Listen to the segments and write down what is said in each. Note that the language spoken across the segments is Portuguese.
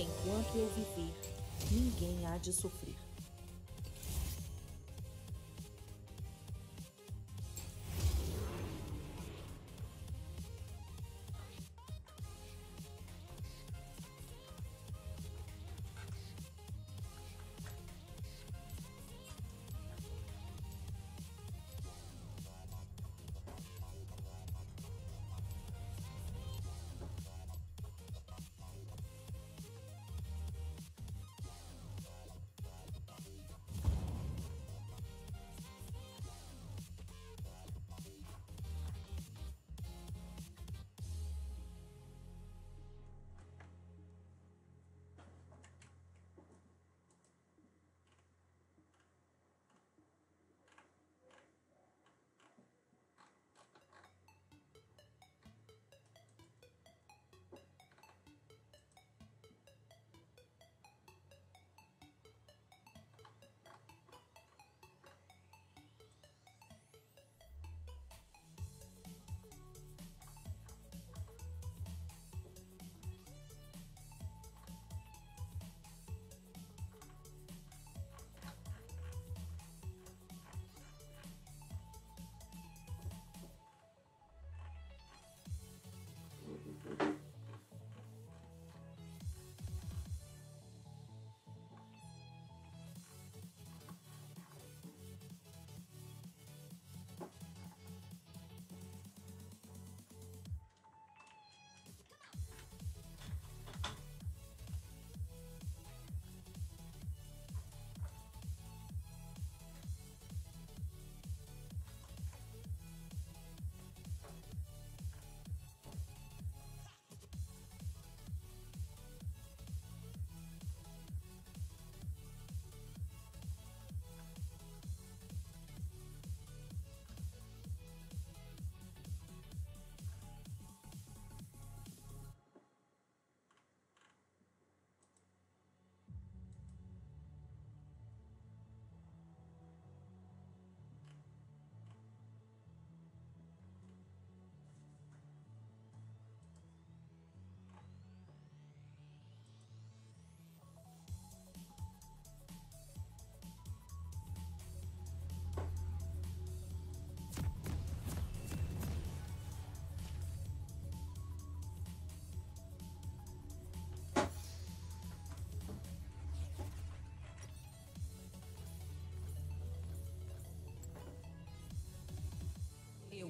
Enquanto eu viver, ninguém há de sofrer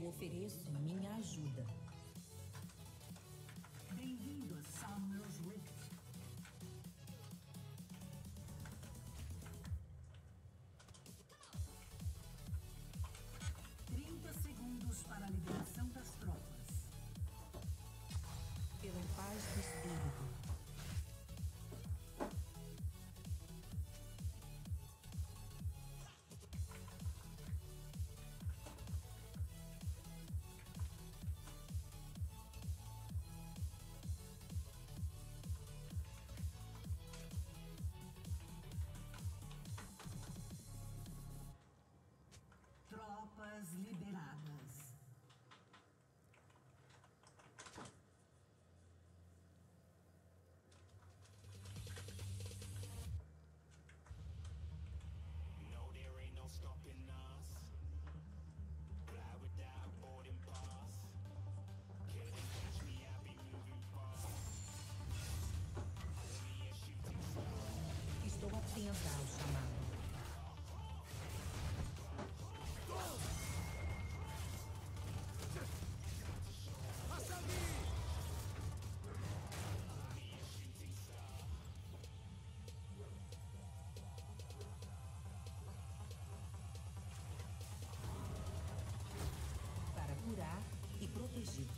ofereço minha ajuda. atenda ao chamado. Para curar e proteger.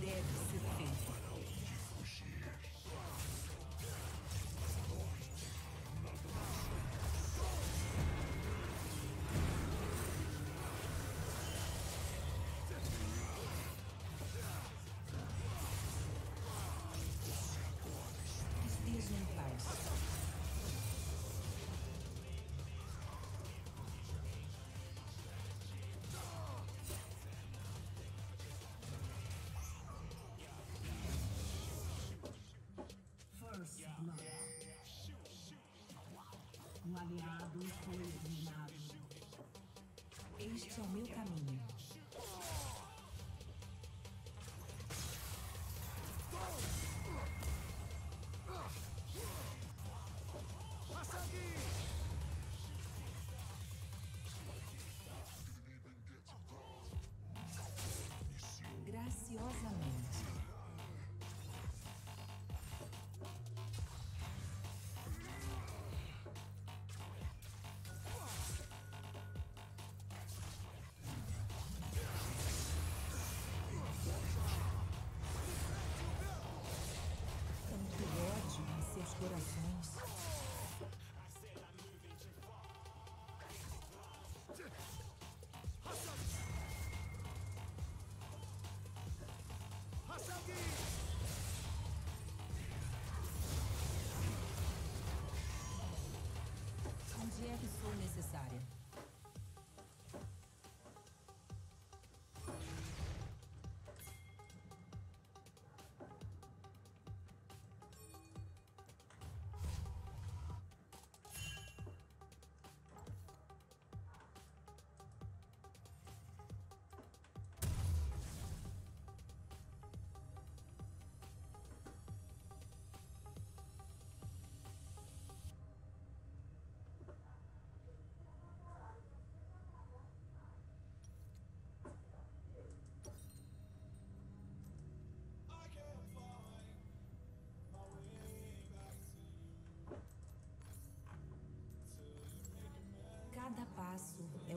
dead Um aliado foi eliminado. Este é o meu caminho.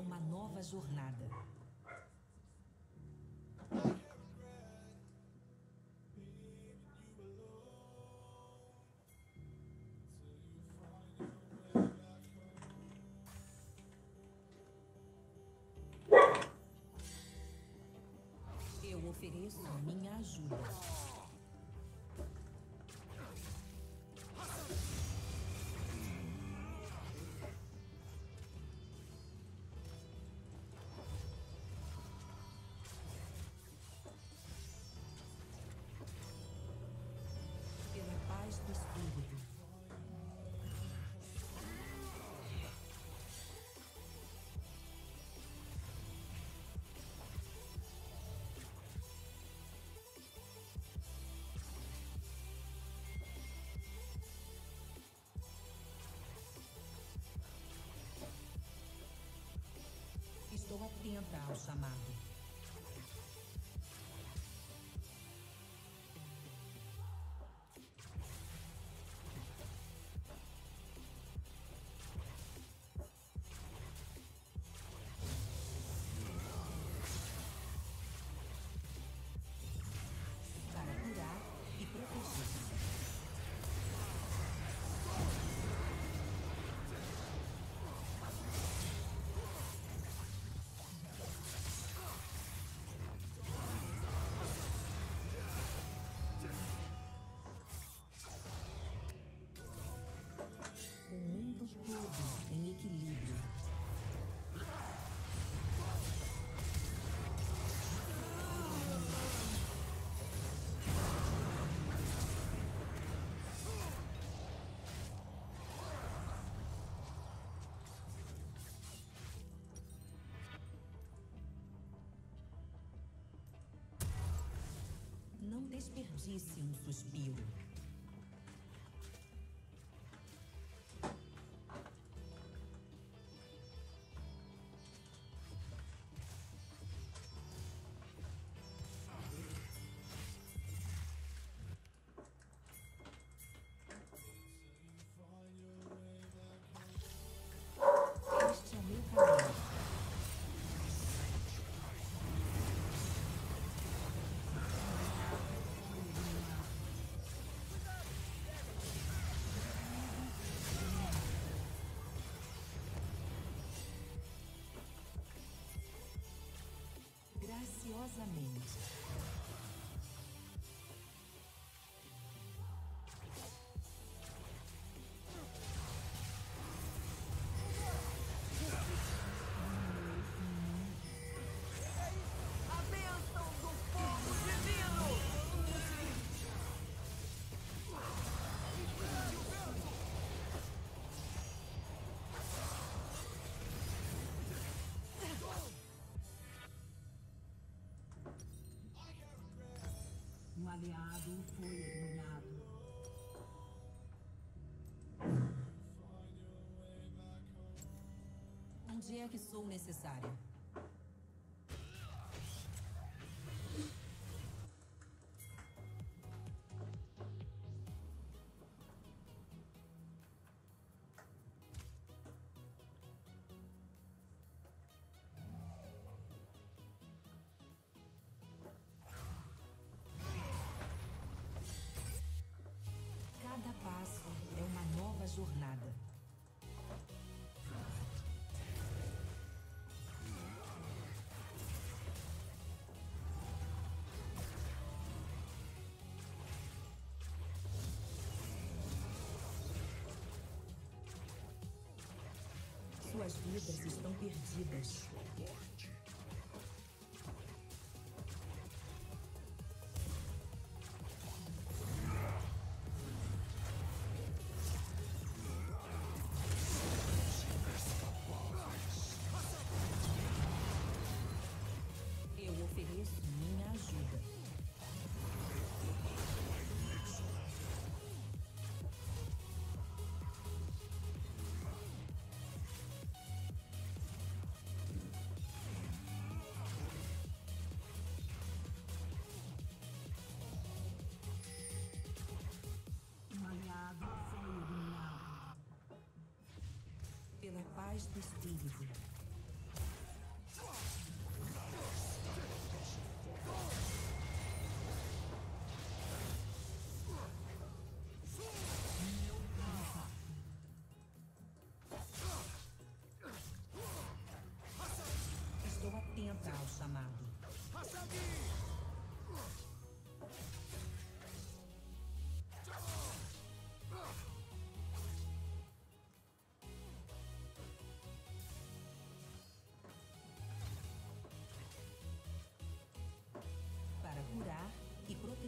Uma nova jornada. Eu ofereço minha ajuda. Estou atenta ao chamado. Não desperdice um suspiro. amorosamente aliado foi eliminado. Onde é que sou necessária? Suas vidas estão perdidas. Paz do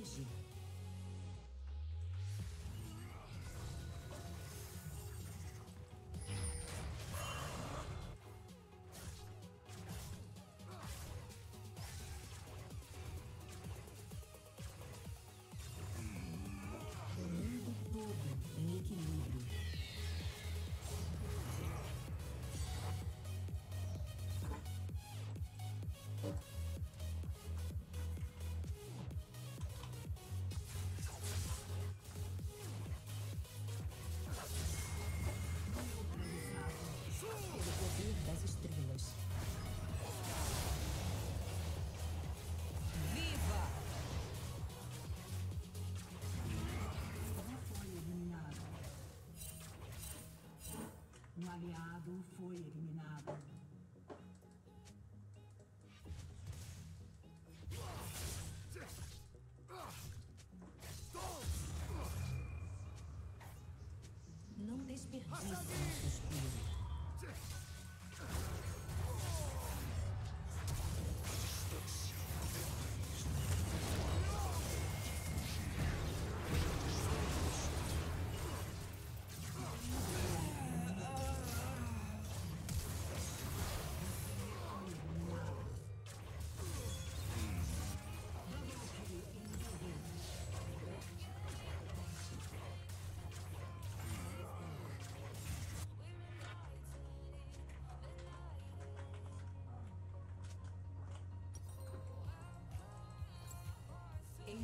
e Das estrelas. Viva! Foi eliminado. Um aliado foi eliminado. Não desperdice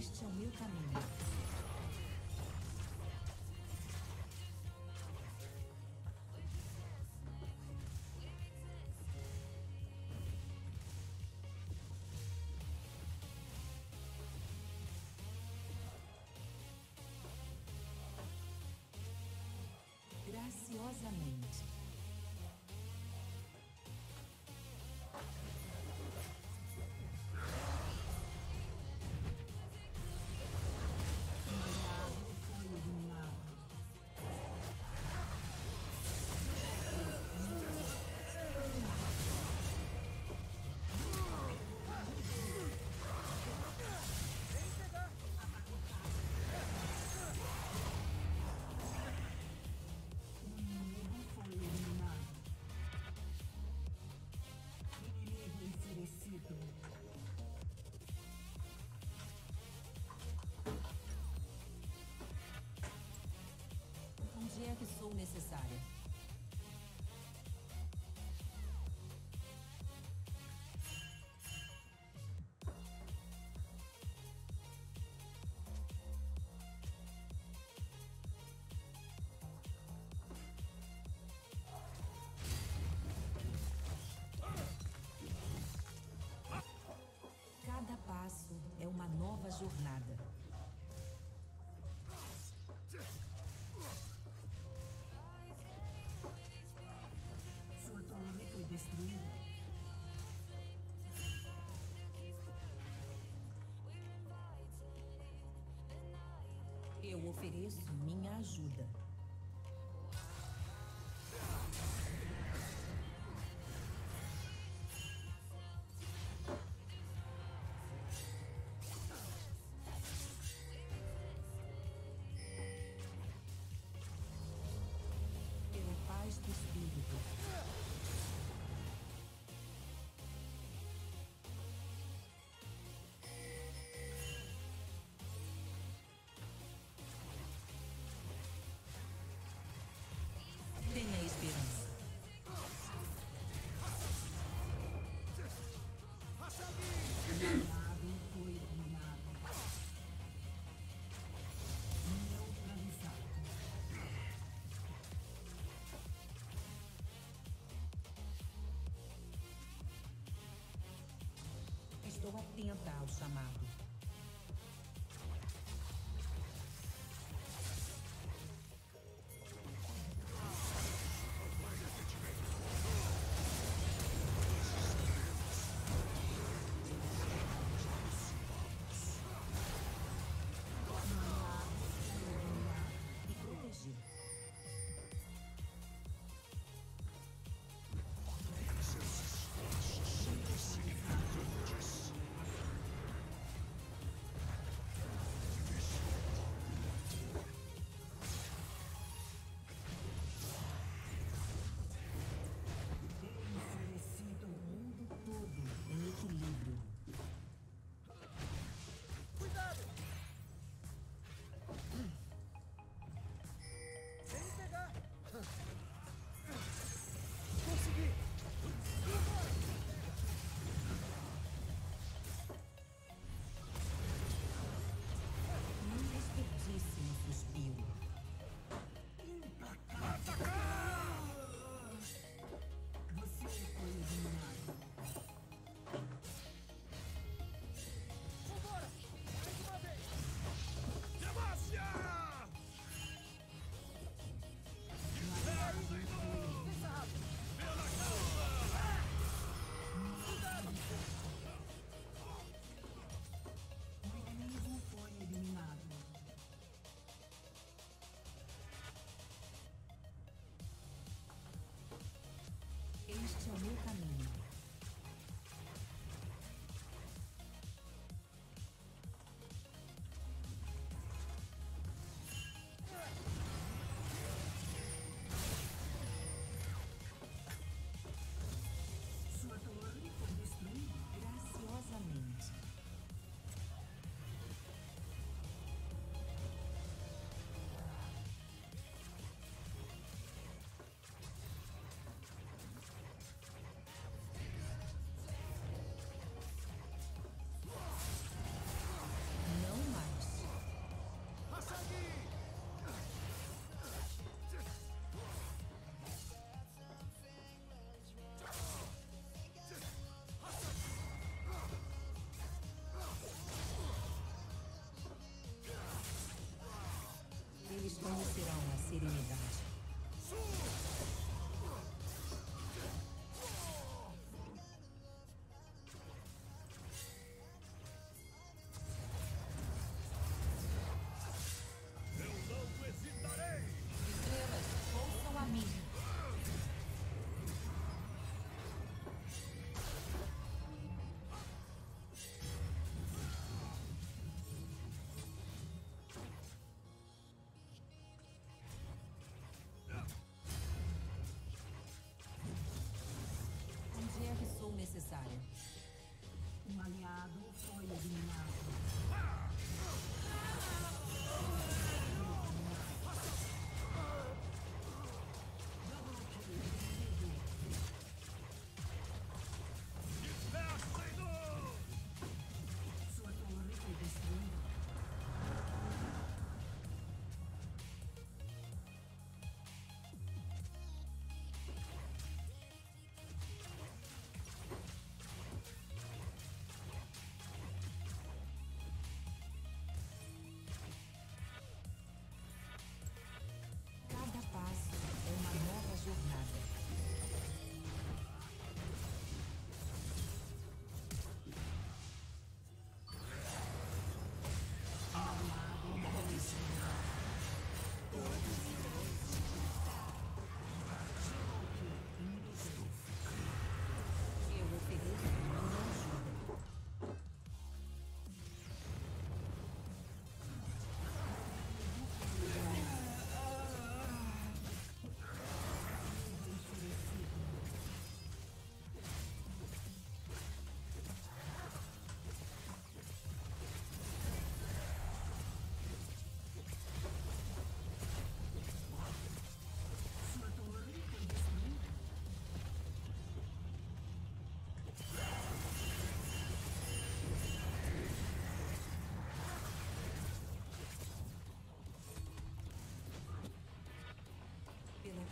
Este é o meu caminho. Graciosamente. necessária. Cada passo é uma nova jornada. Eu ofereço minha ajuda. Estou atenta ao chamado. Este é o meu caminho. dignidad.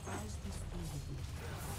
Paz do Espírito.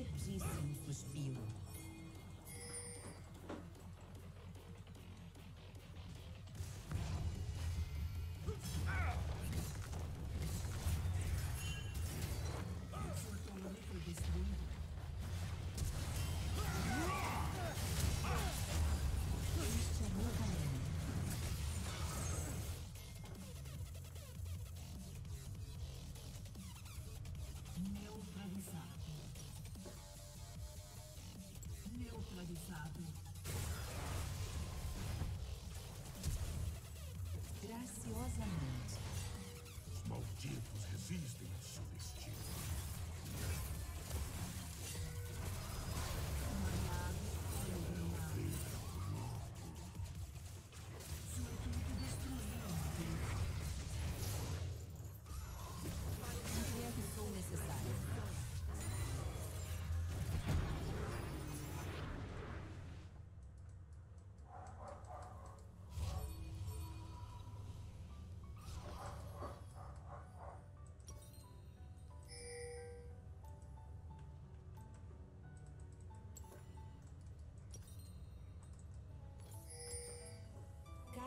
desperdício um suspiro. atualizado. Graciosamente. Os malditos resistem.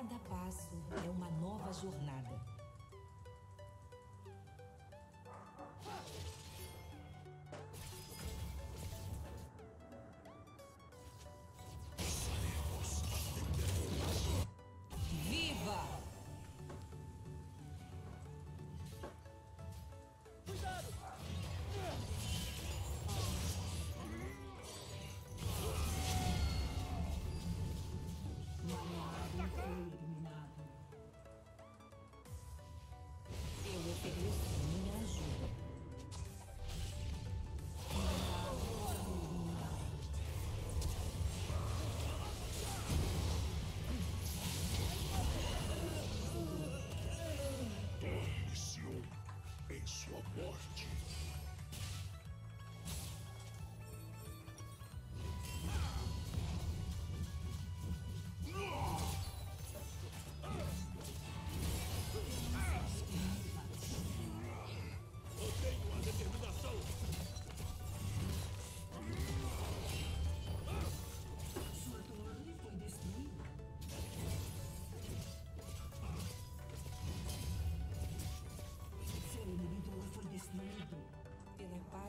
Cada passo é uma nova jornada.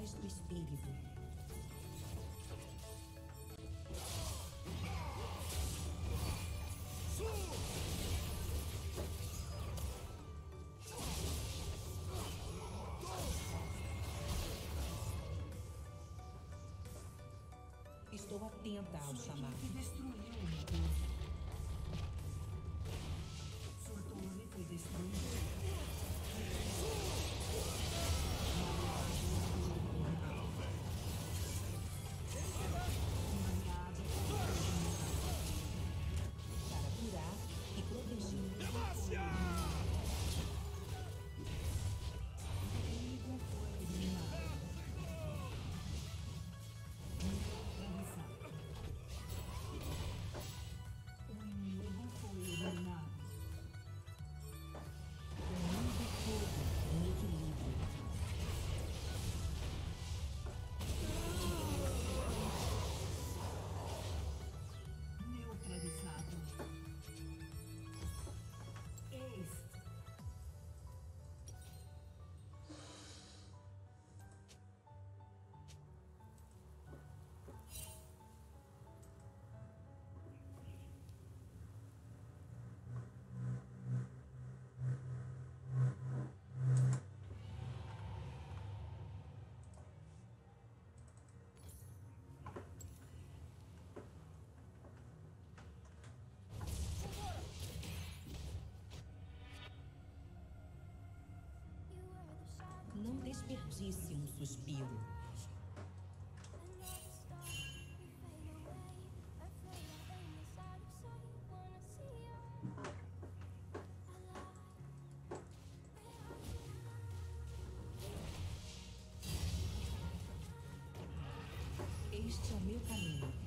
paz do espírito. Estou atenta ao chamar. Que destruiu o Surtou e foi destruído. Disse um suspiro. Este é o meu caminho.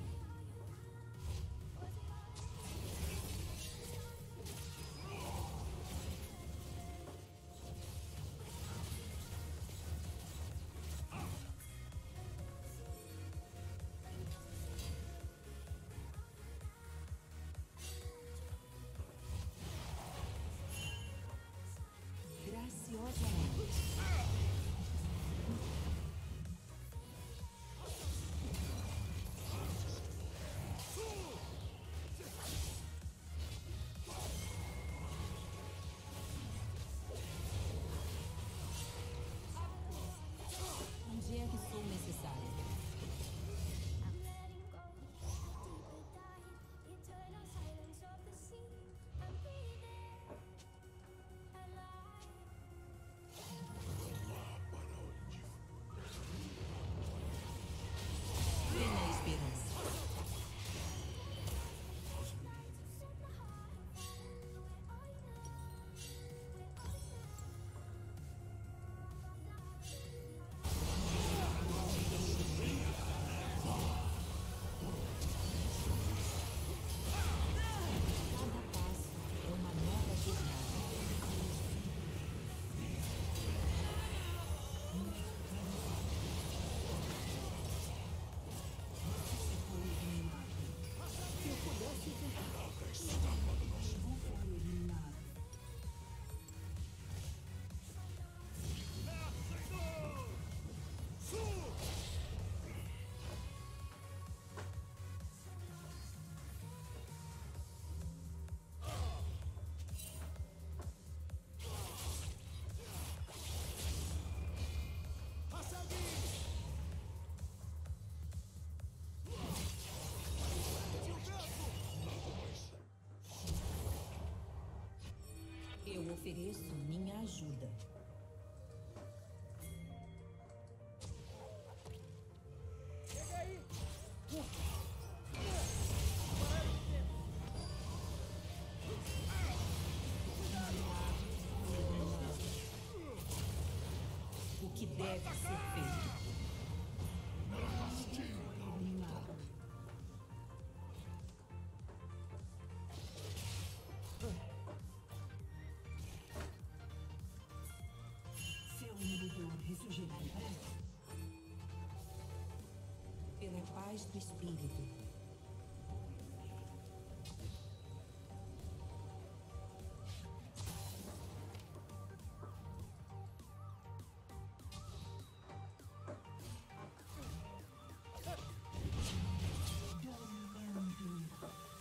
Ofereço minha ajuda. O que deve ser feito? Paz do espírito.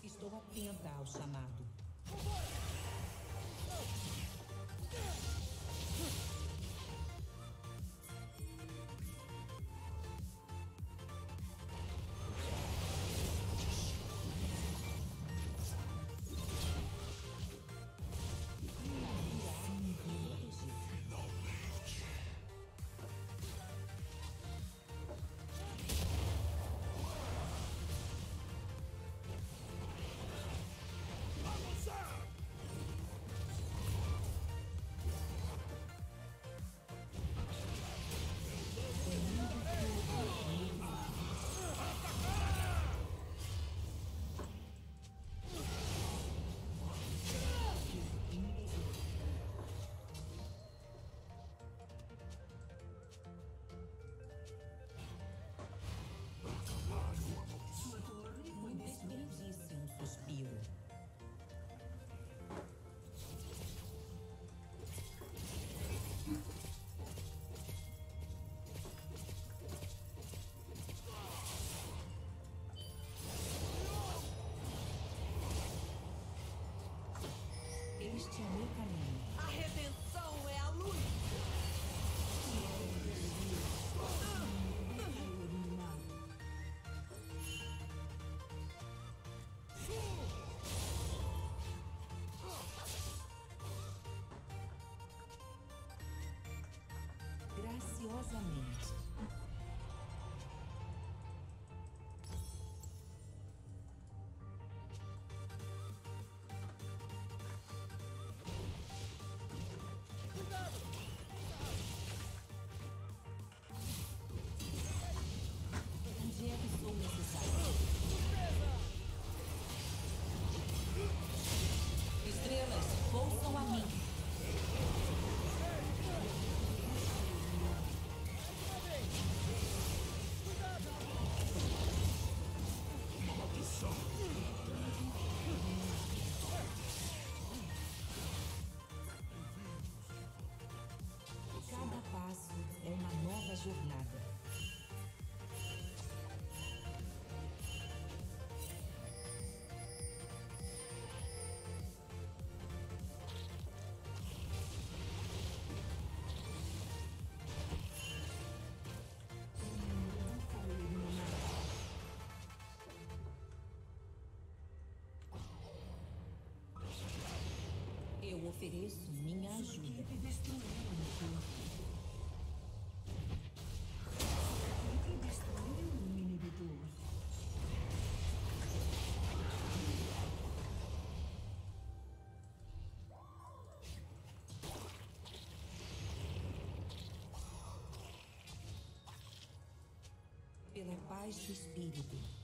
Estou atenta ao chamado. Este é meu caminho. A redenção é a luz. Graciosamente. Ofereço minha ajuda. Pela paz do espírito.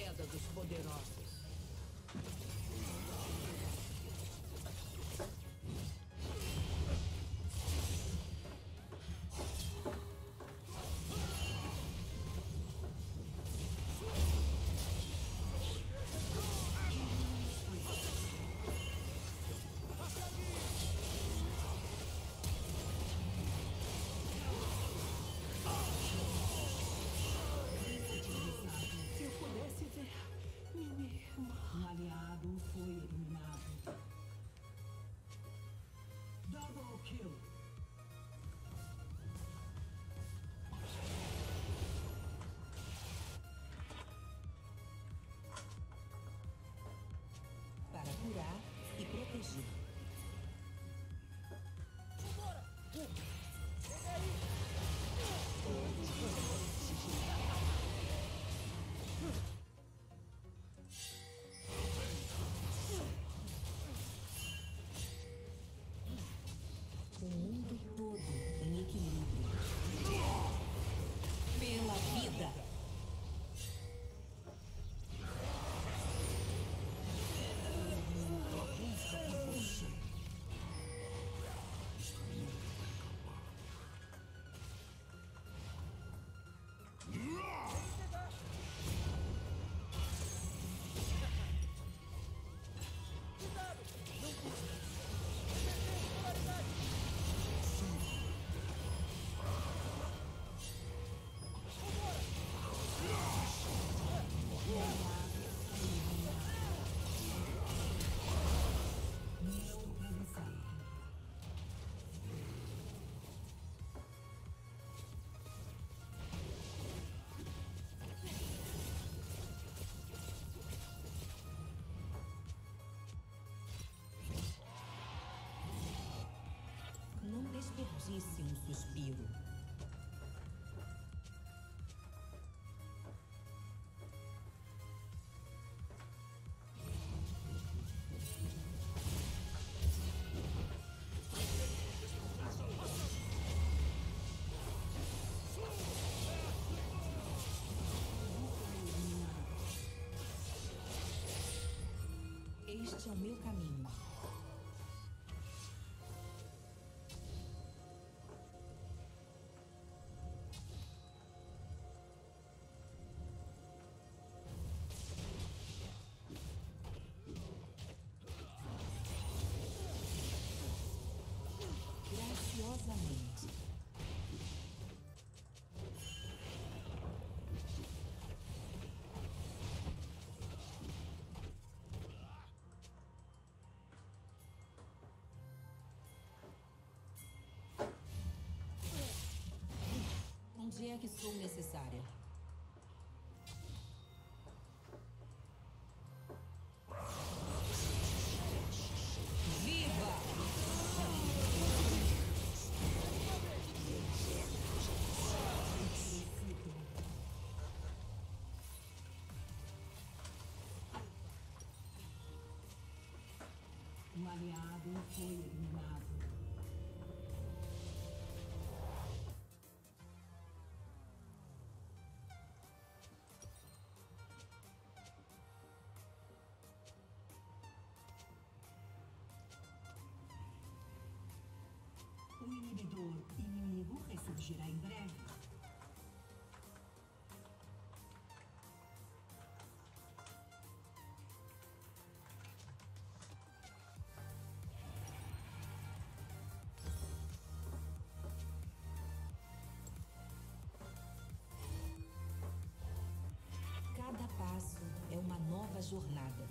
Queda dos poderosos. Curar e proteger. Desperdice um suspiro. Este é o meu caminho. É que sou necessária? Um aliado foi O inibidor inimigo ressurgirá em breve. Cada passo é uma nova jornada.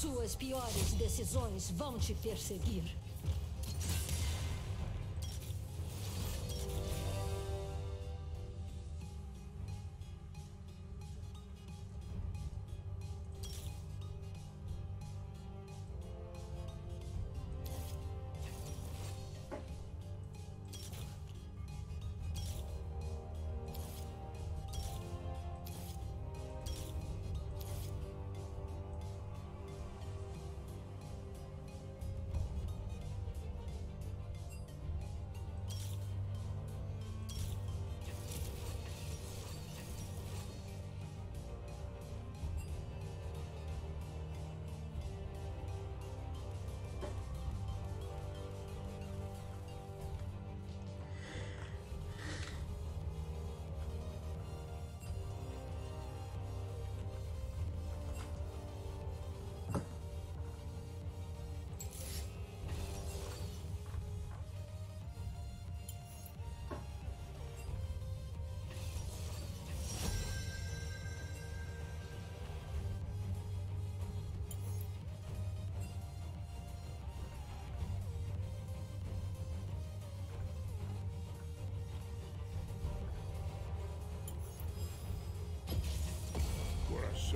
Suas piores decisões vão te perseguir.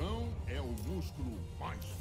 Coração é o músculo mais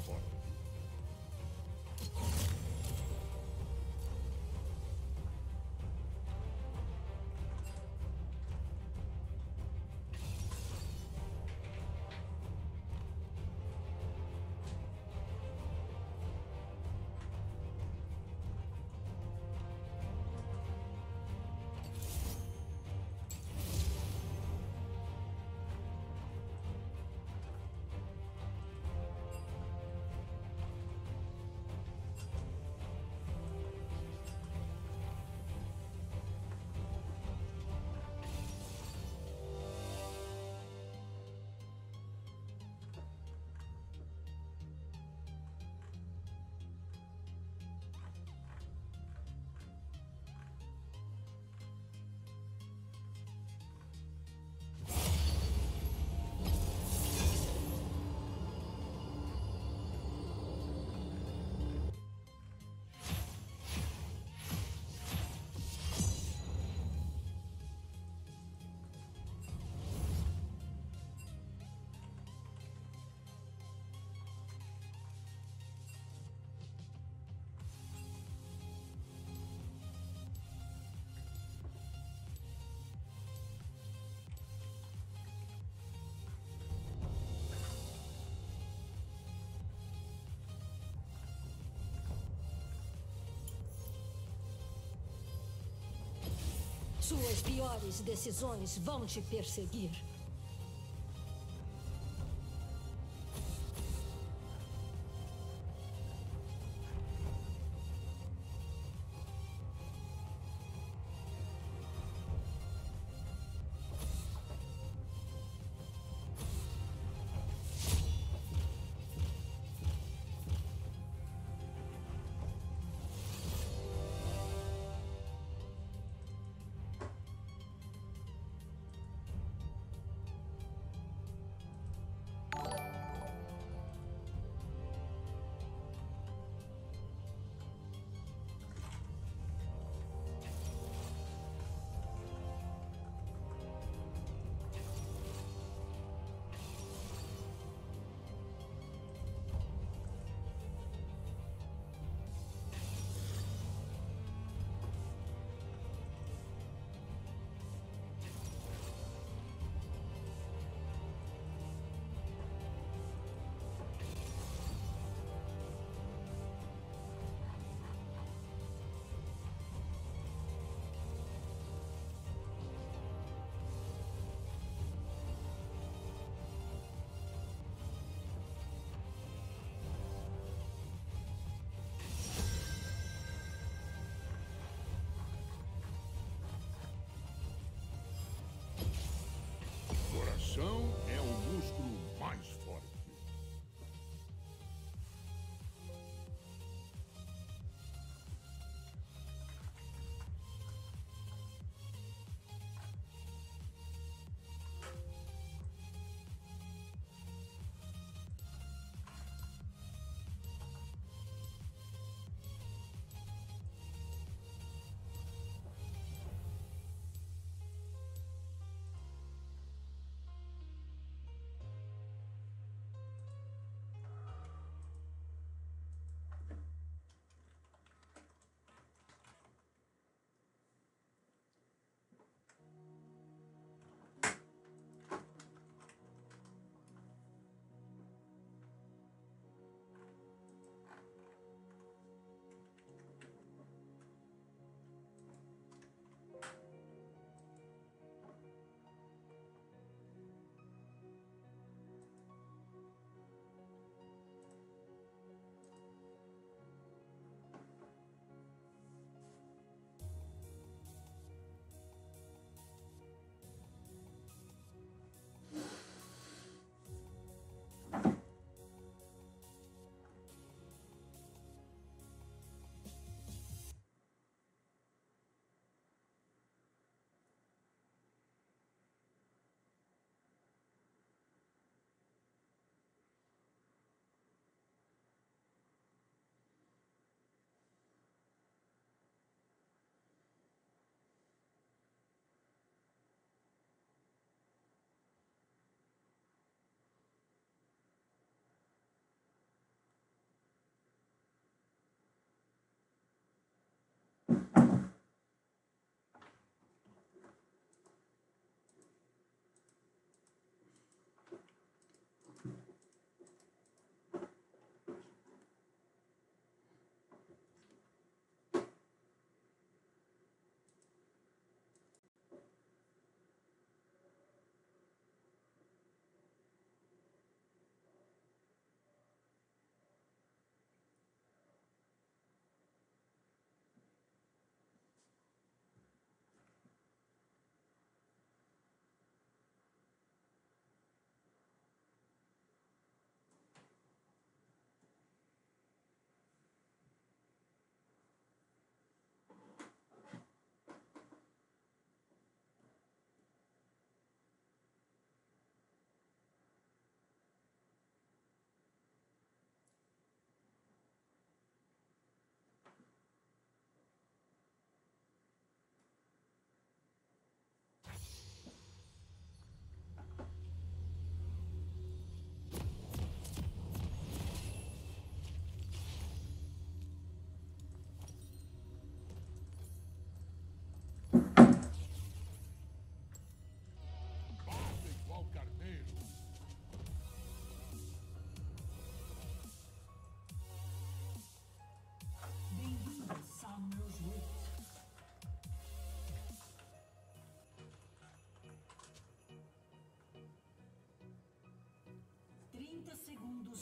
Suas piores decisões vão te perseguir. É o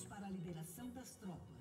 para a liberação das tropas.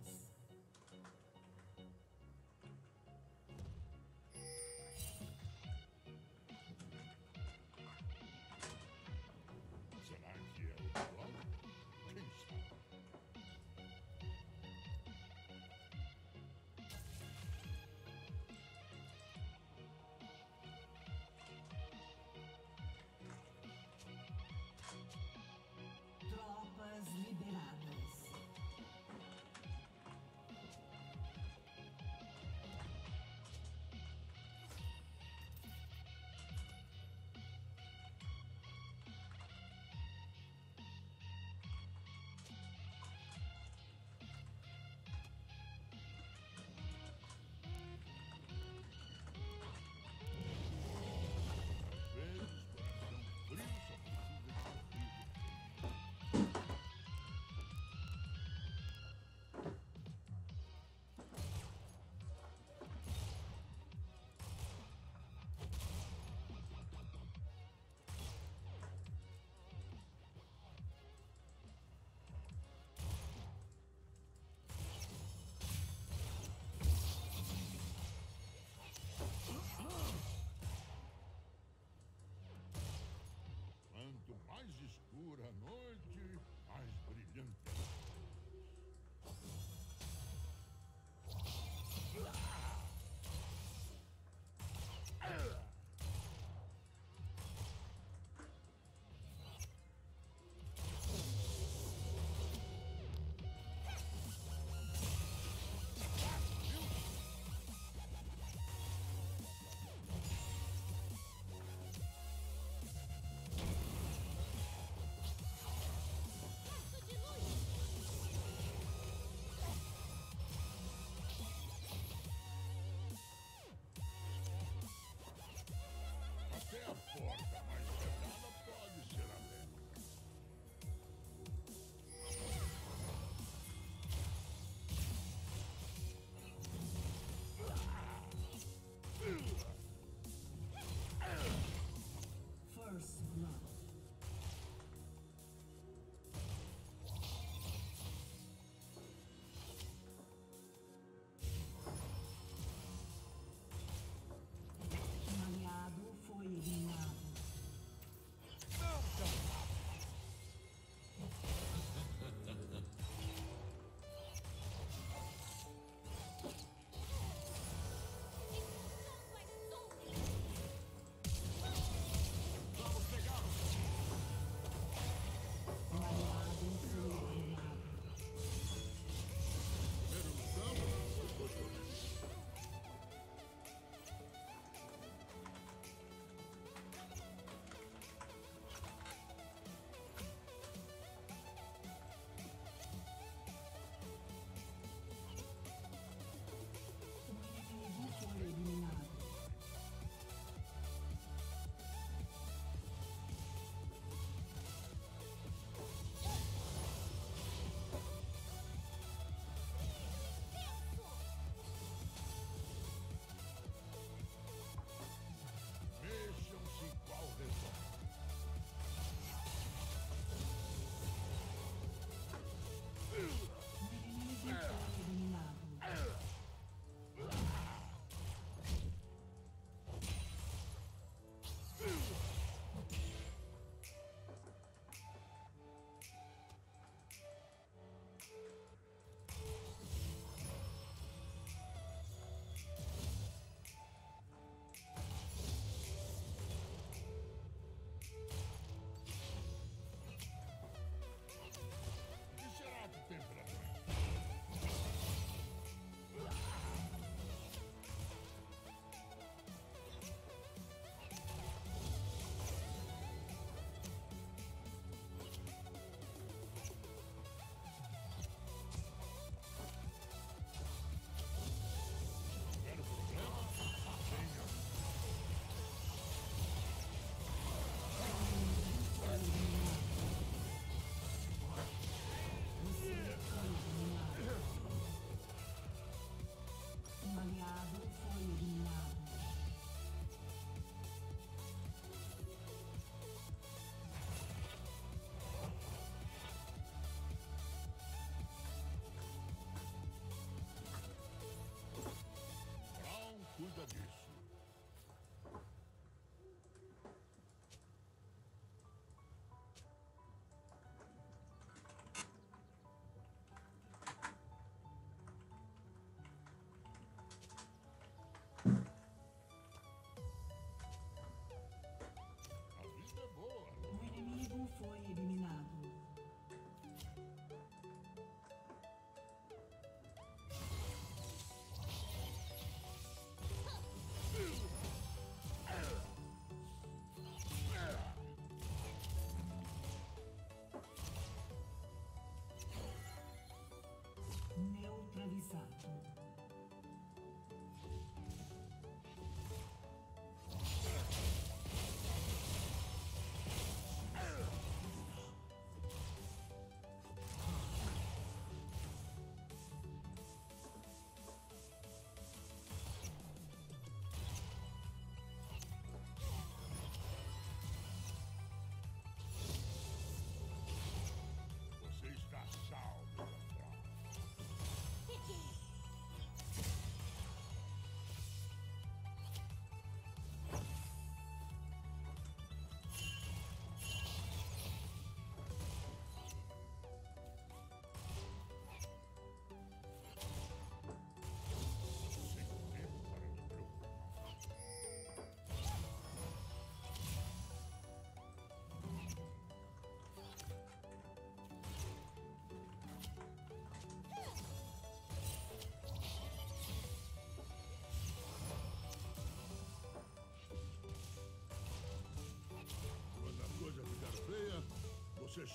Lisa.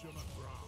Commissioner Brown.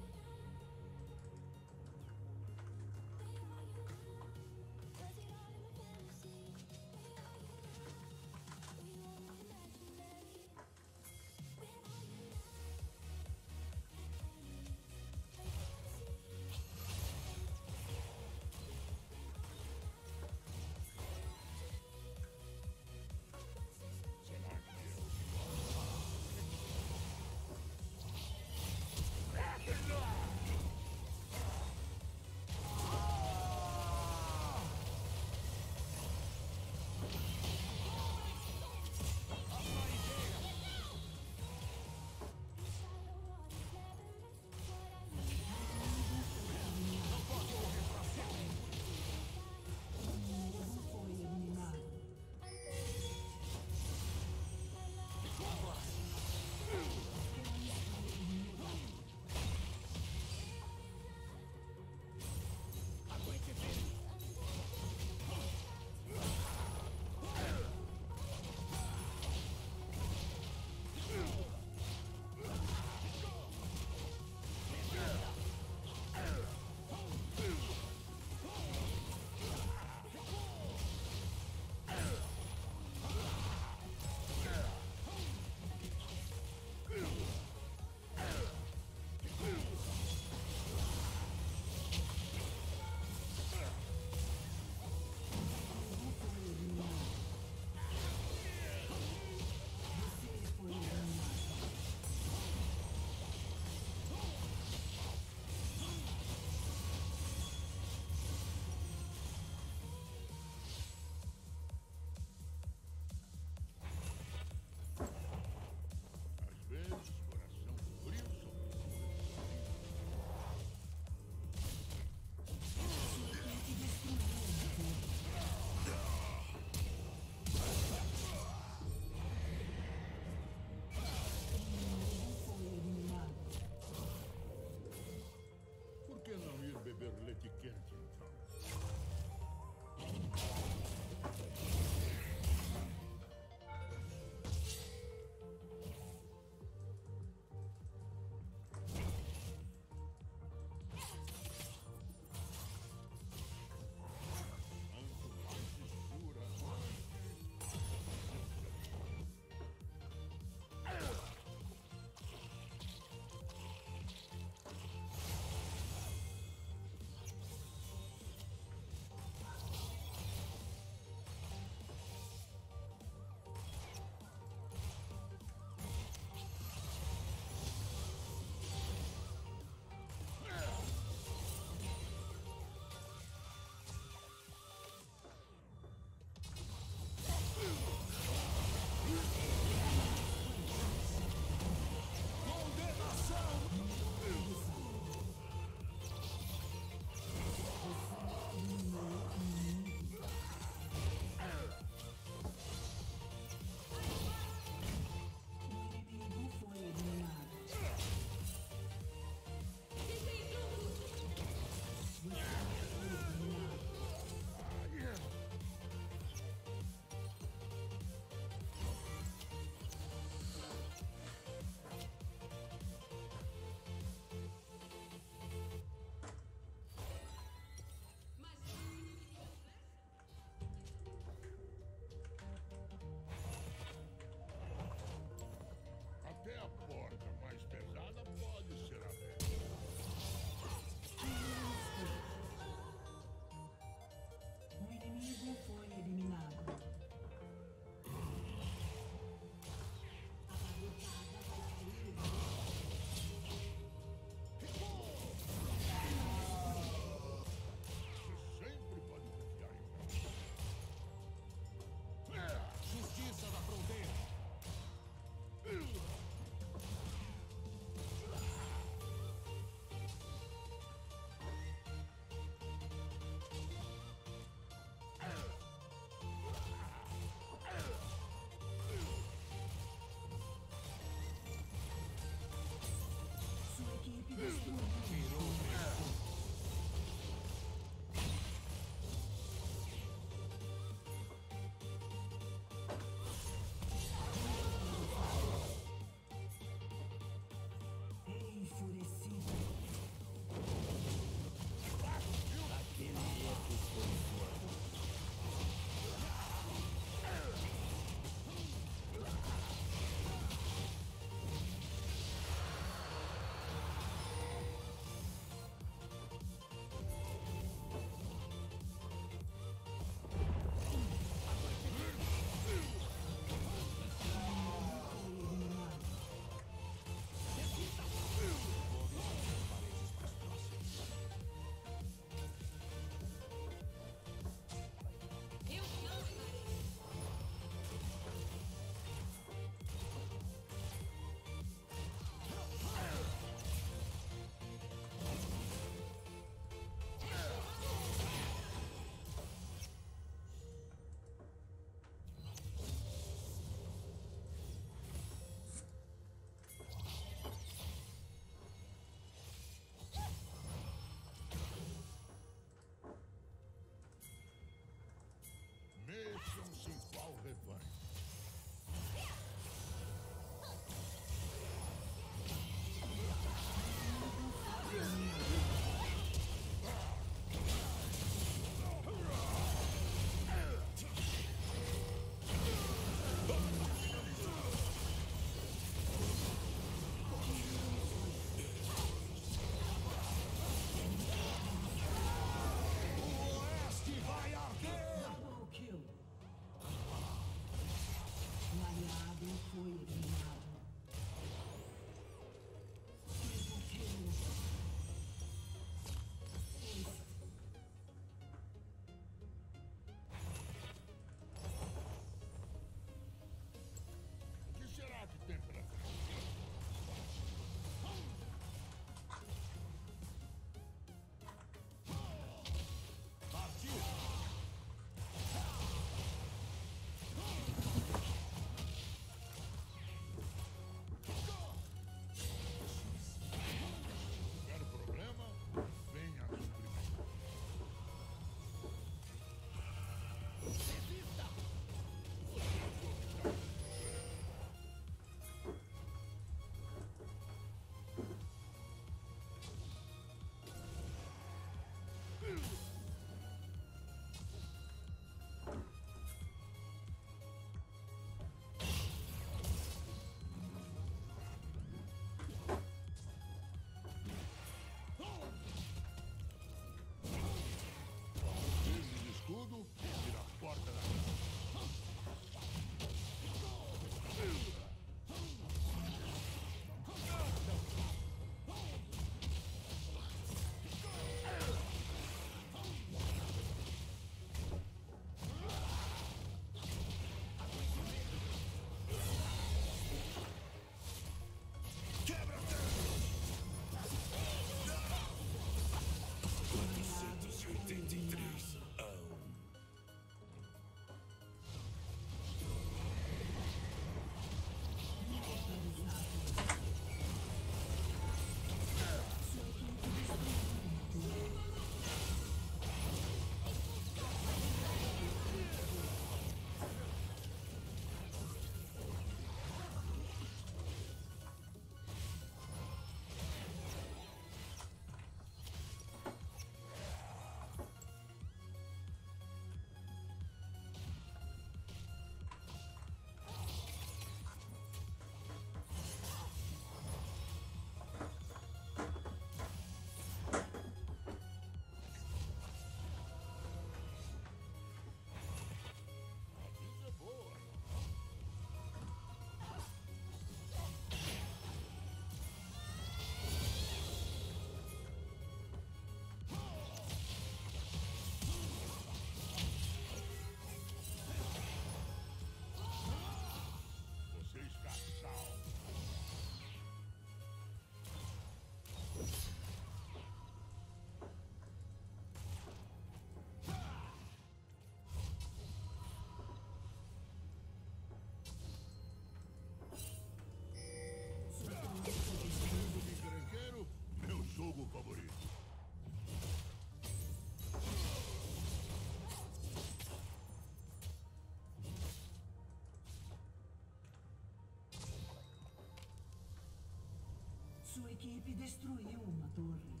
Sua equipe destruiu uma torre.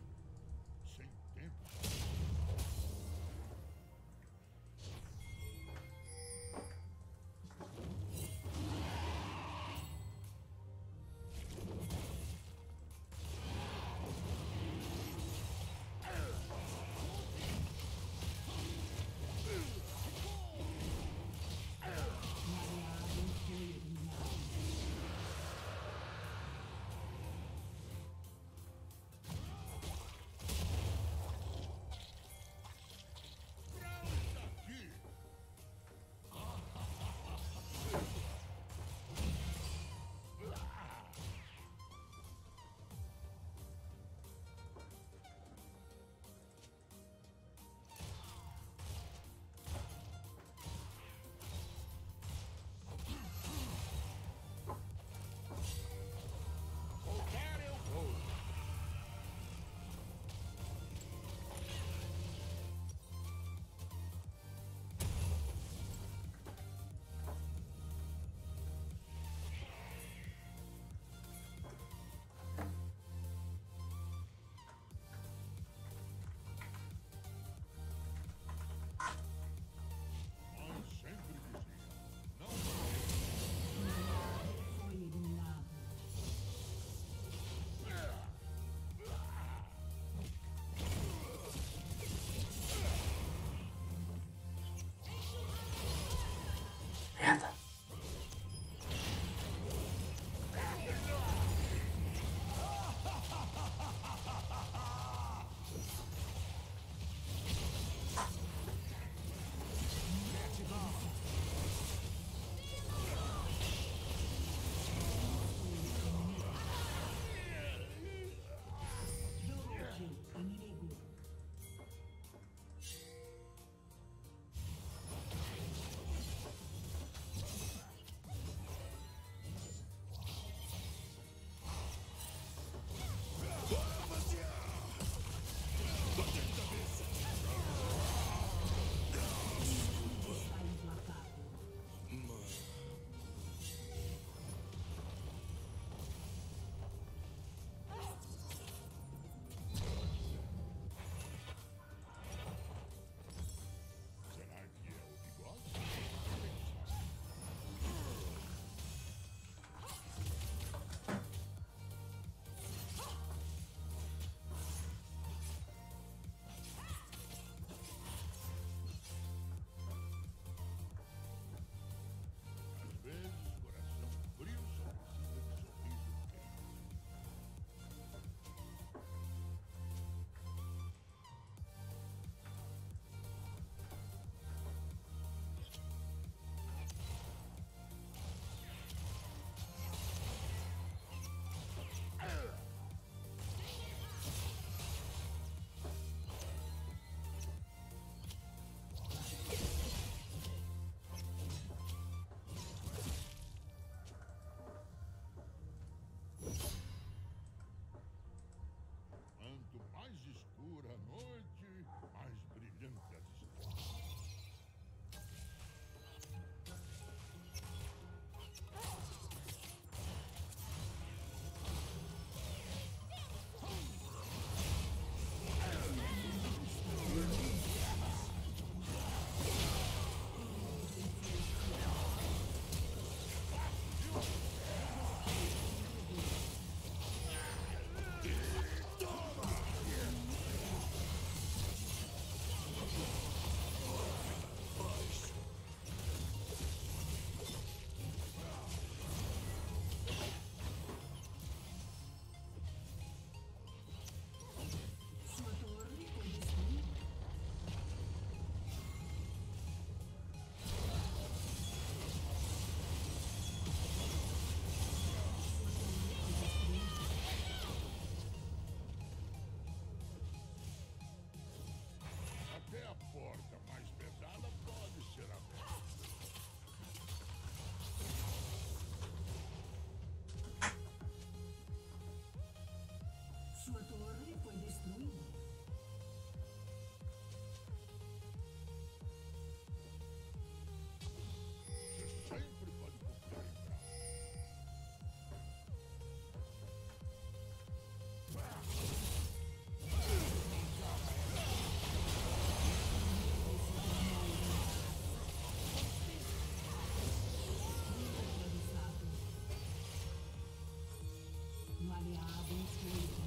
Aliado foi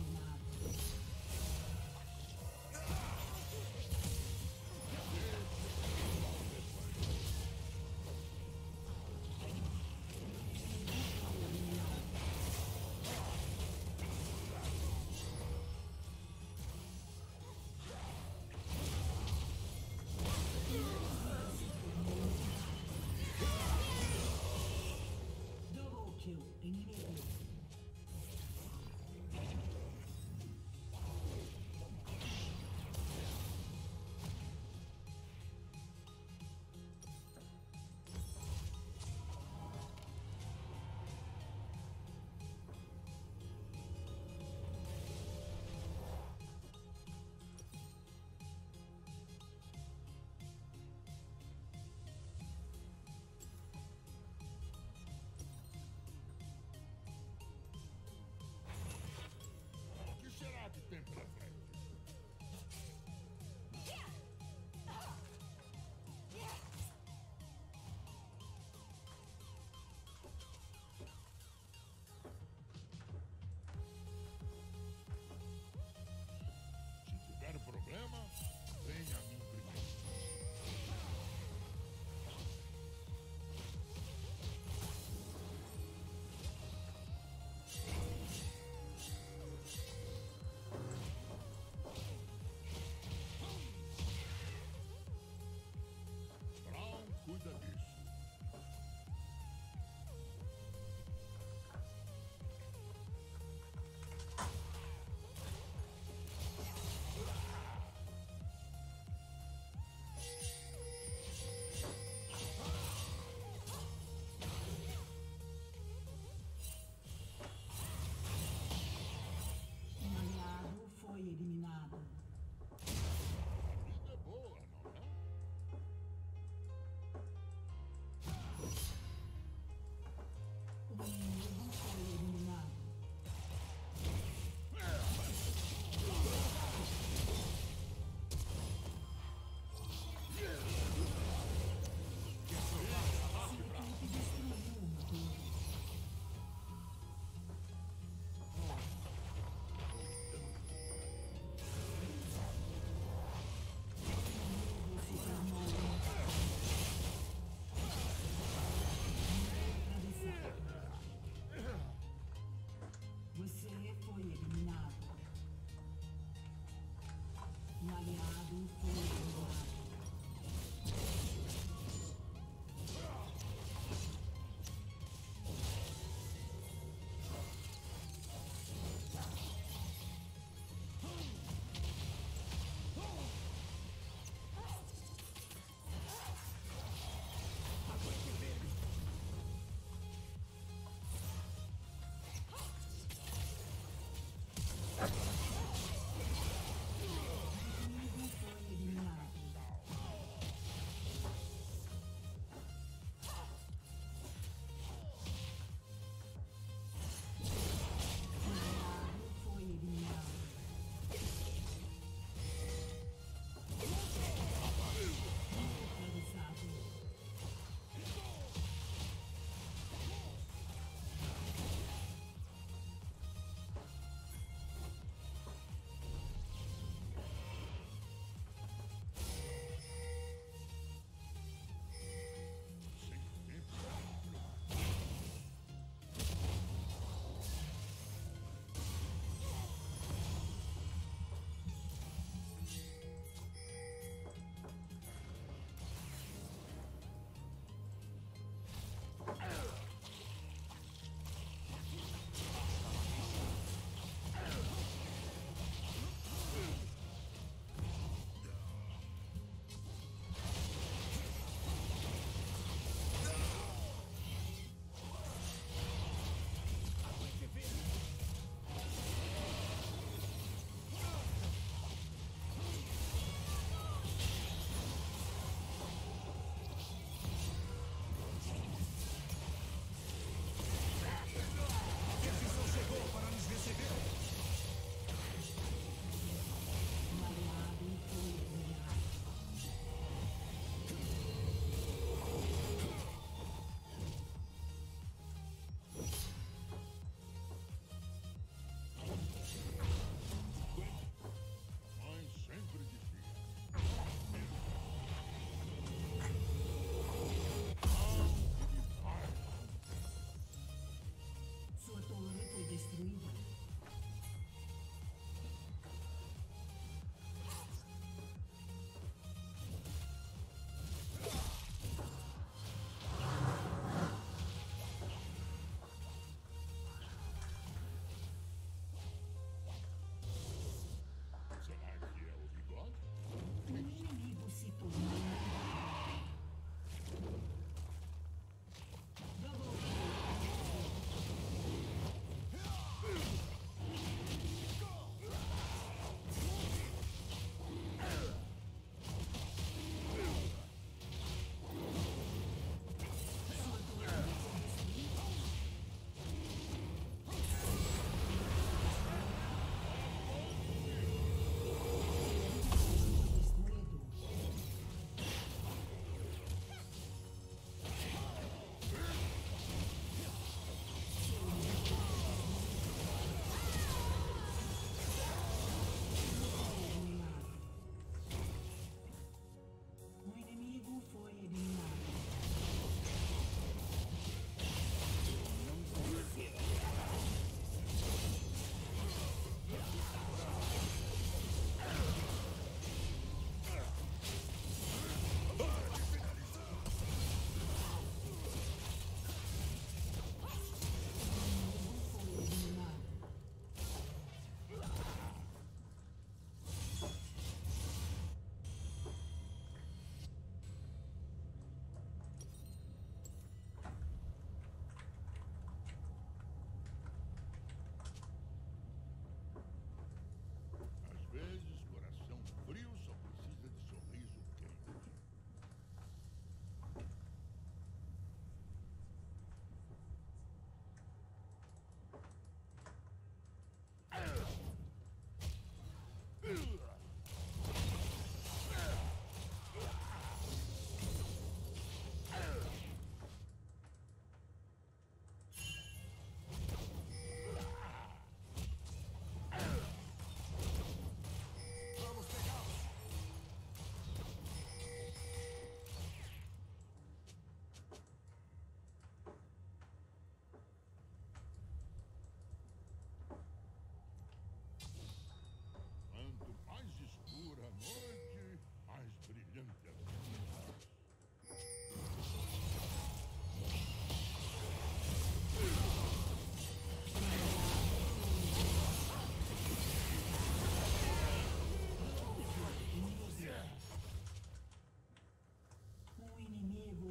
Um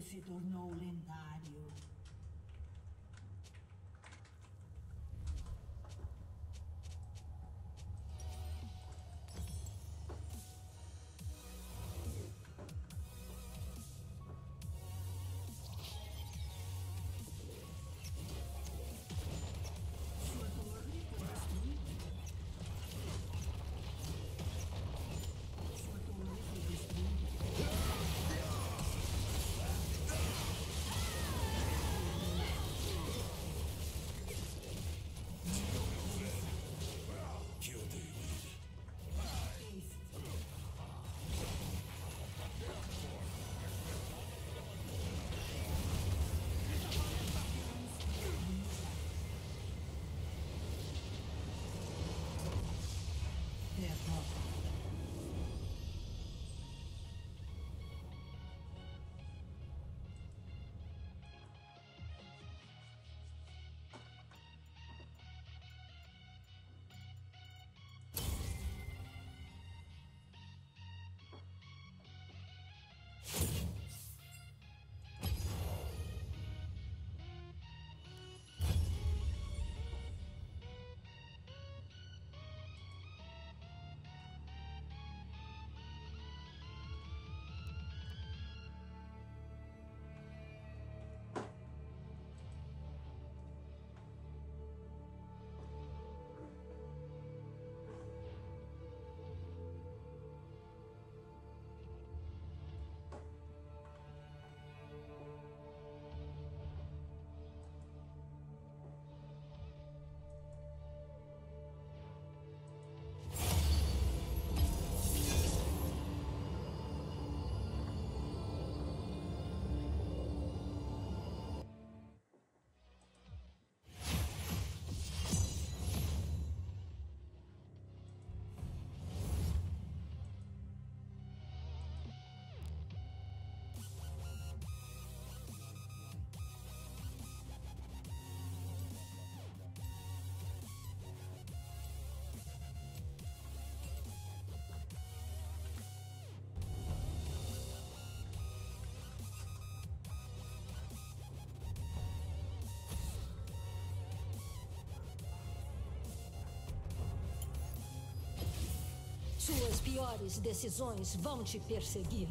si tornou lentamente. Suas piores decisões vão te perseguir.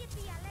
Olivia,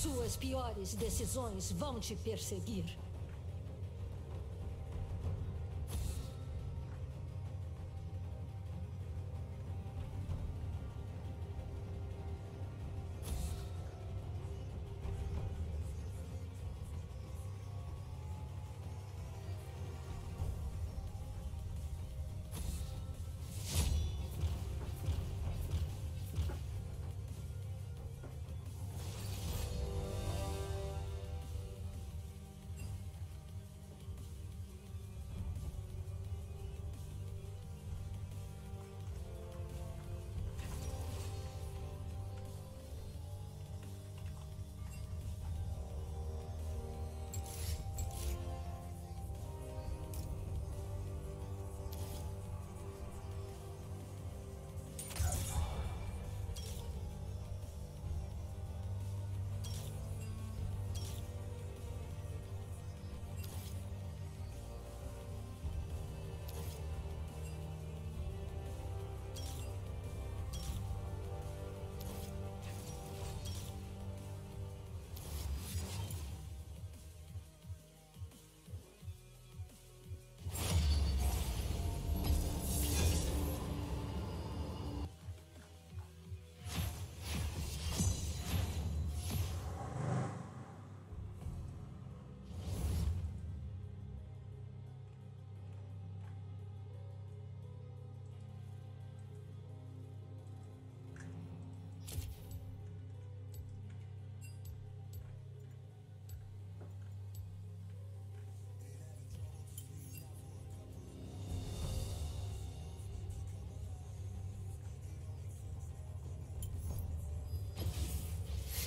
Suas piores decisões vão te perseguir.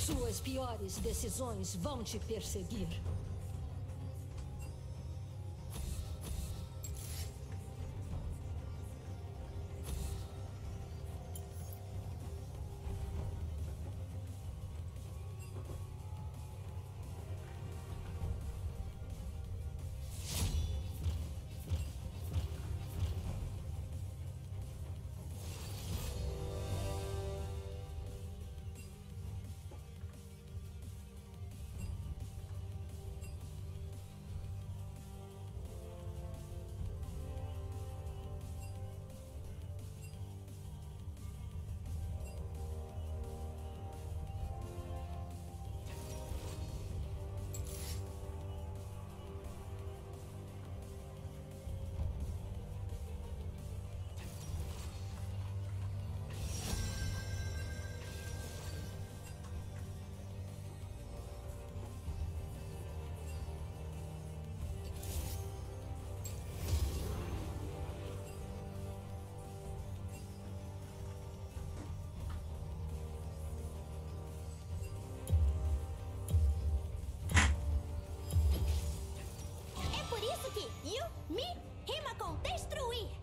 Suas piores decisões vão te perseguir. You, me, rima com destruir.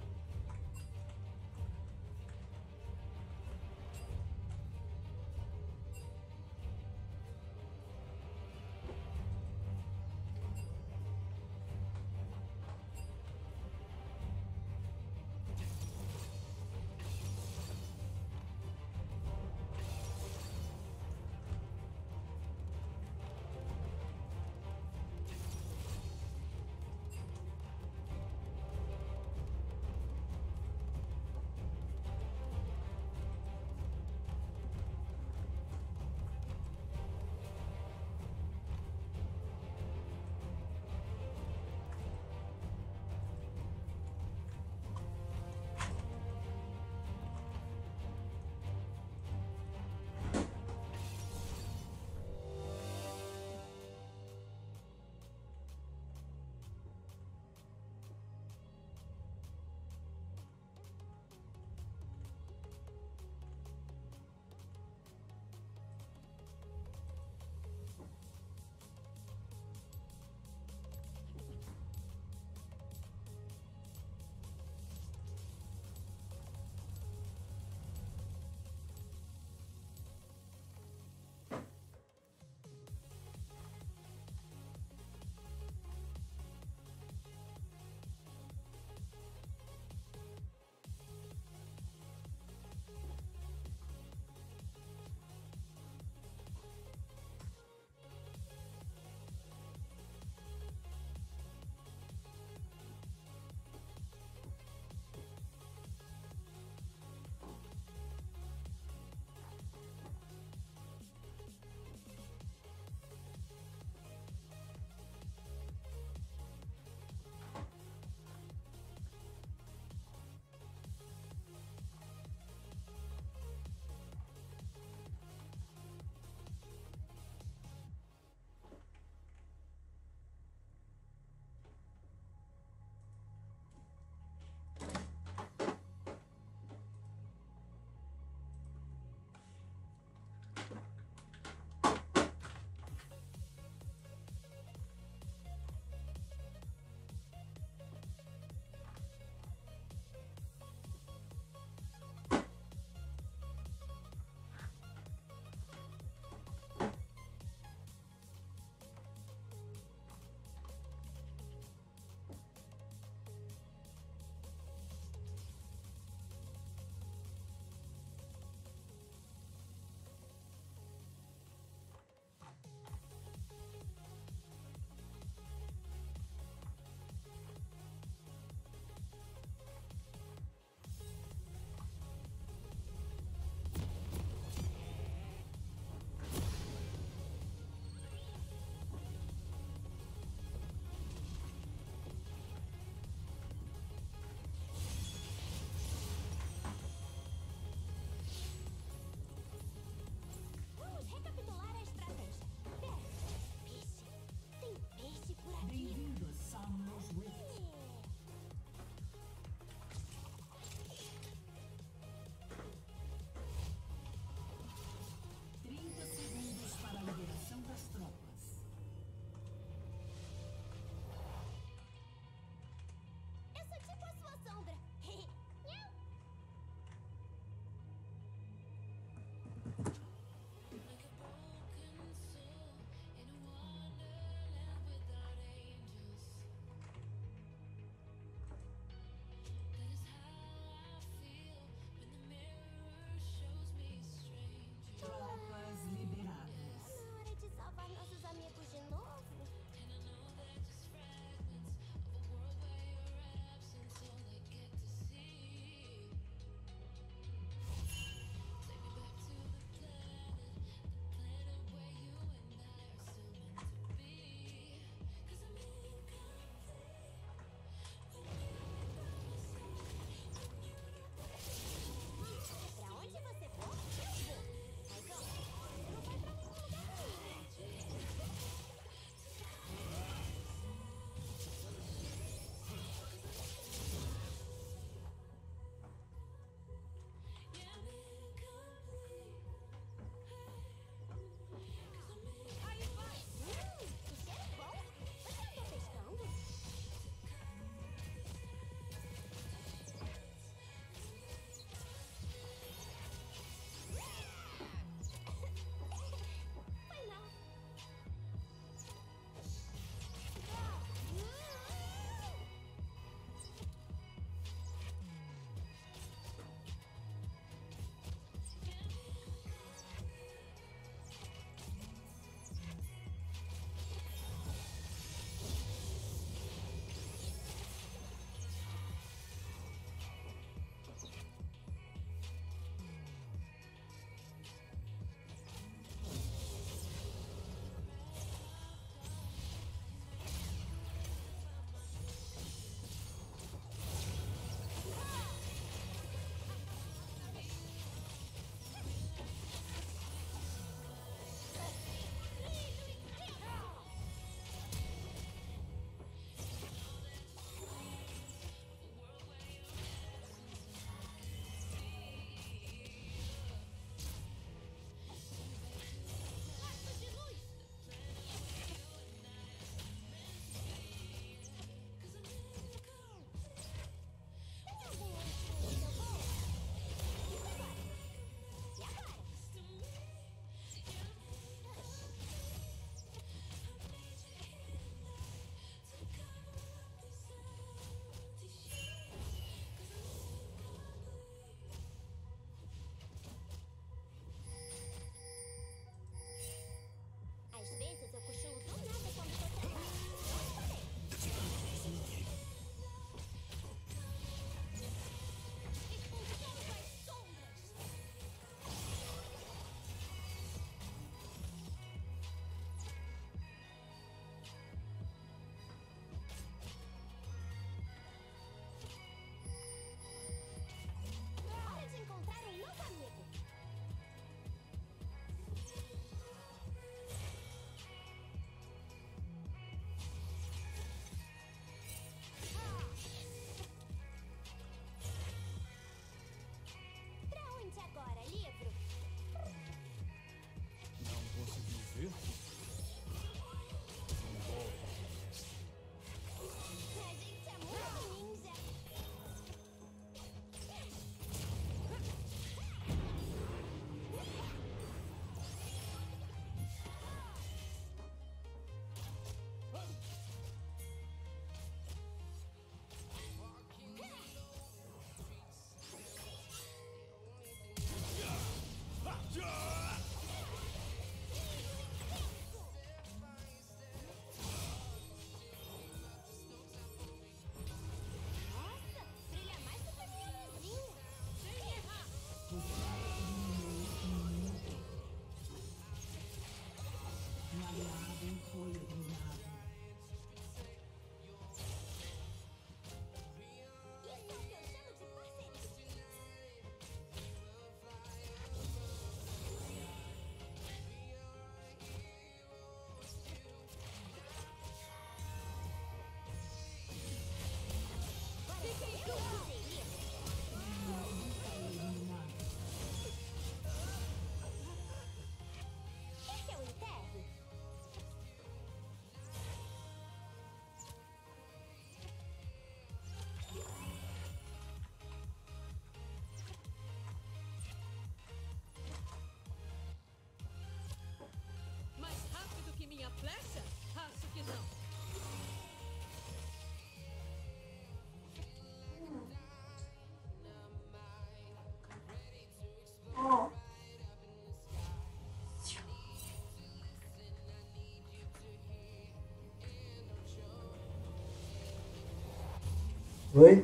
Oi?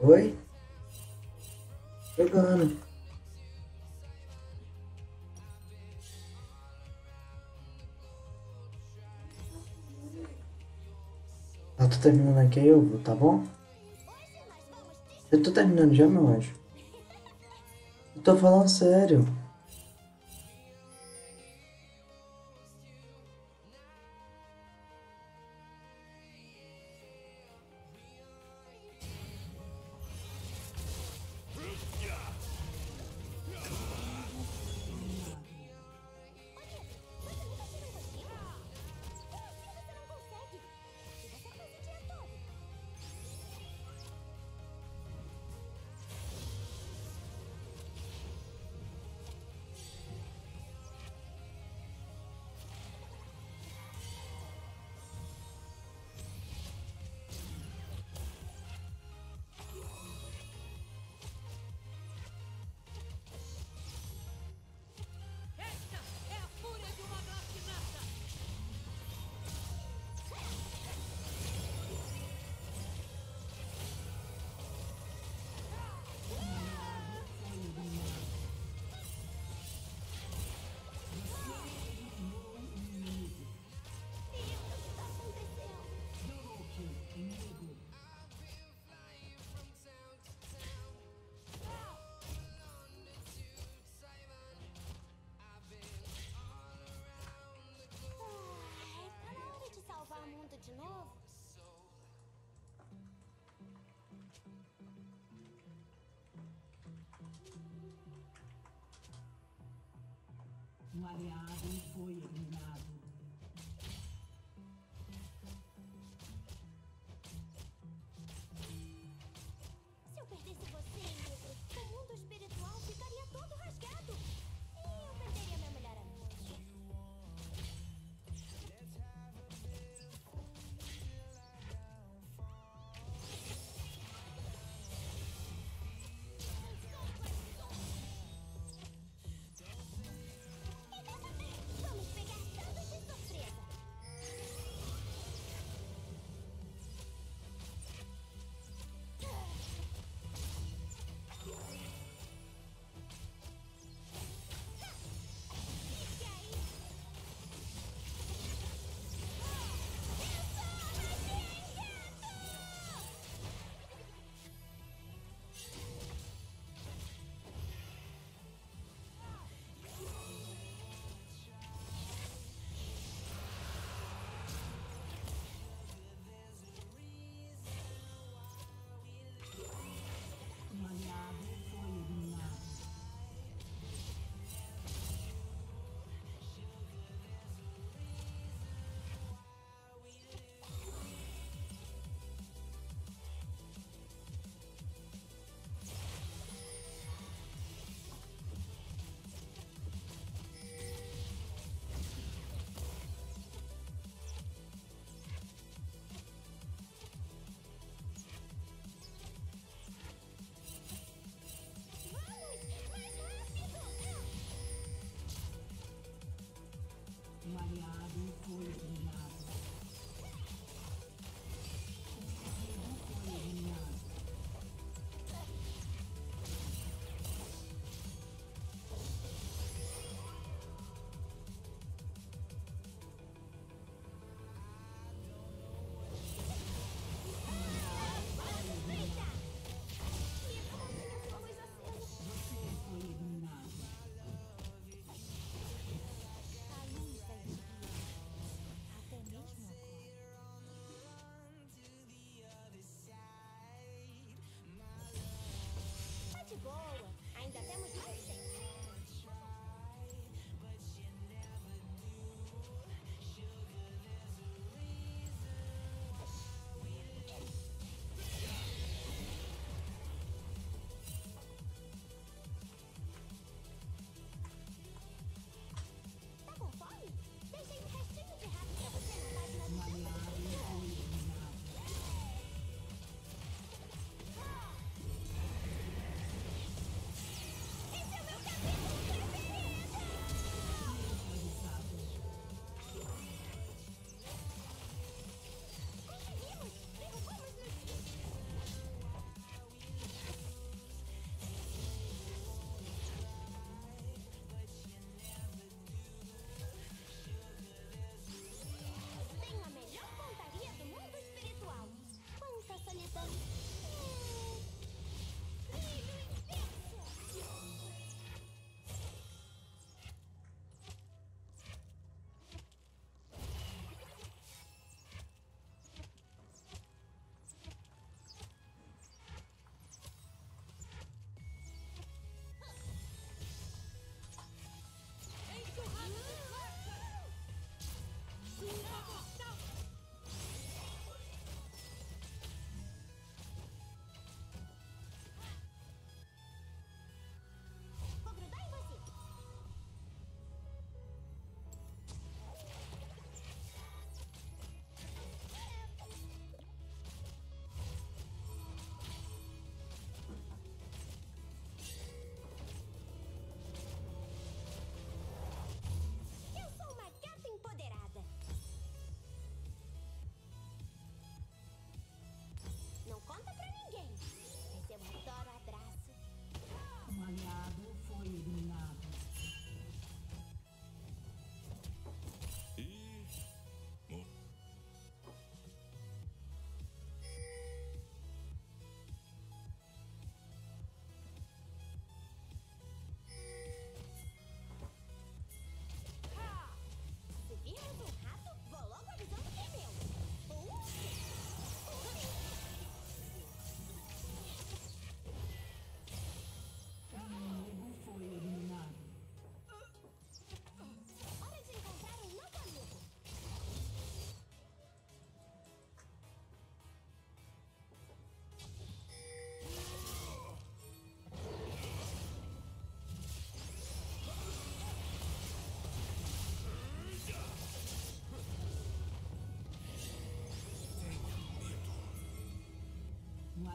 Oi? Jogando. Eu tô terminando aqui, eu vou, tá bom? Eu tô terminando já, meu anjo. Eu tô falando sério.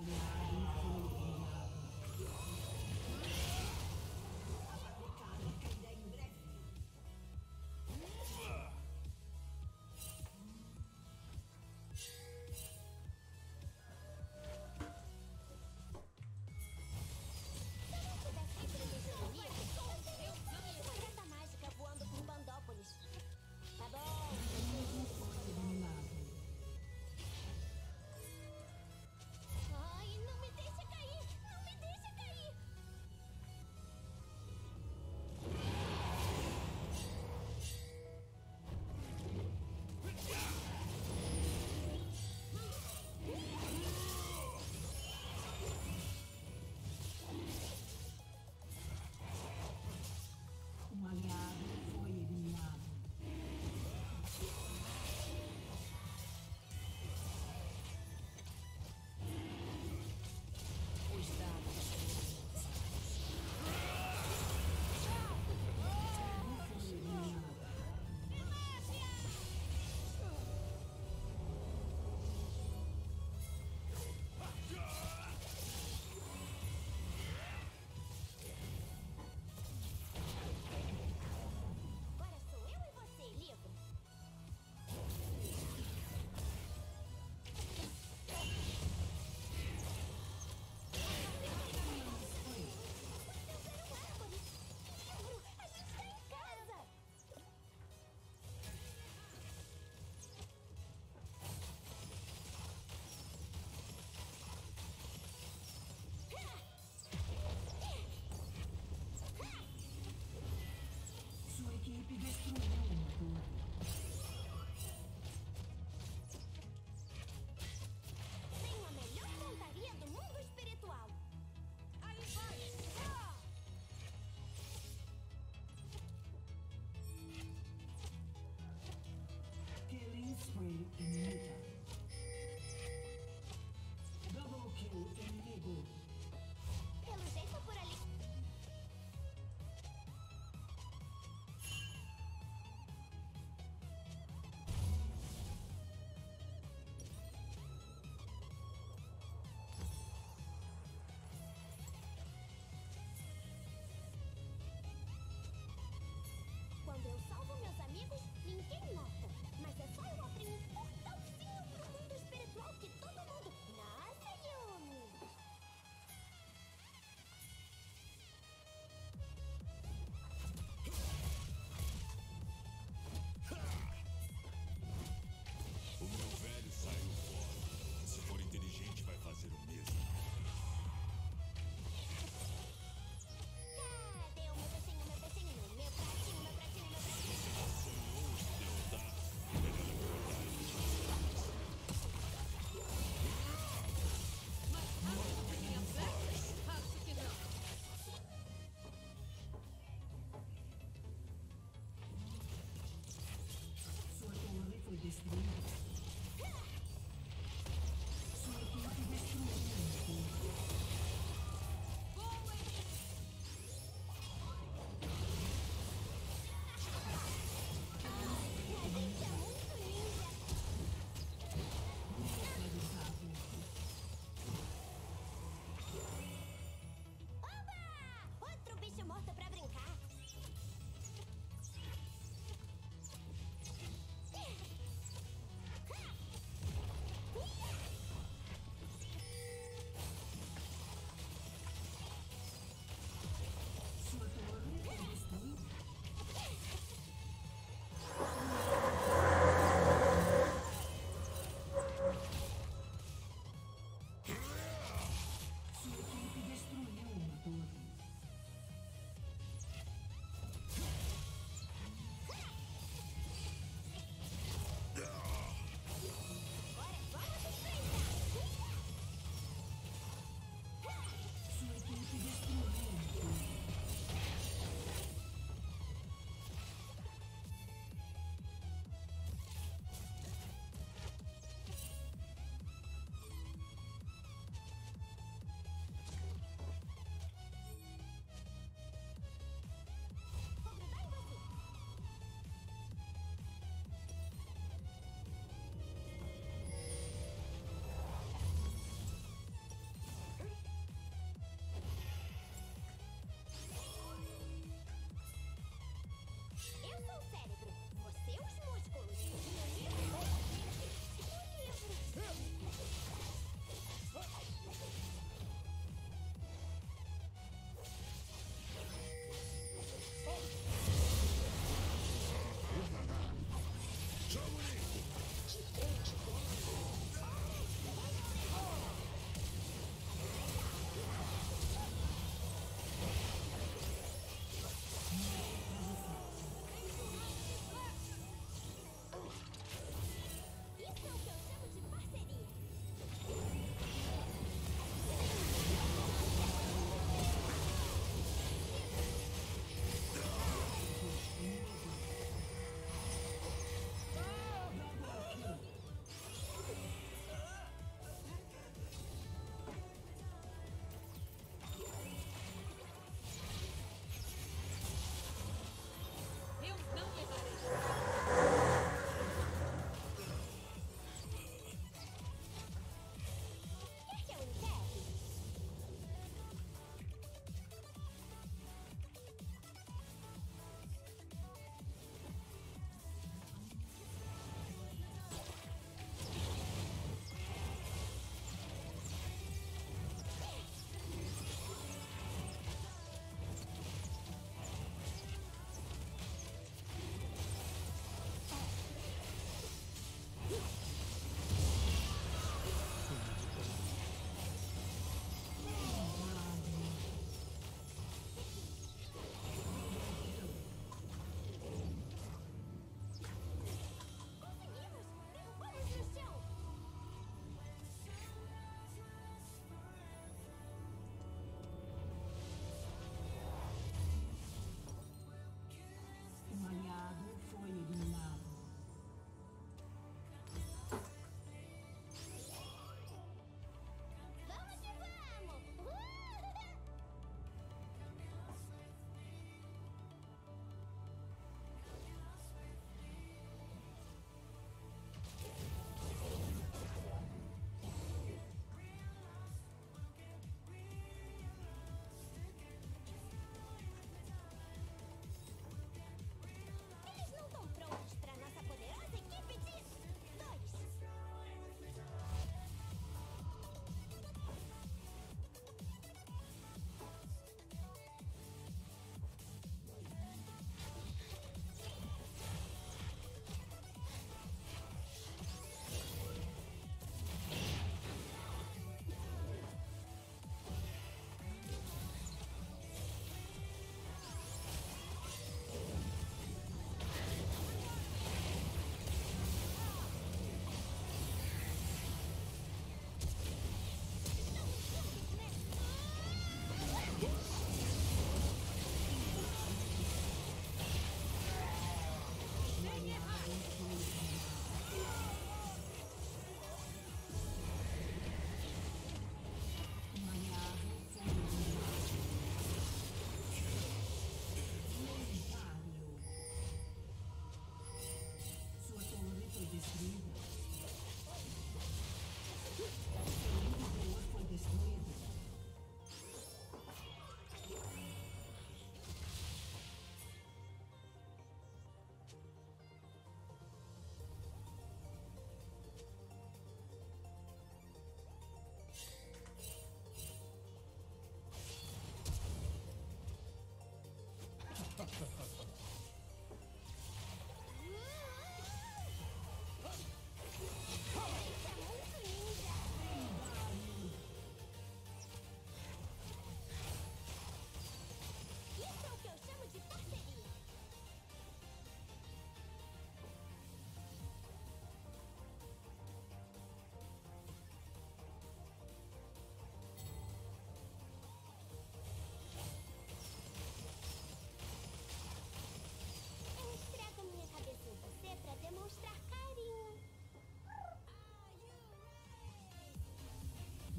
Aliado Listen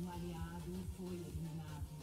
Um aliado foi eliminado.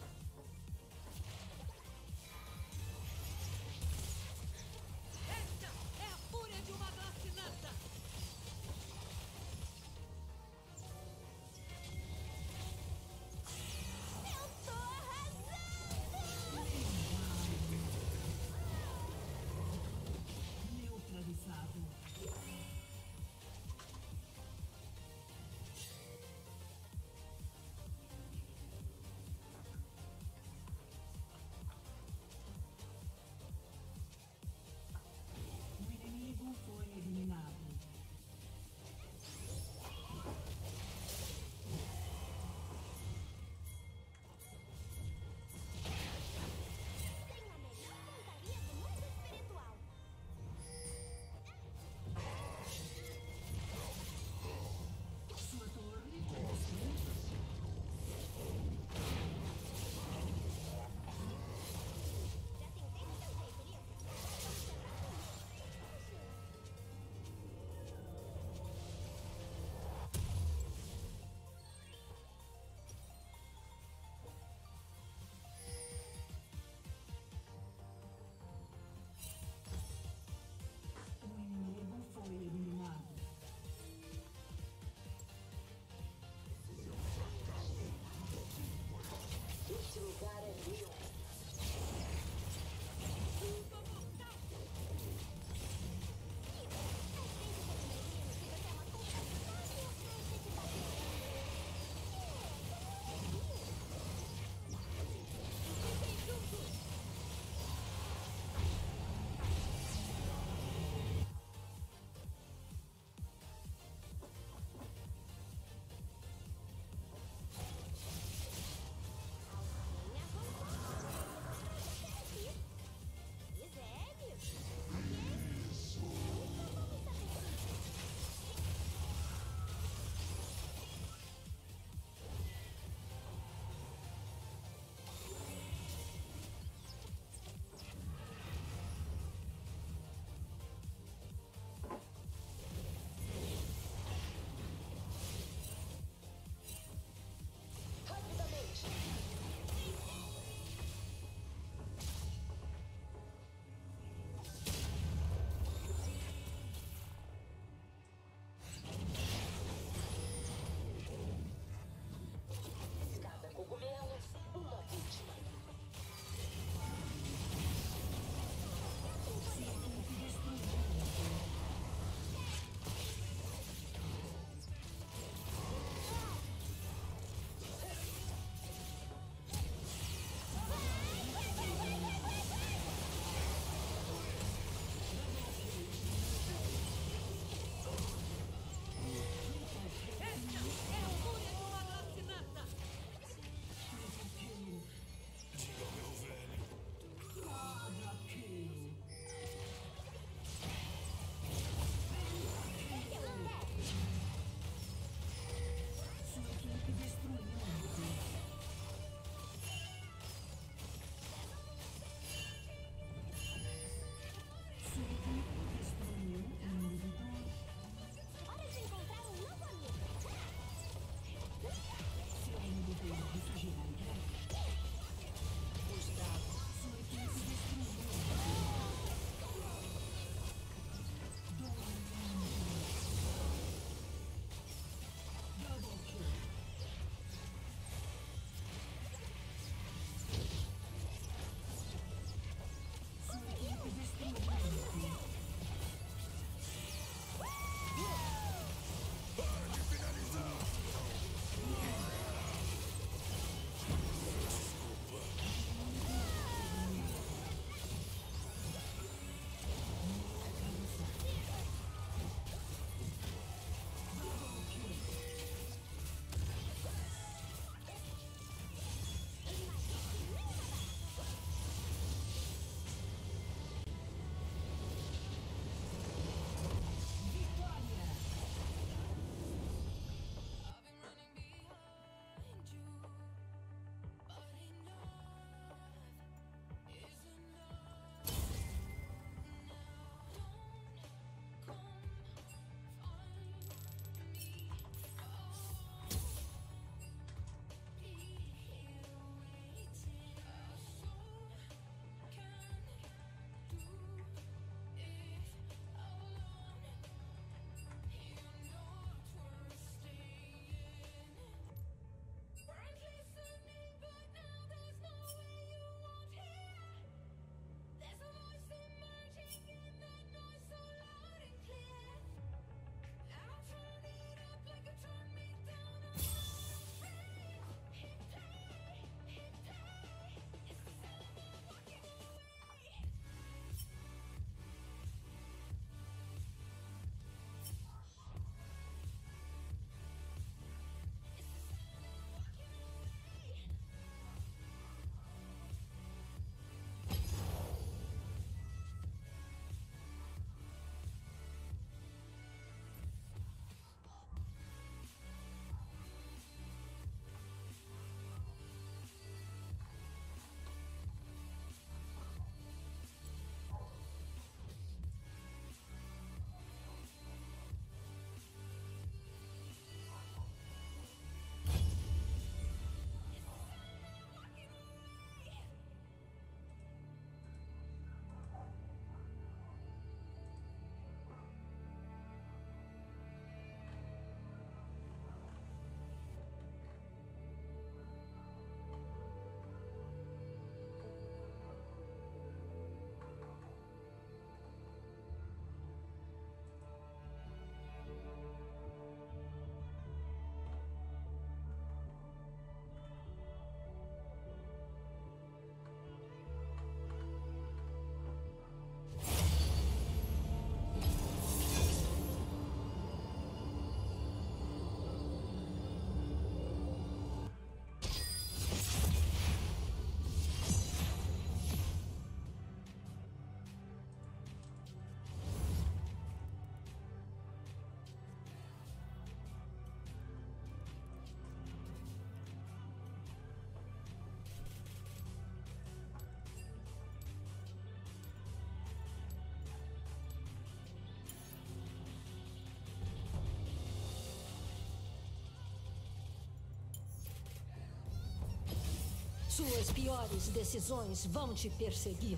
Suas piores decisões vão te perseguir.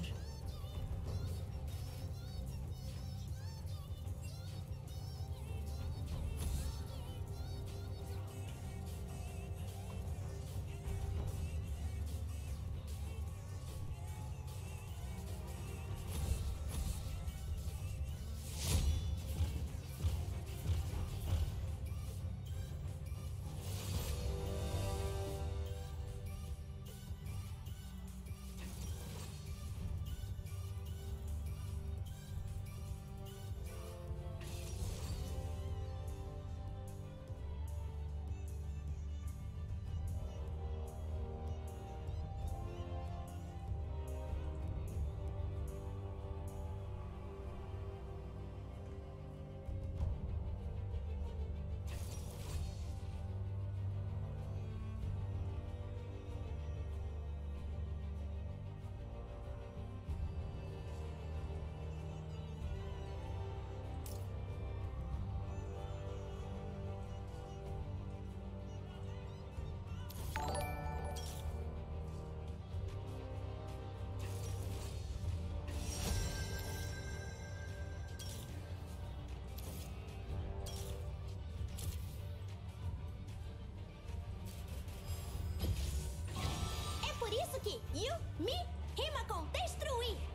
Que you, me, rima com destruir.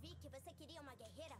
vi que você queria uma guerreira?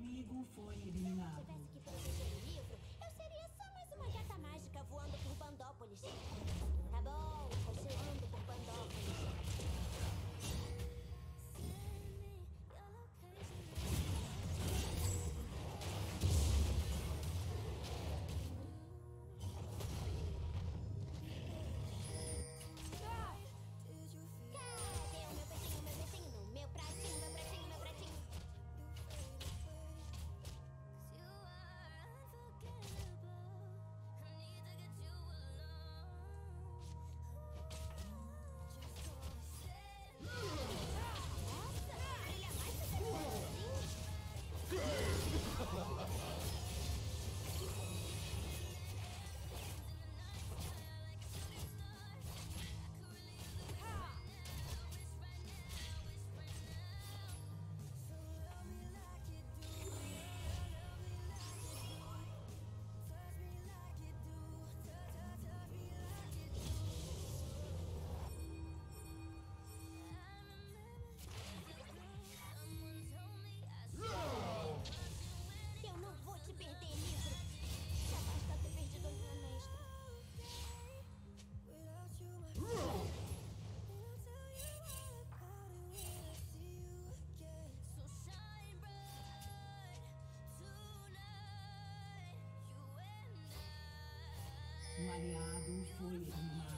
Inimigo foi eliminado. Um aliado foi eliminado. Livro.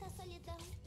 tanta solidão.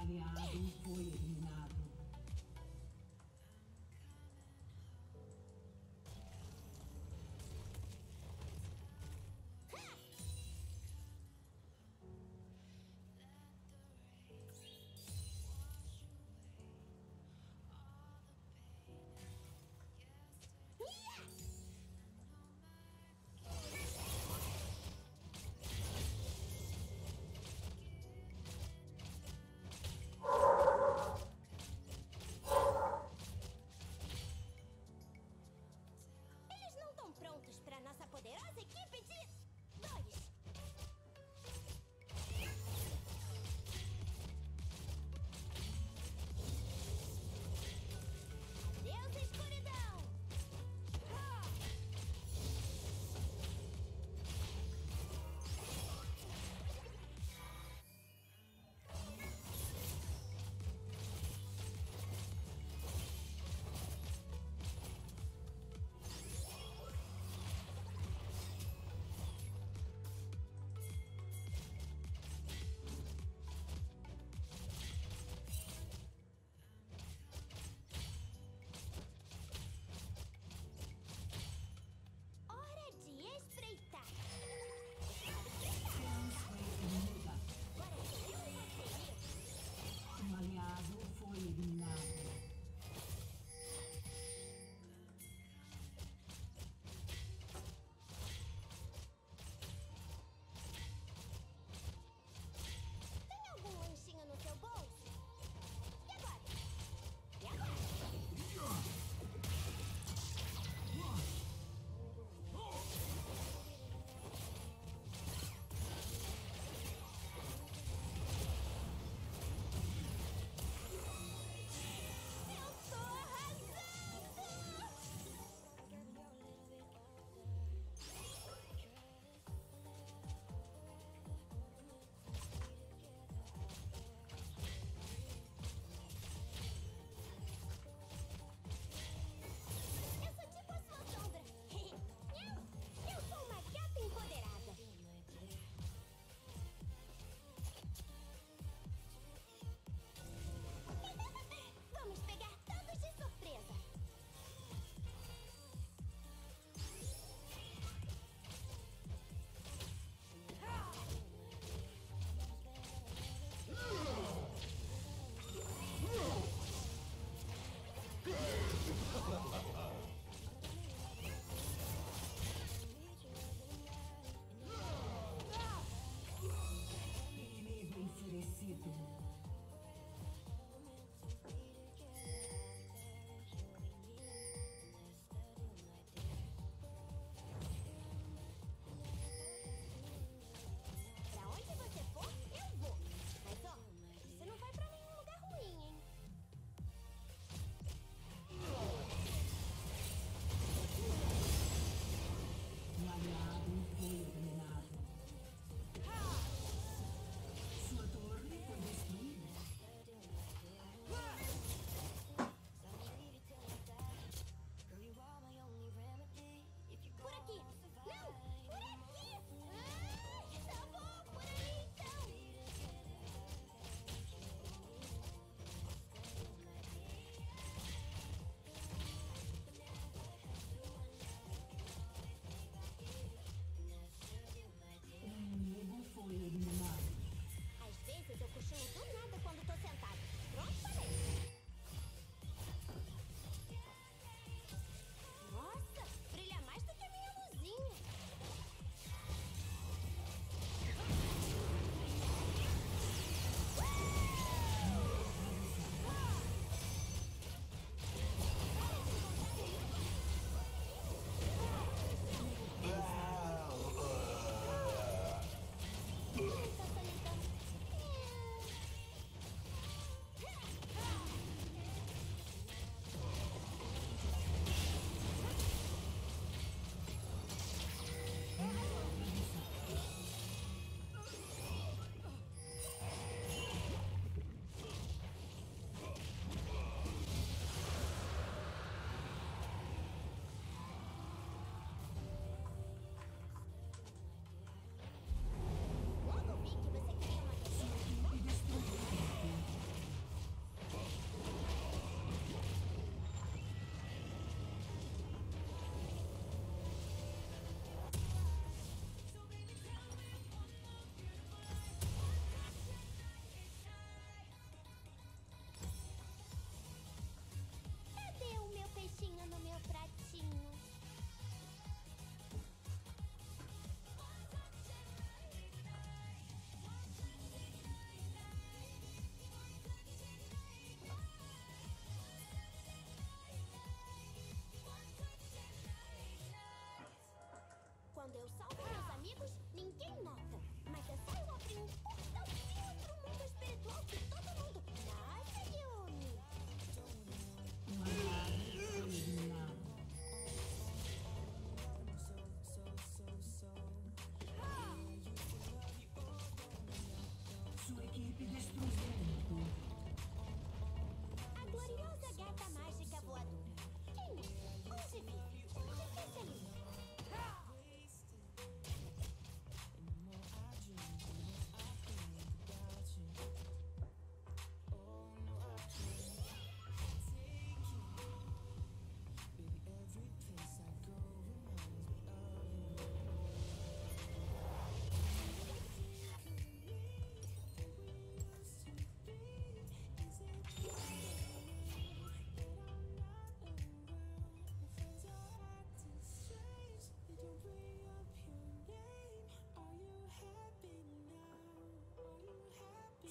Aliado foi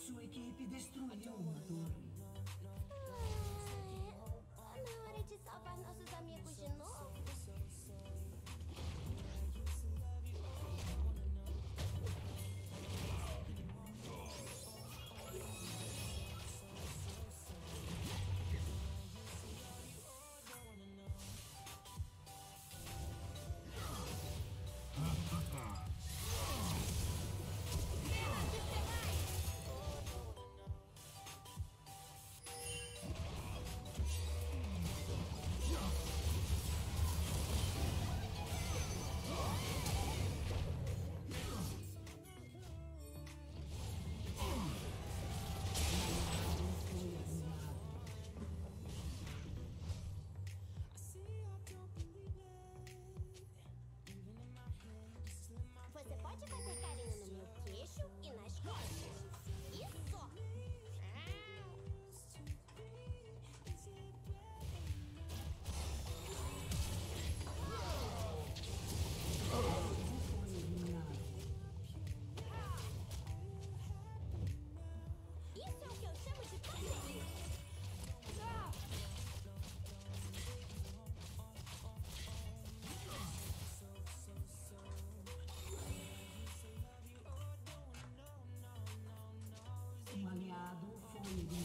Sua equipe destruiu o motor. Mm-hmm.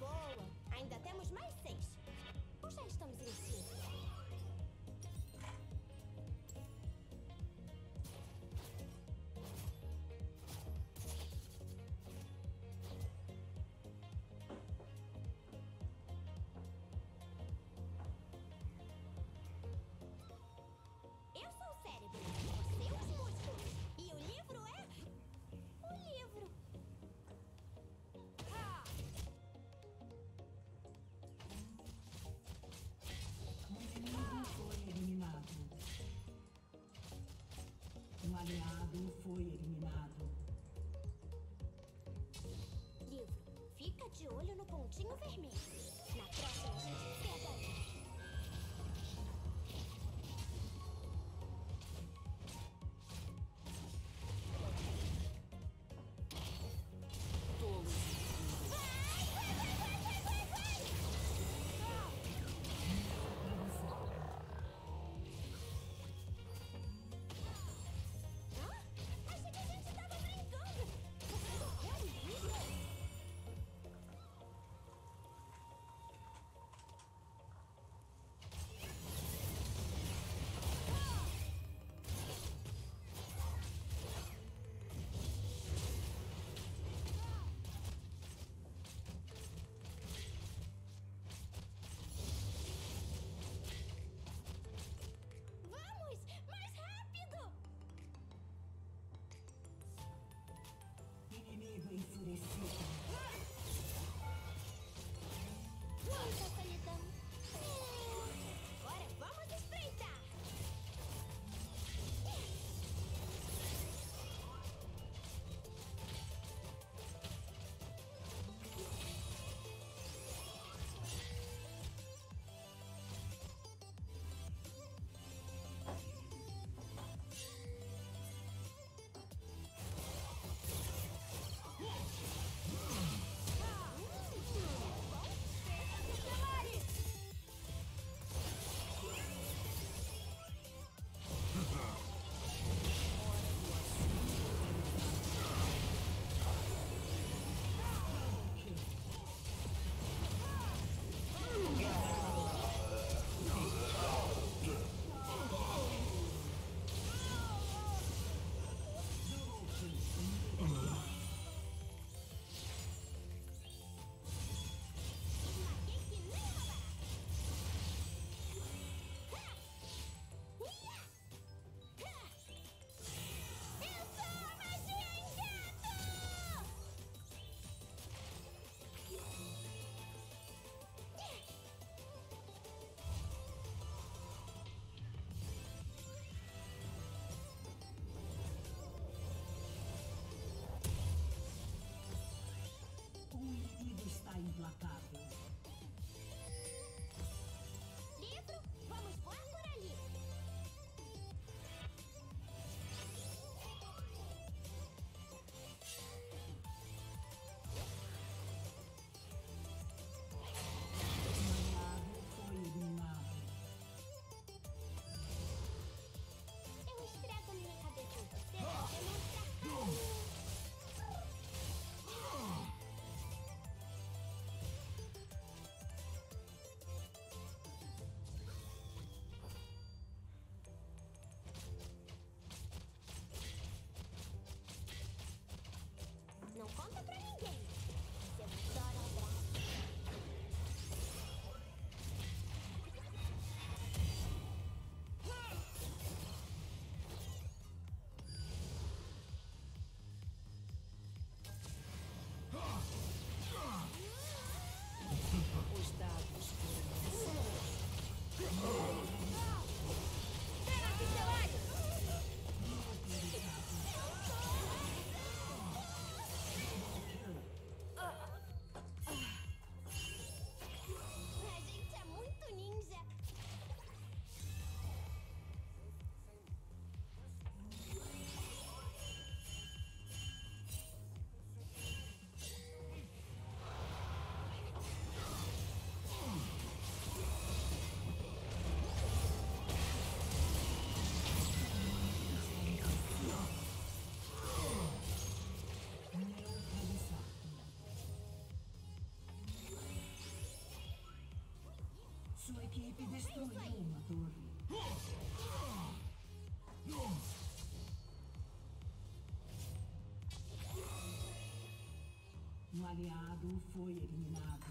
boa. Ainda temos mais seis. Ou já estamos em Um aliado foi eliminado. Livro, fica de olho no pontinho vermelho. Na próxima, a gente pega. Eliminado. equipe destruiu uma torre. Um aliado foi eliminado.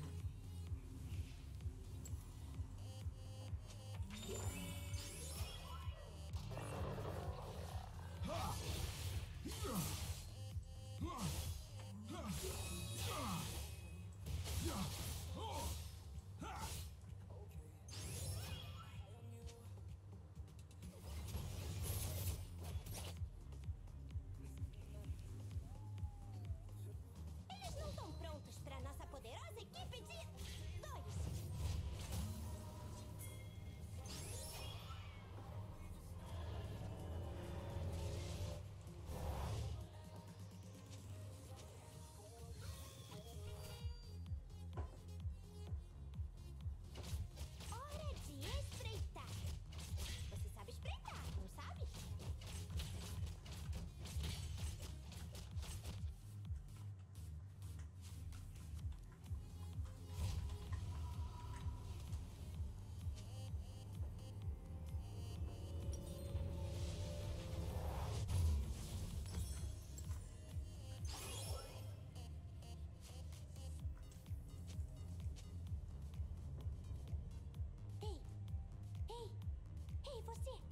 欲しい。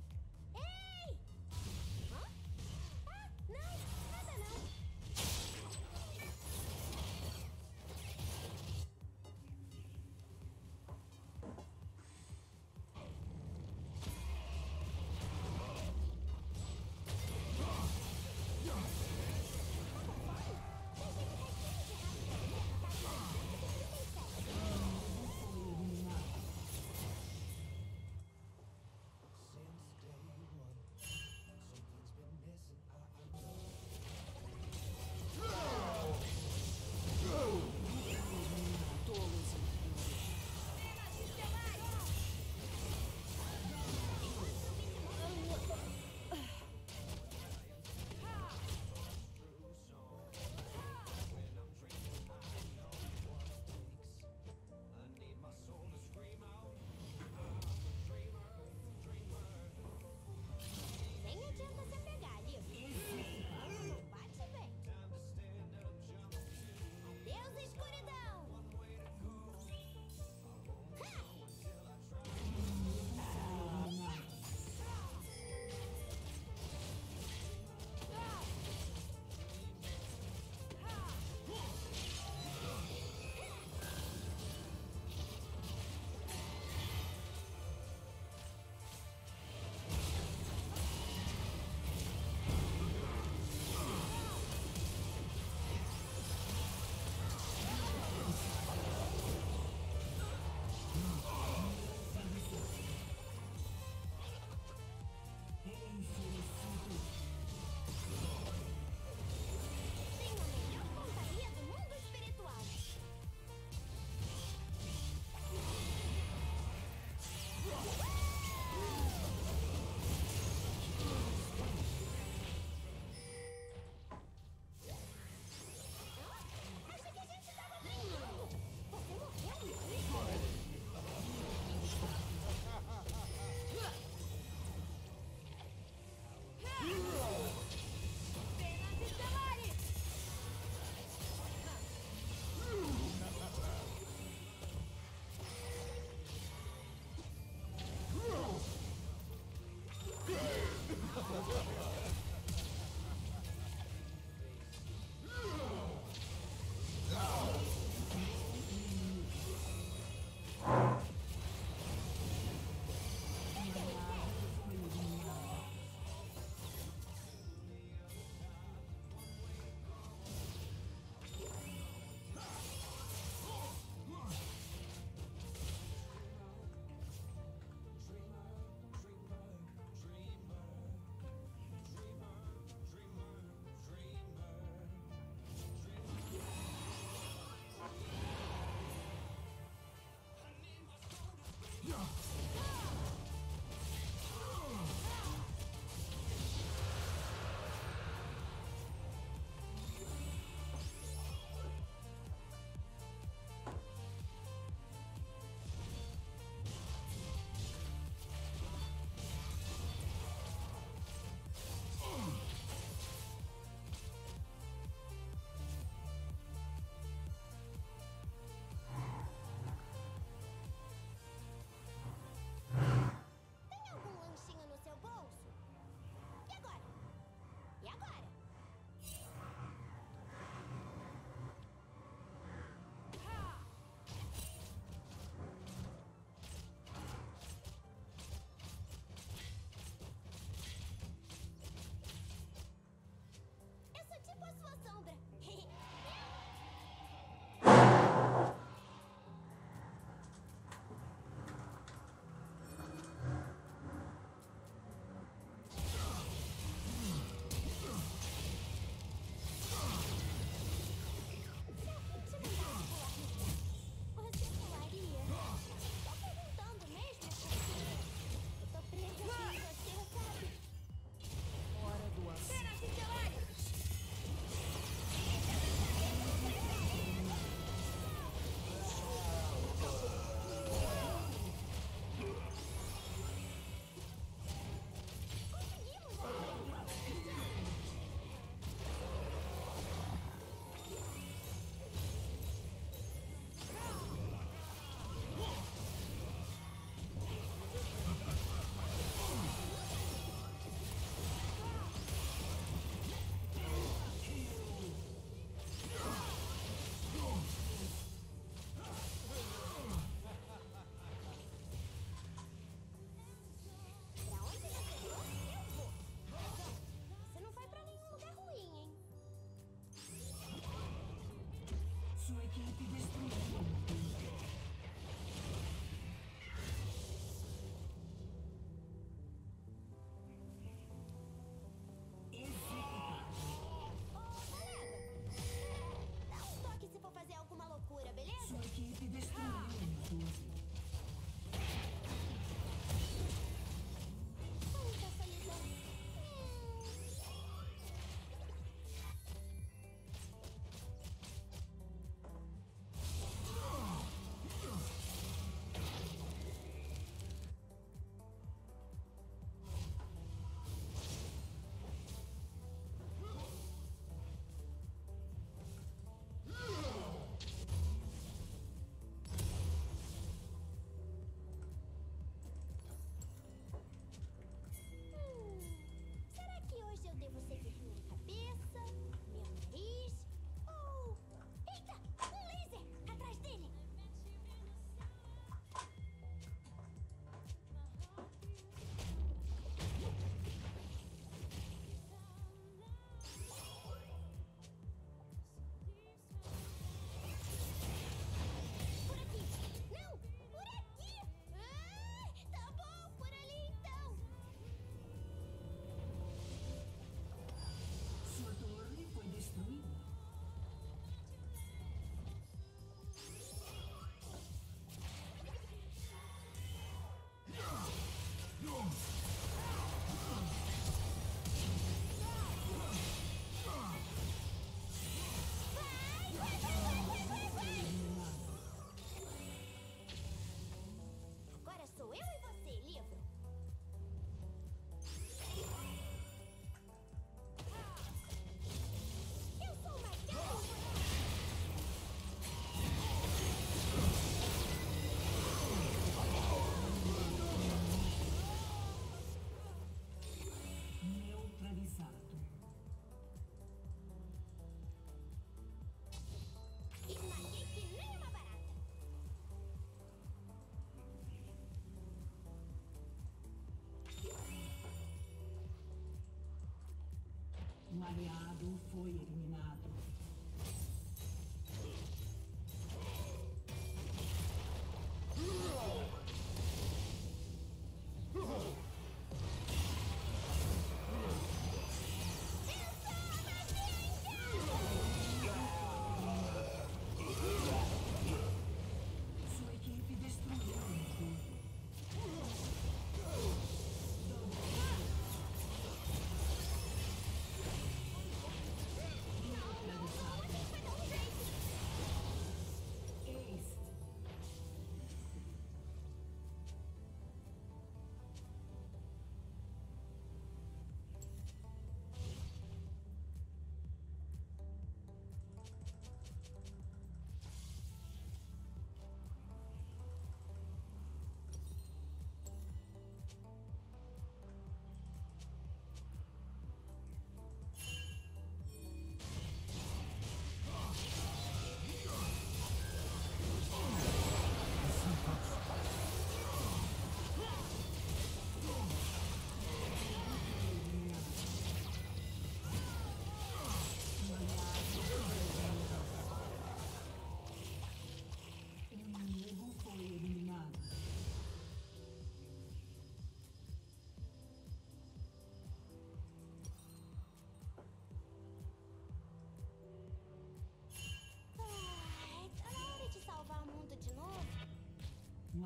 Aliado foi eliminado.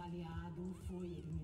Aliado foi eliminado.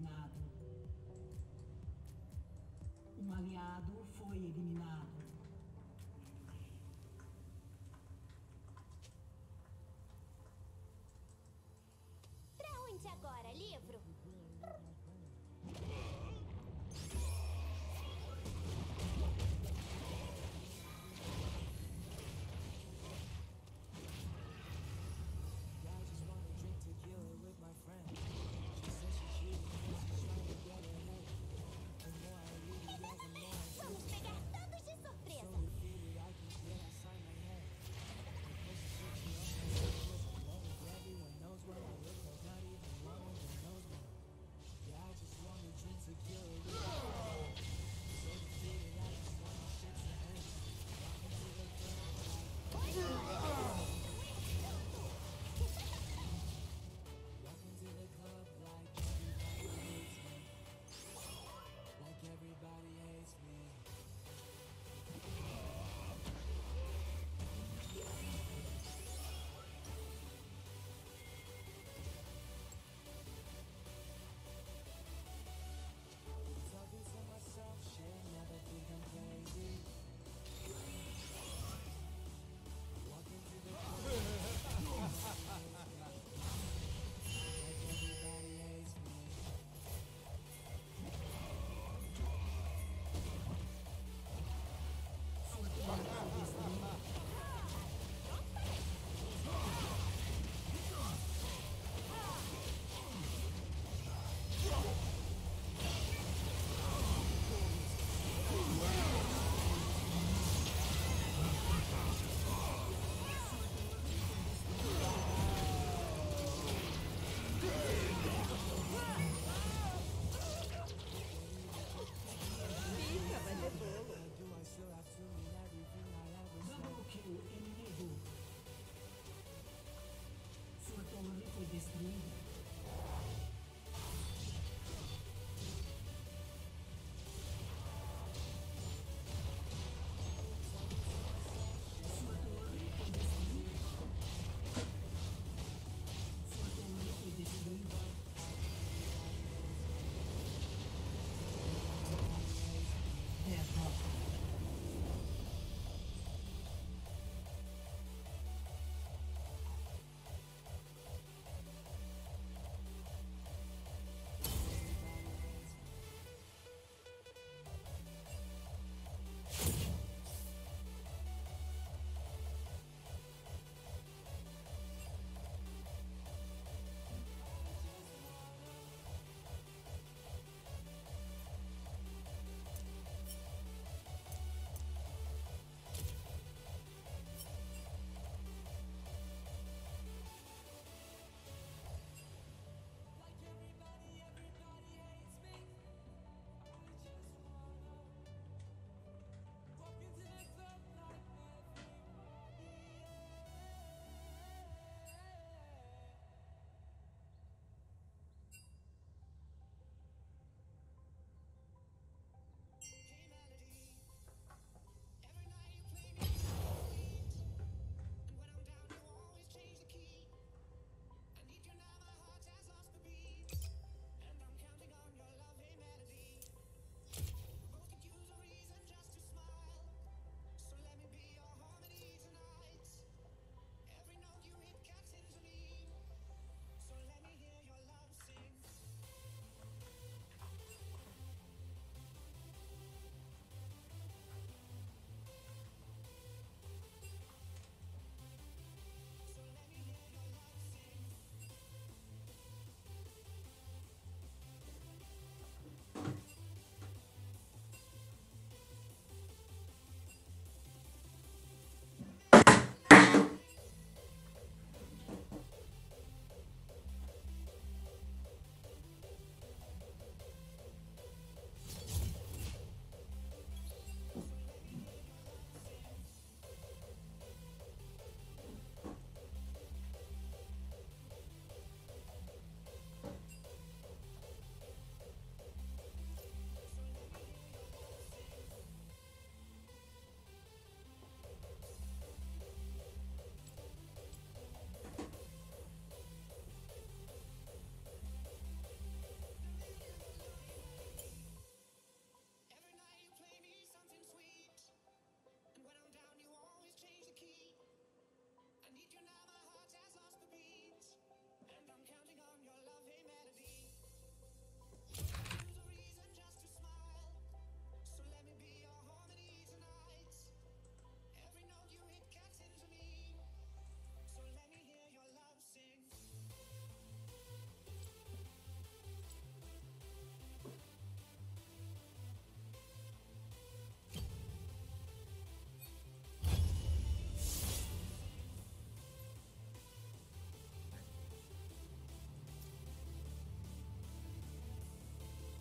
Torre foi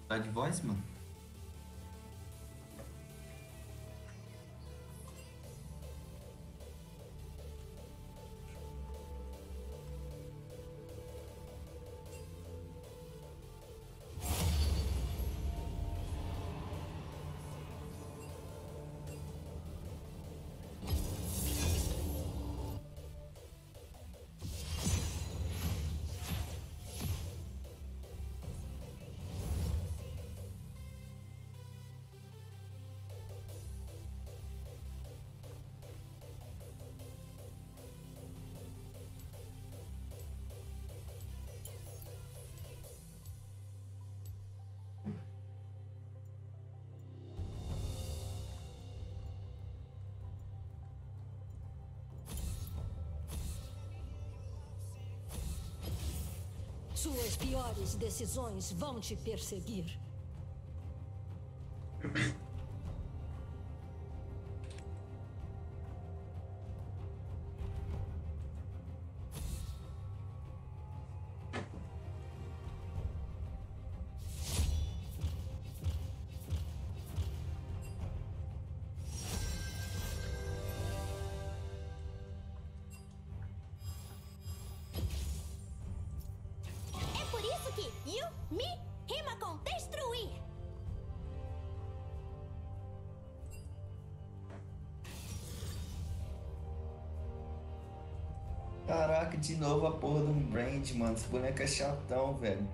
Tá de voz, mano? Suas piores decisões vão te perseguir. De novo a porra do Brand, mano. Esse boneco é chatão, velho.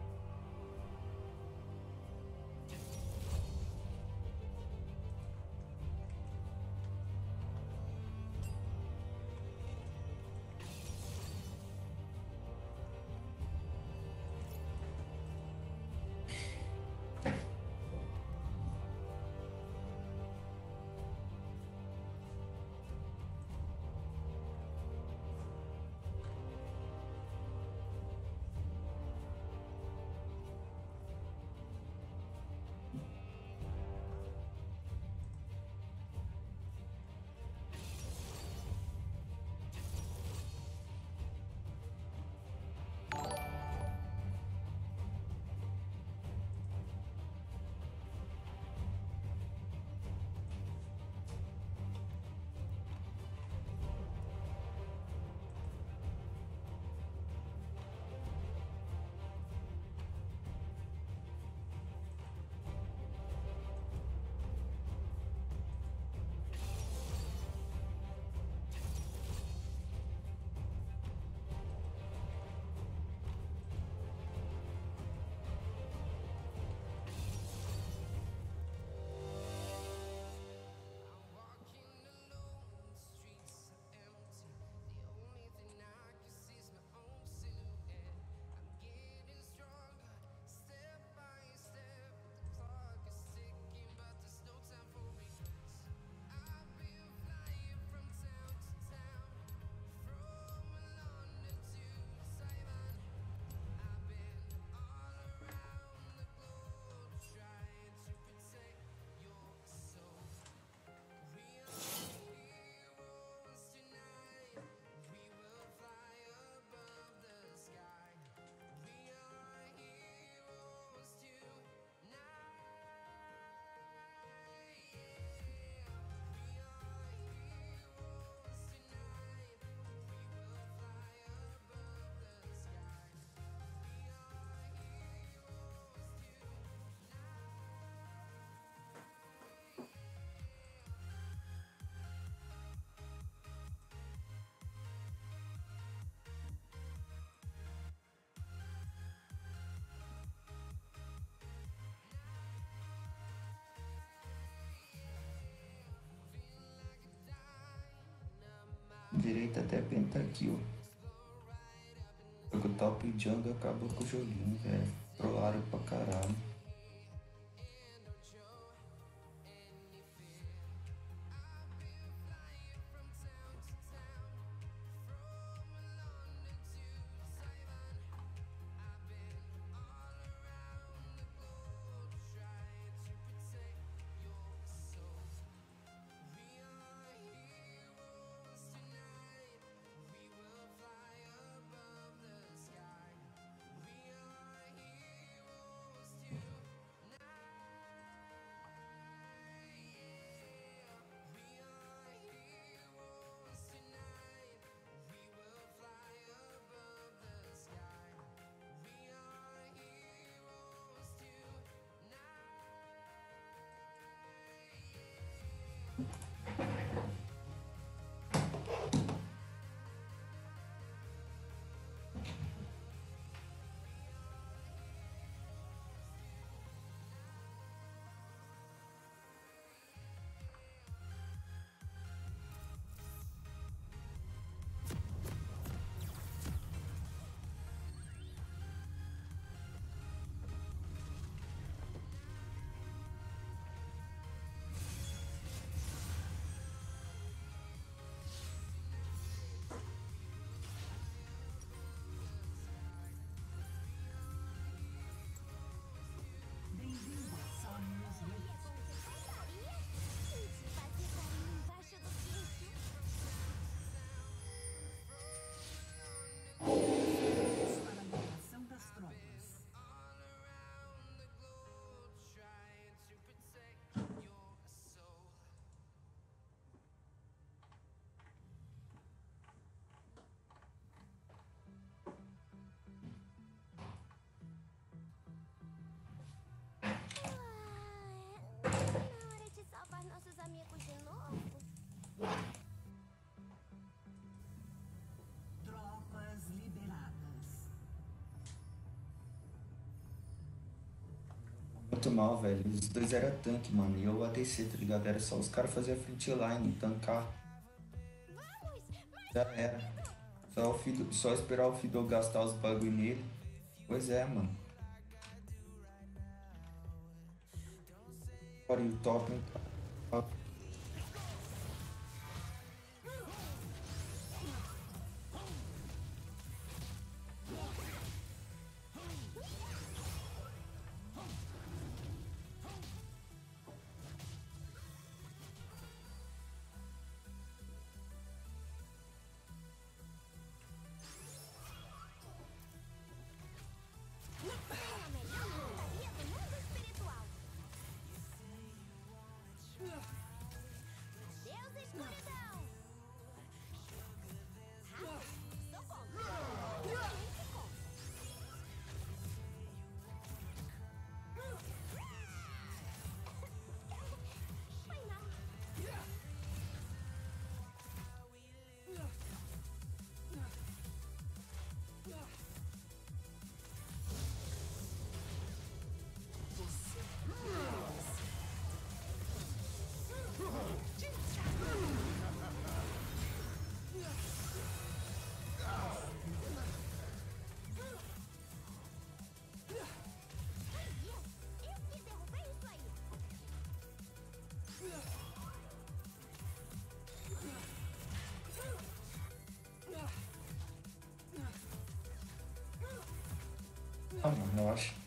Direita até pentakill. Jogo top jungle acabou com o joguinho, velho. Trollaram pra caralho. Muito mal, velho. Os dois eram tanque, mano. E eu ADC, tá ligado? Era só os caras fazer a front line, tancar. Já era. Só, o Fido, só esperar o Fido gastar os bagulho nele. Pois é, mano. E o top. Mano, eu acho.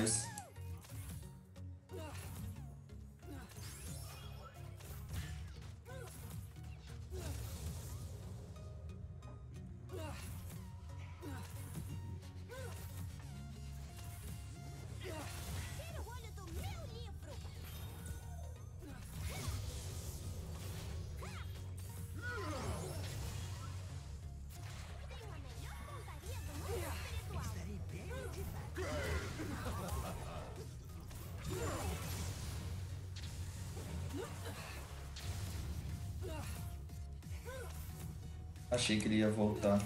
Mas. Achei que ele ia voltar.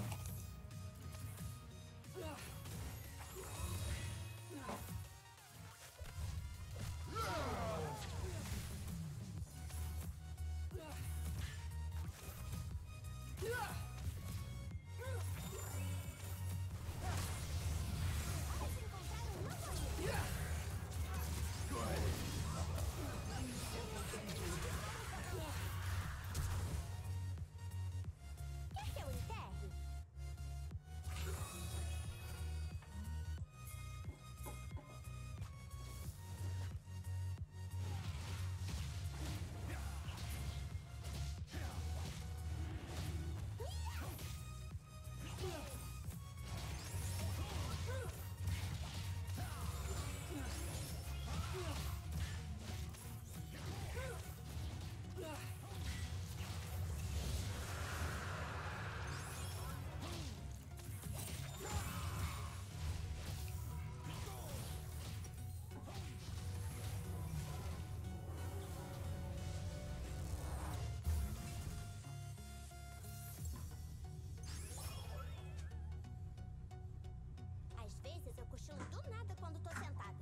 eu cochilo do nada quando tô sentada.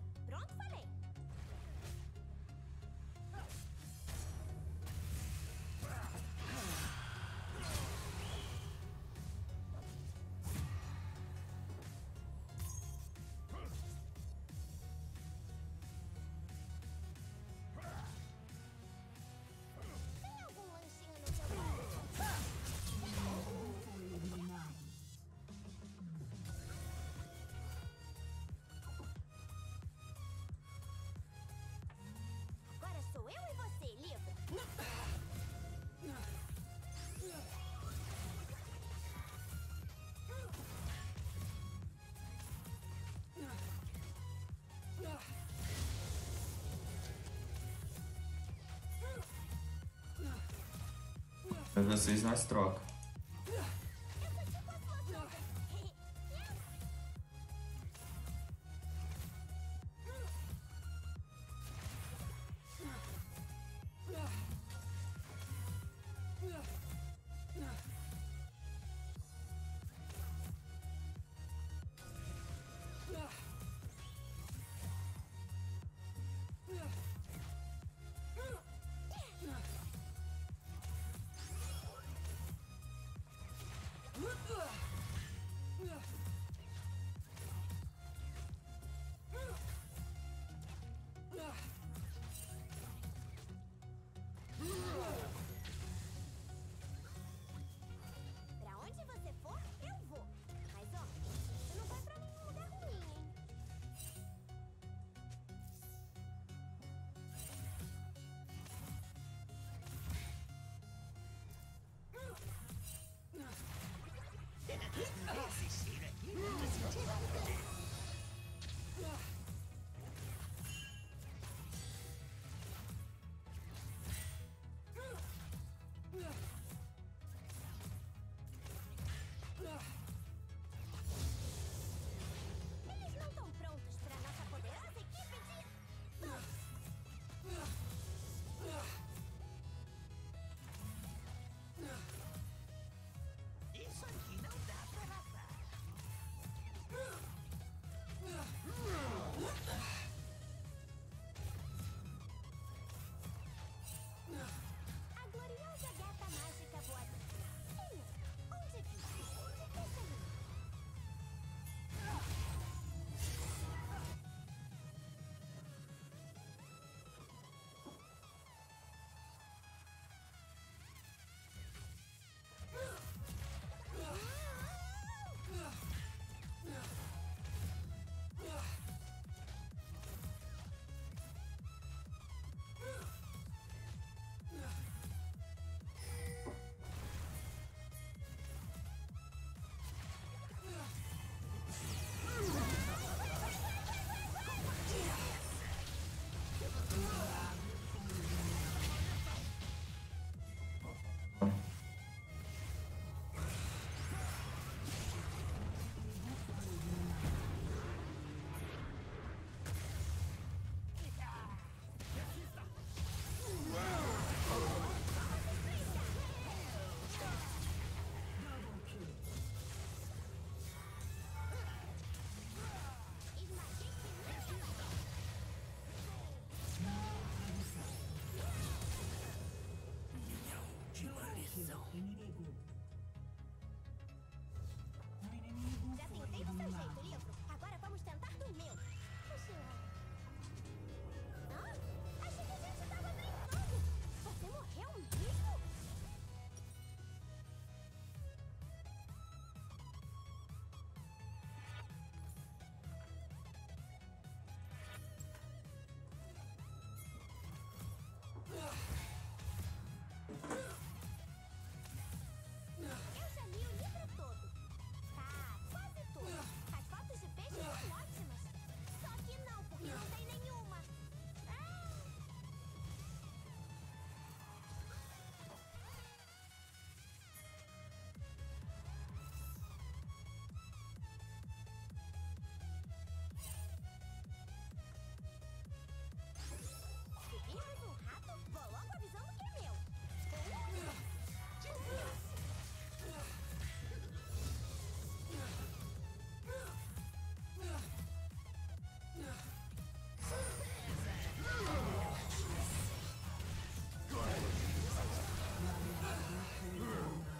Mas vocês nós troca.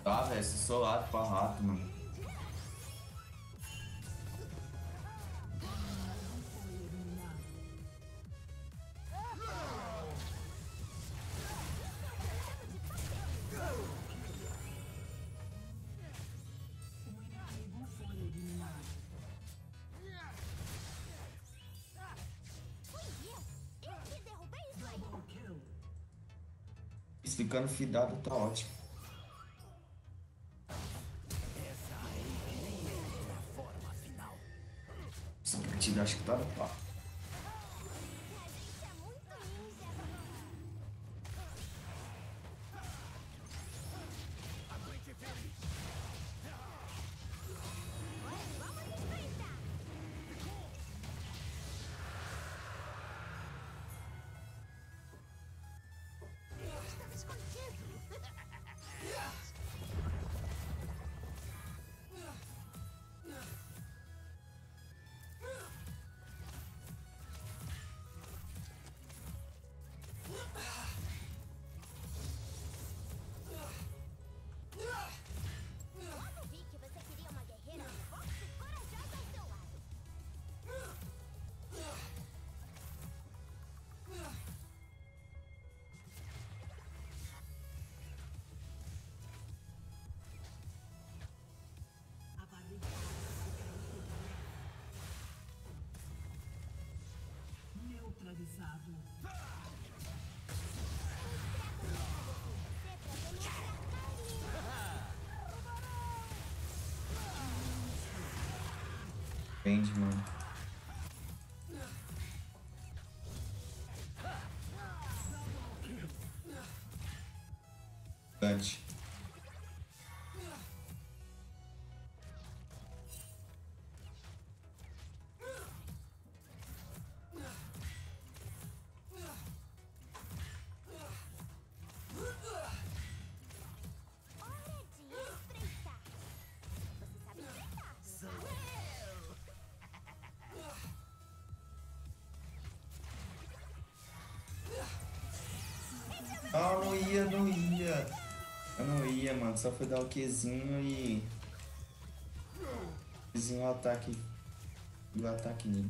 Tá, velho, esse solado pra rato, mano. Ficando fidado tá ótimo. Acho que tá no pá. Vende, mano. Ia, não ia. Eu não ia, mano. Só foi dar o Qzinho e. Qzinho o ataque. E o ataque nele.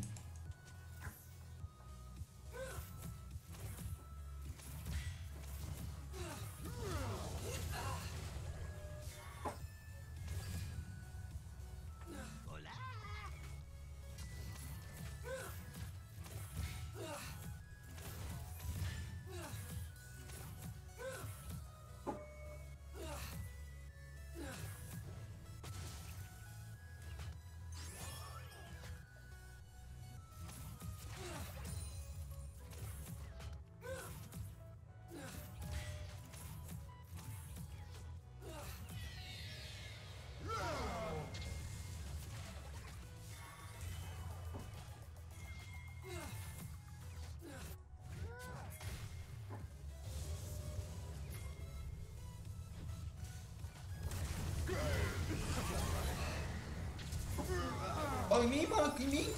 君も君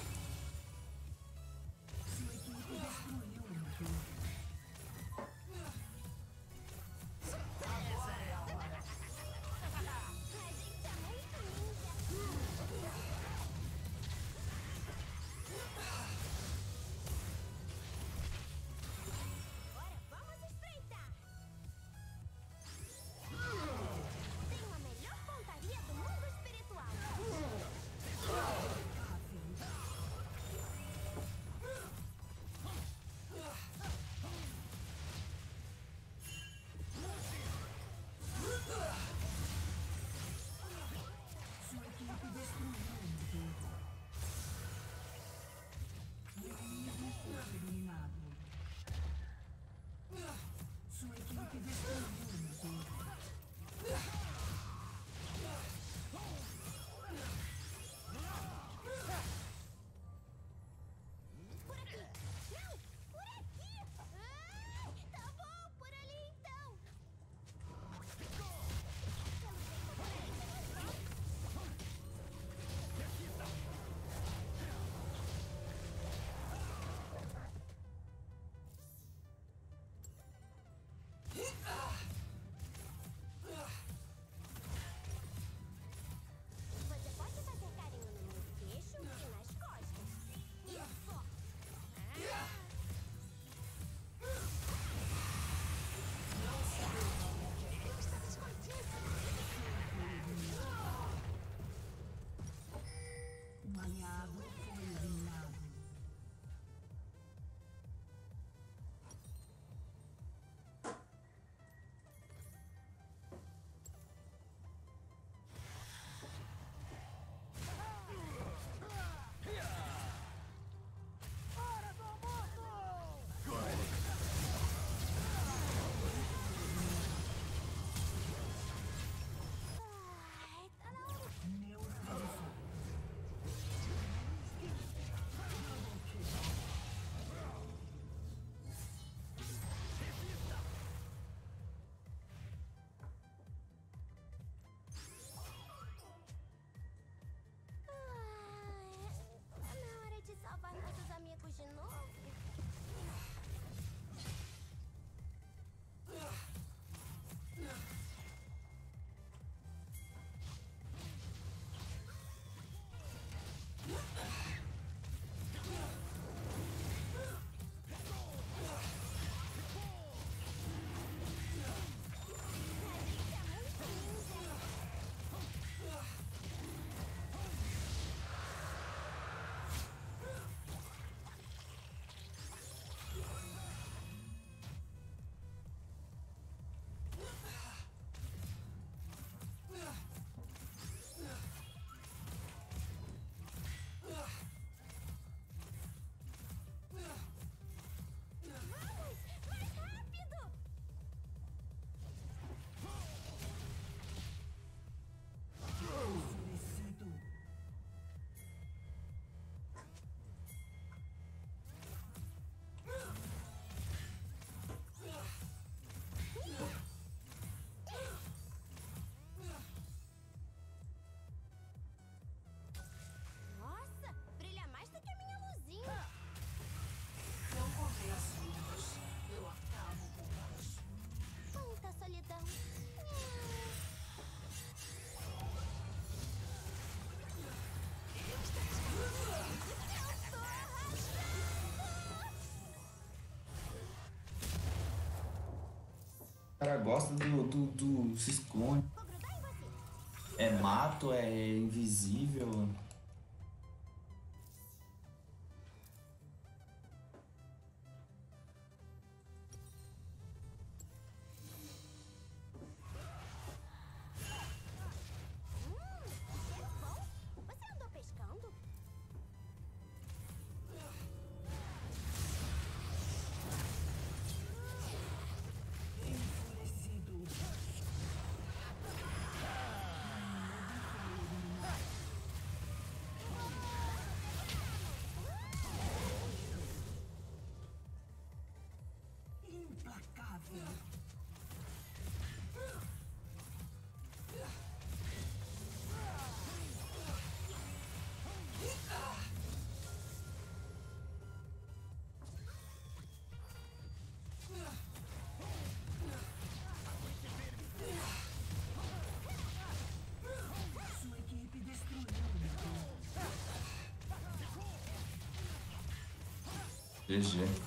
cara gosta do, do, do. se esconde. É mato, é invisível. Inimigo. GG.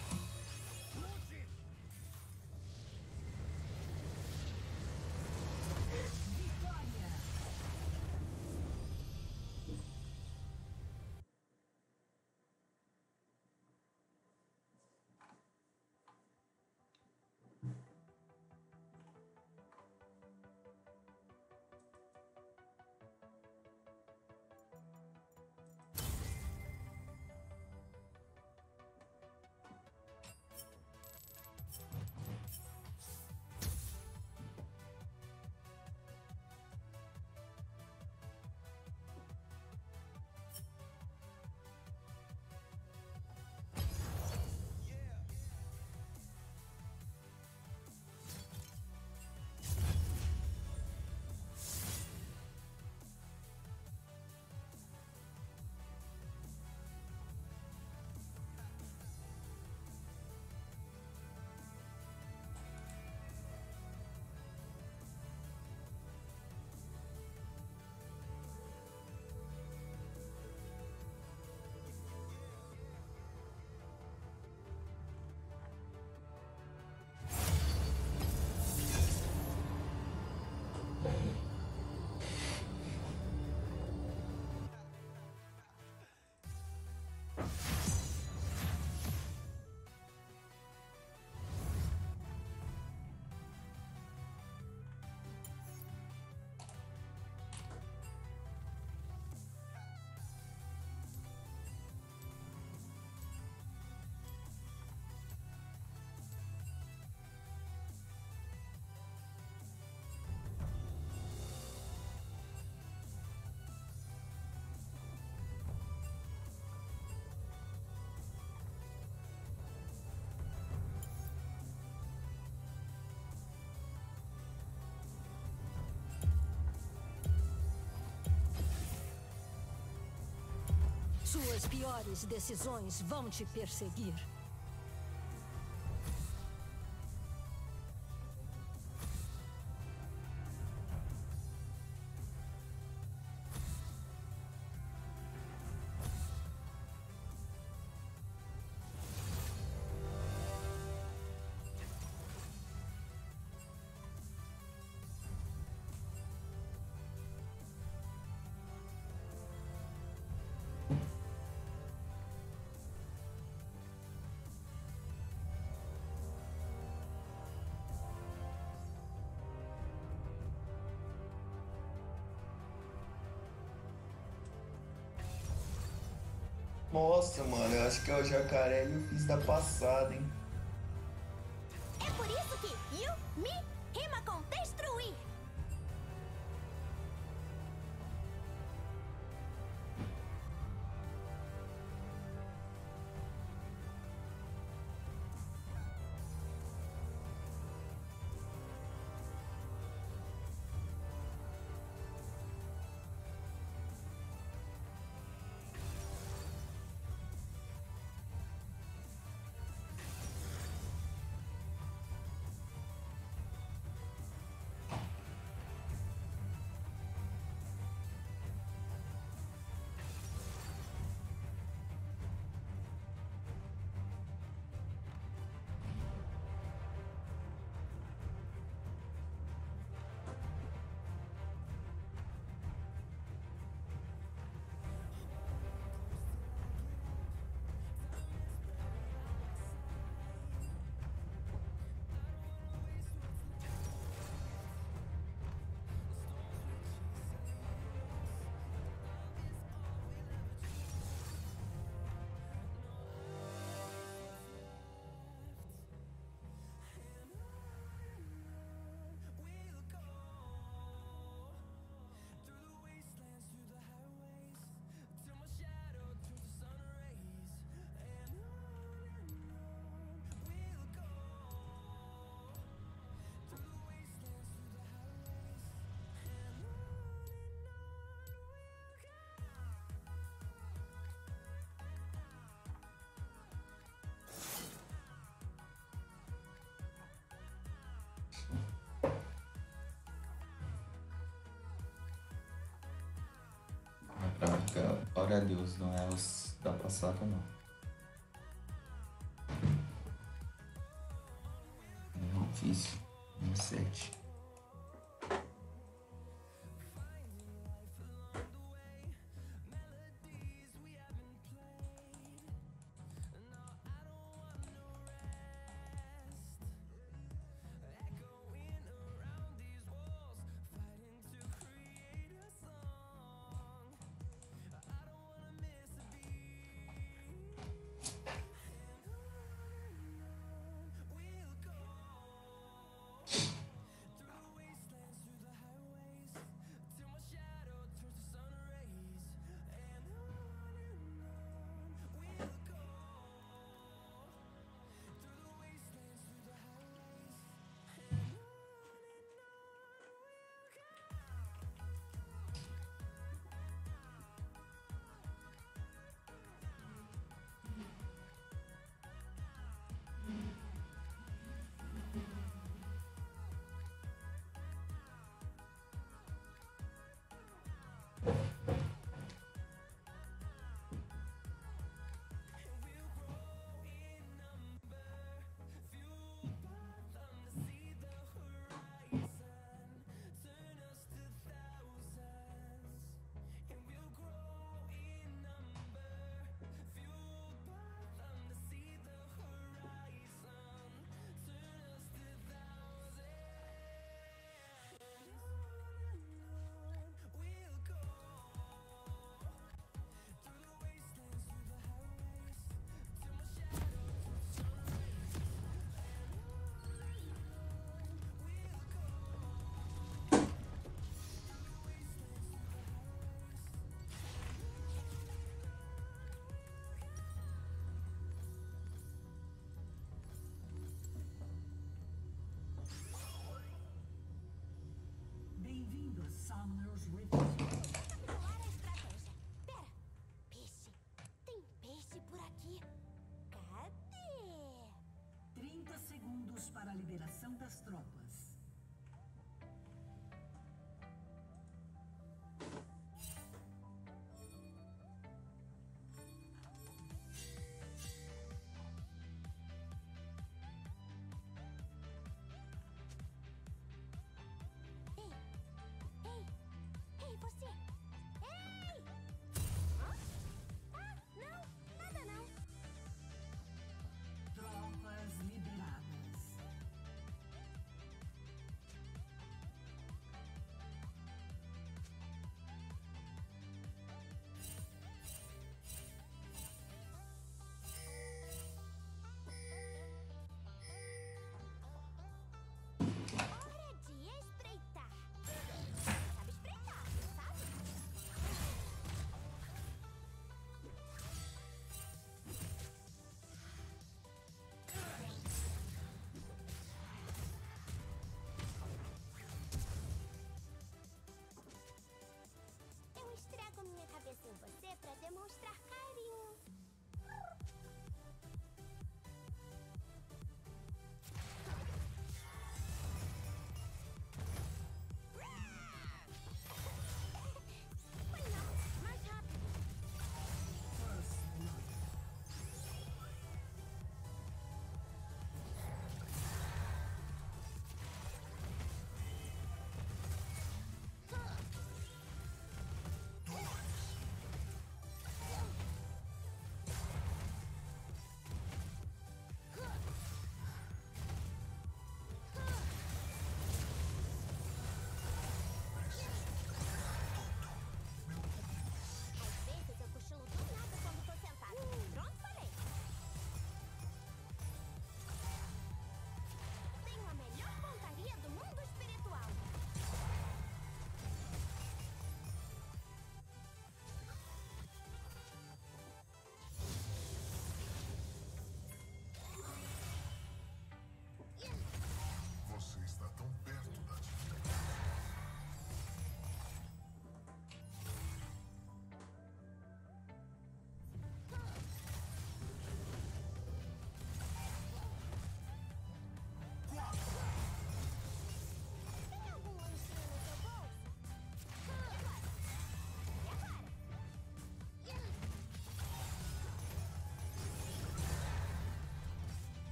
Suas piores decisões vão te perseguir. Nossa, mano, eu acho que é o jacaré e eu fiz da passada, hein? É por isso que you, me, Glória a Deus, não é os da passada não. para a liberação das tropas.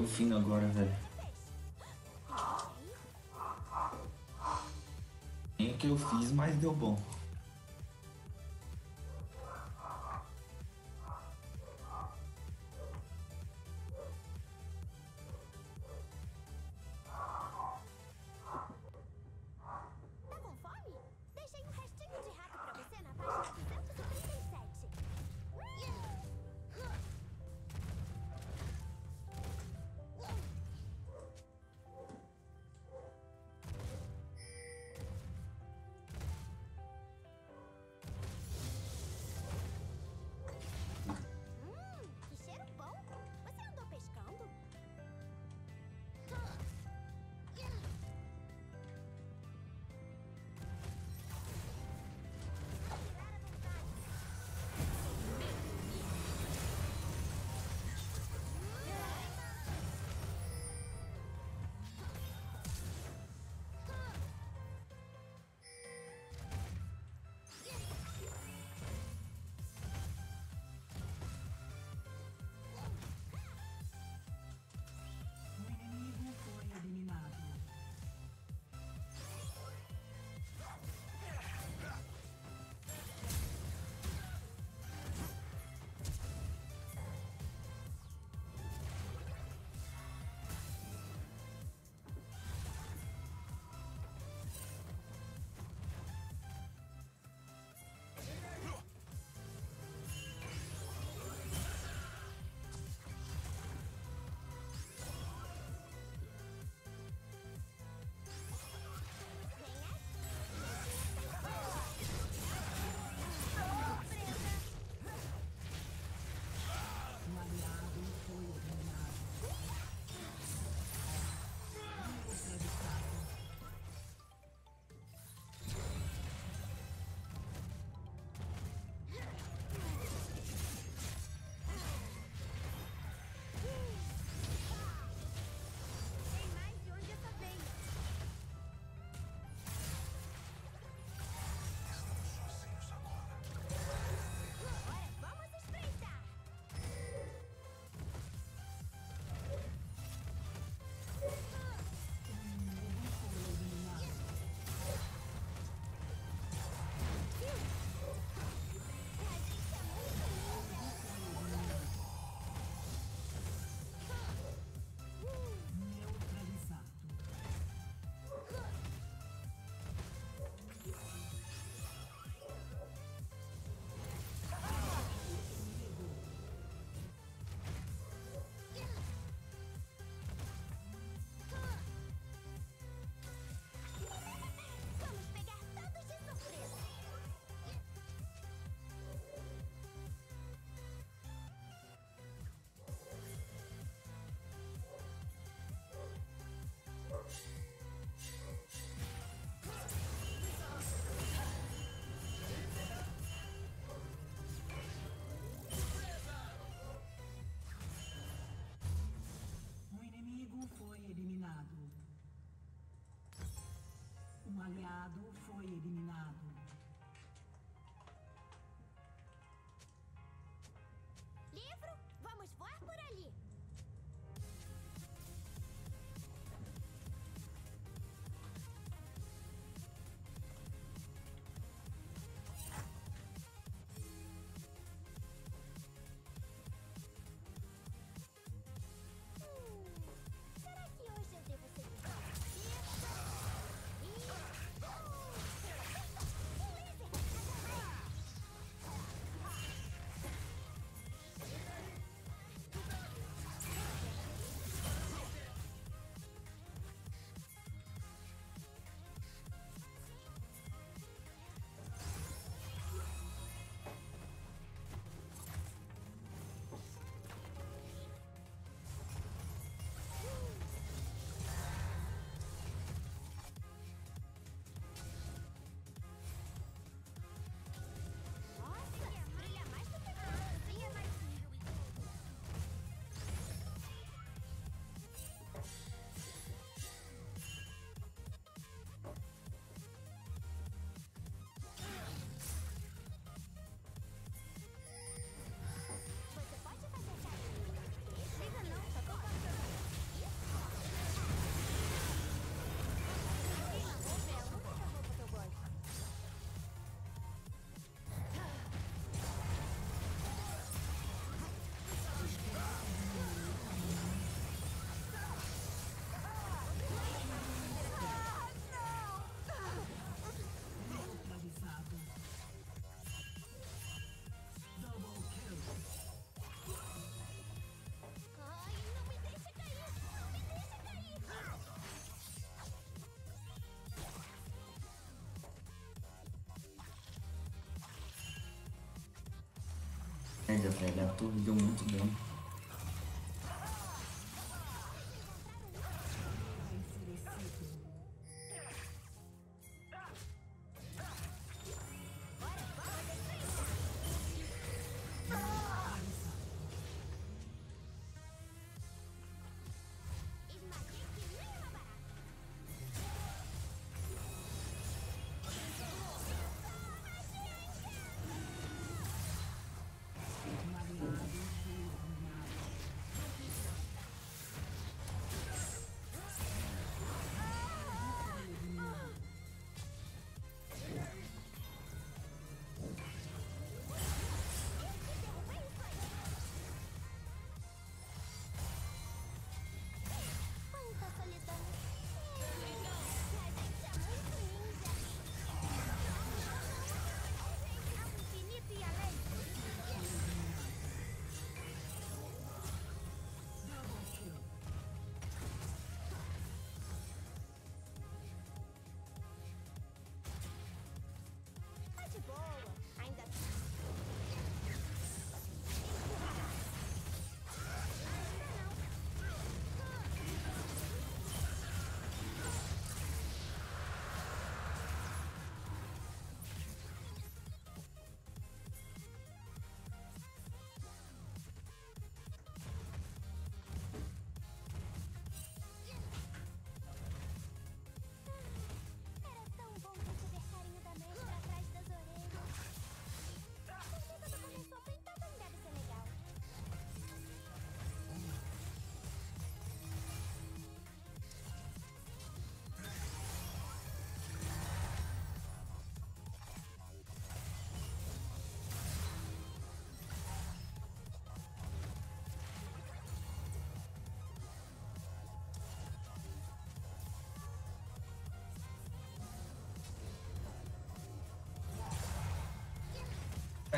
Tô fino agora, velho. Nem que eu fiz, mas deu bom. Merda, velho. A torre deu muito dano.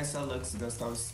essa Lux gastava esse.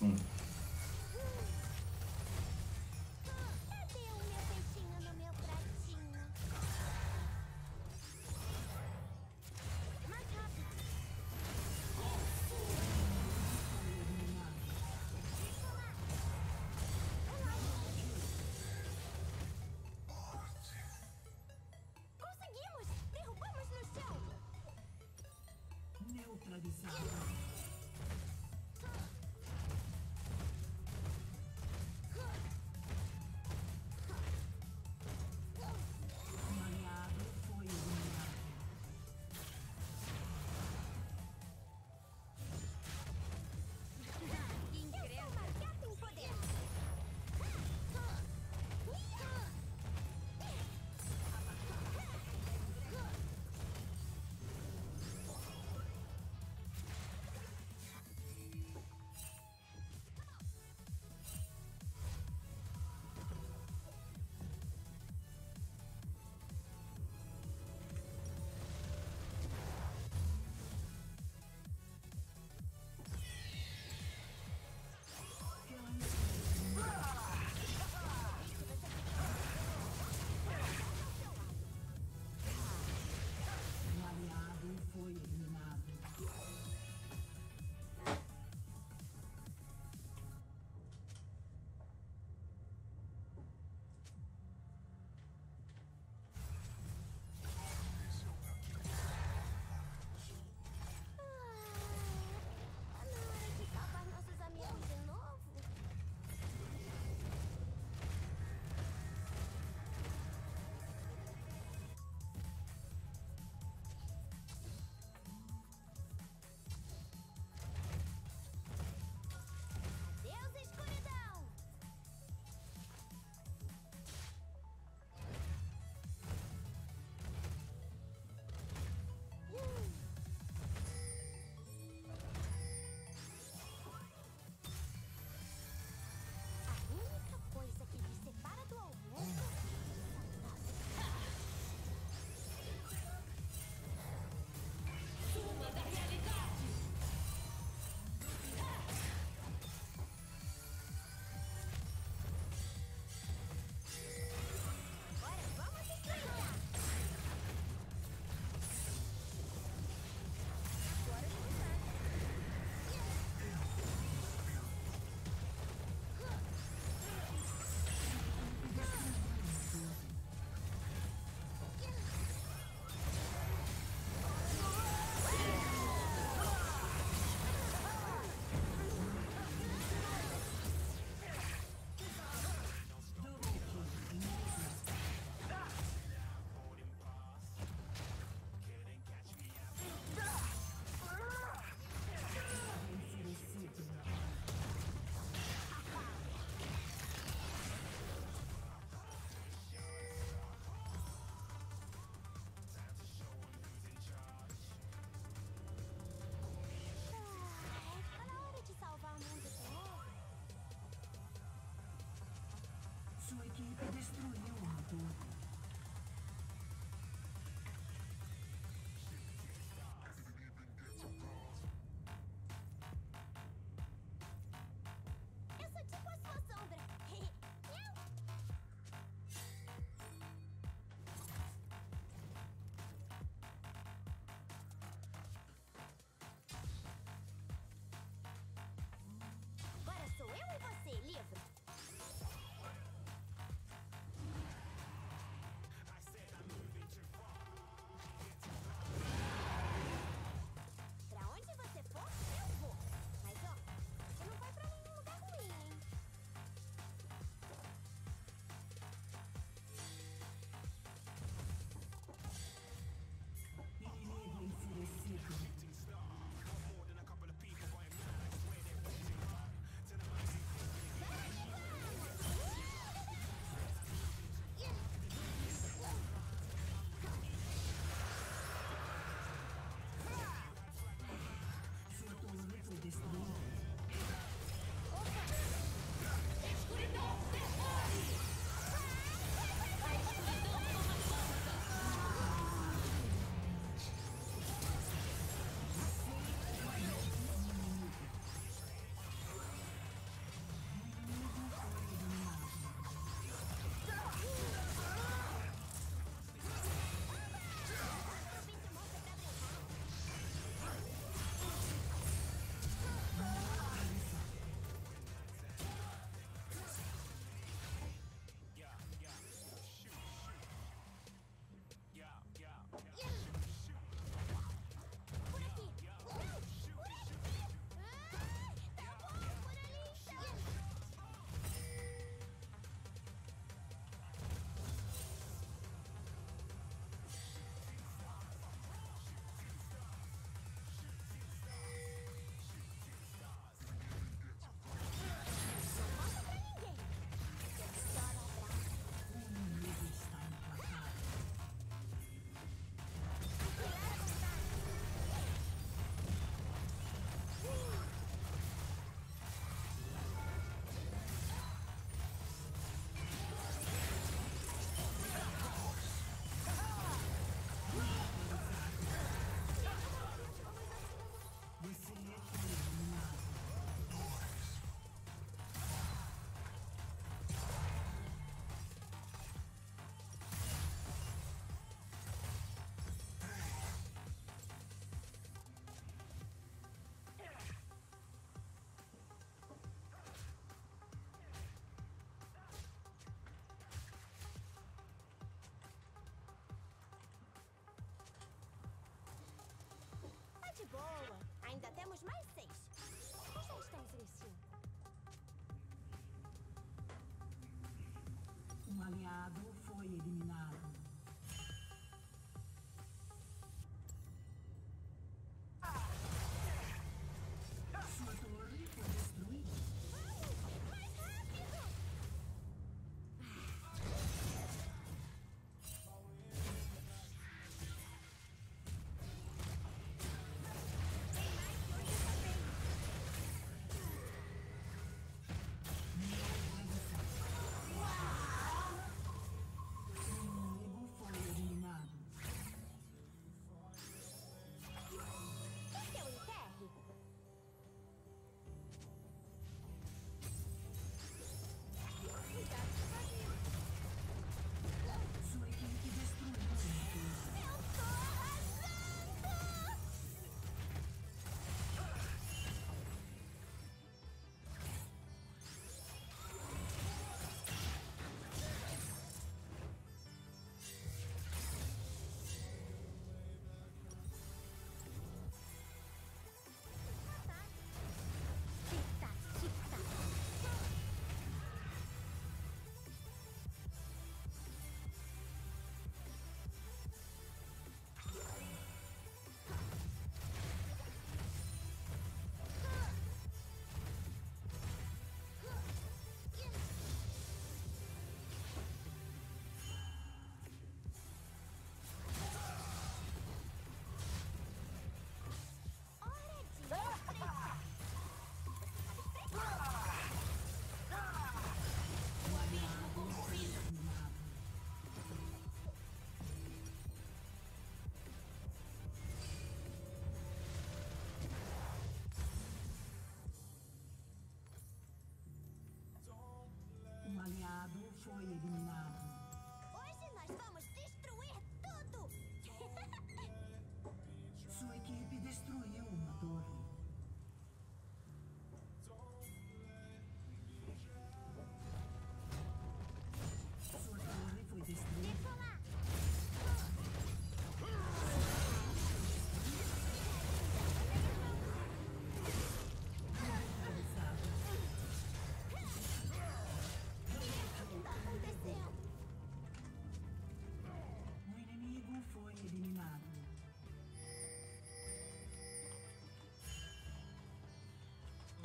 equipe destruiu o. boa. Ainda temos mais seis. E já estamos nisso. Um aliado yedi mina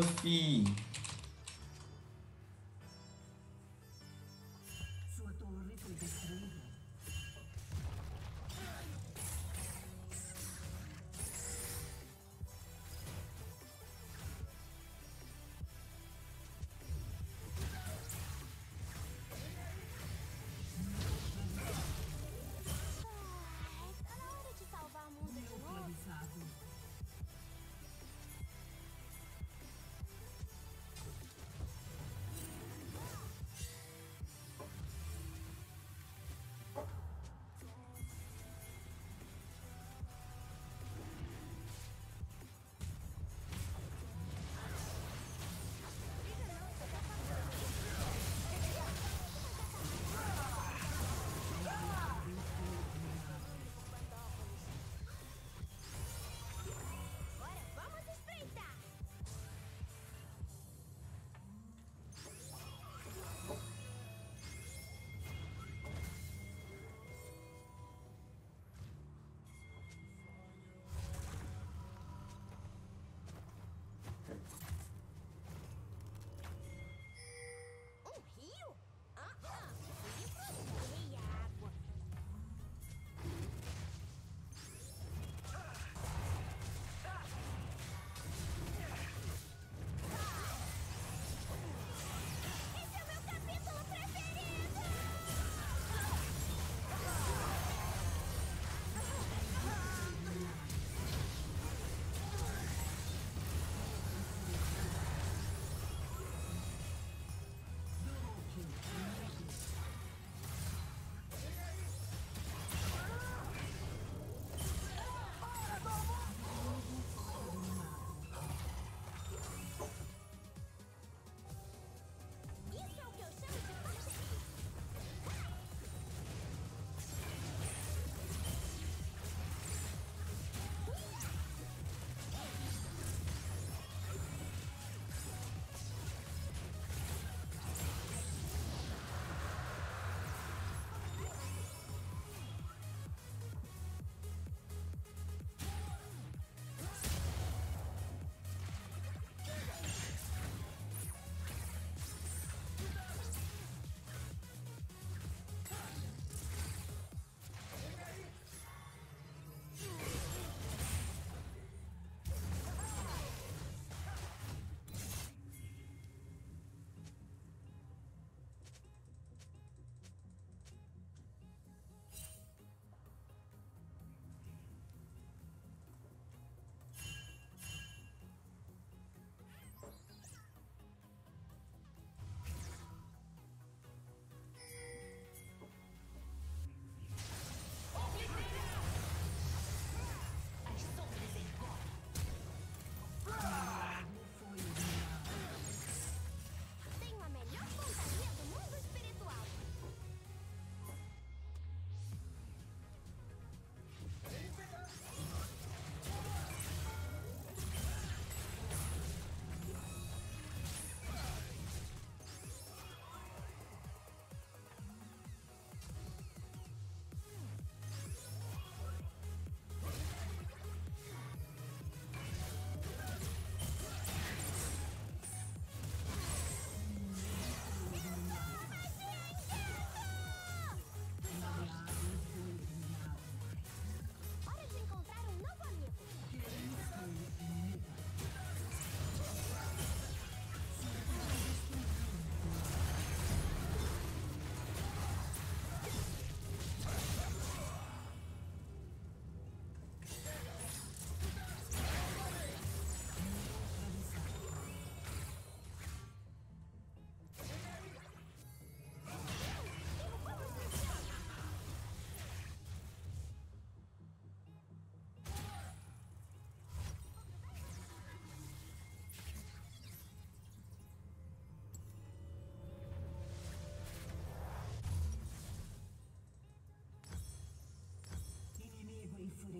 fim.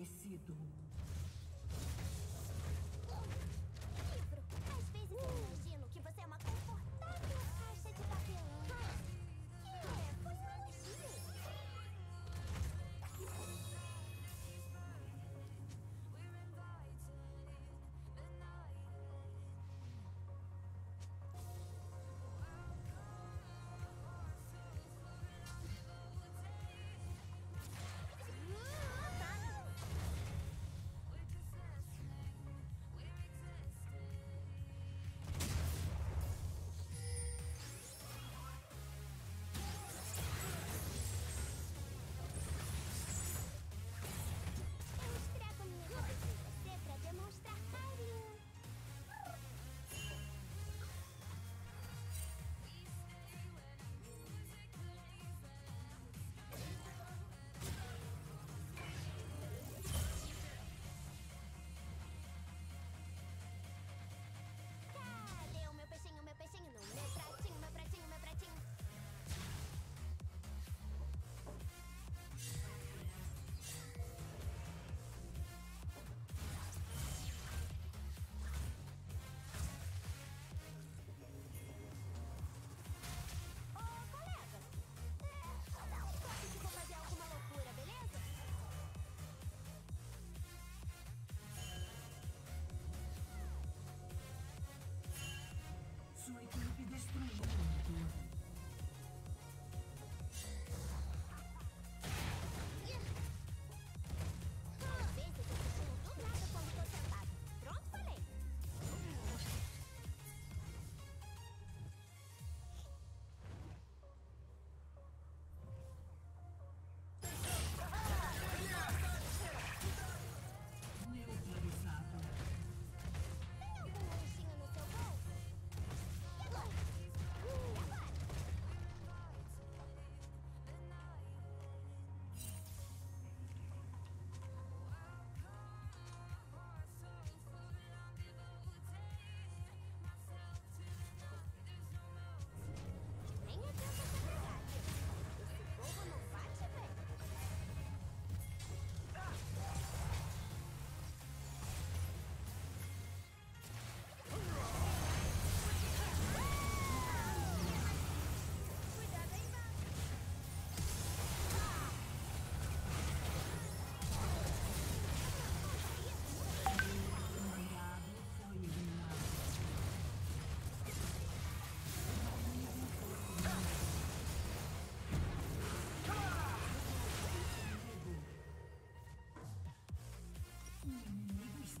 estabelecido.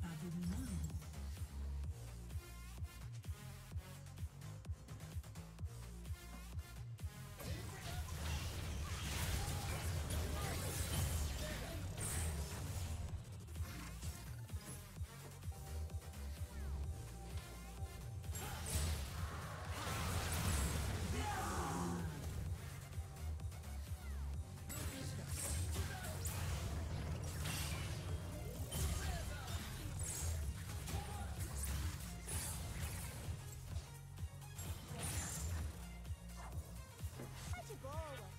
Unstoppable. forward.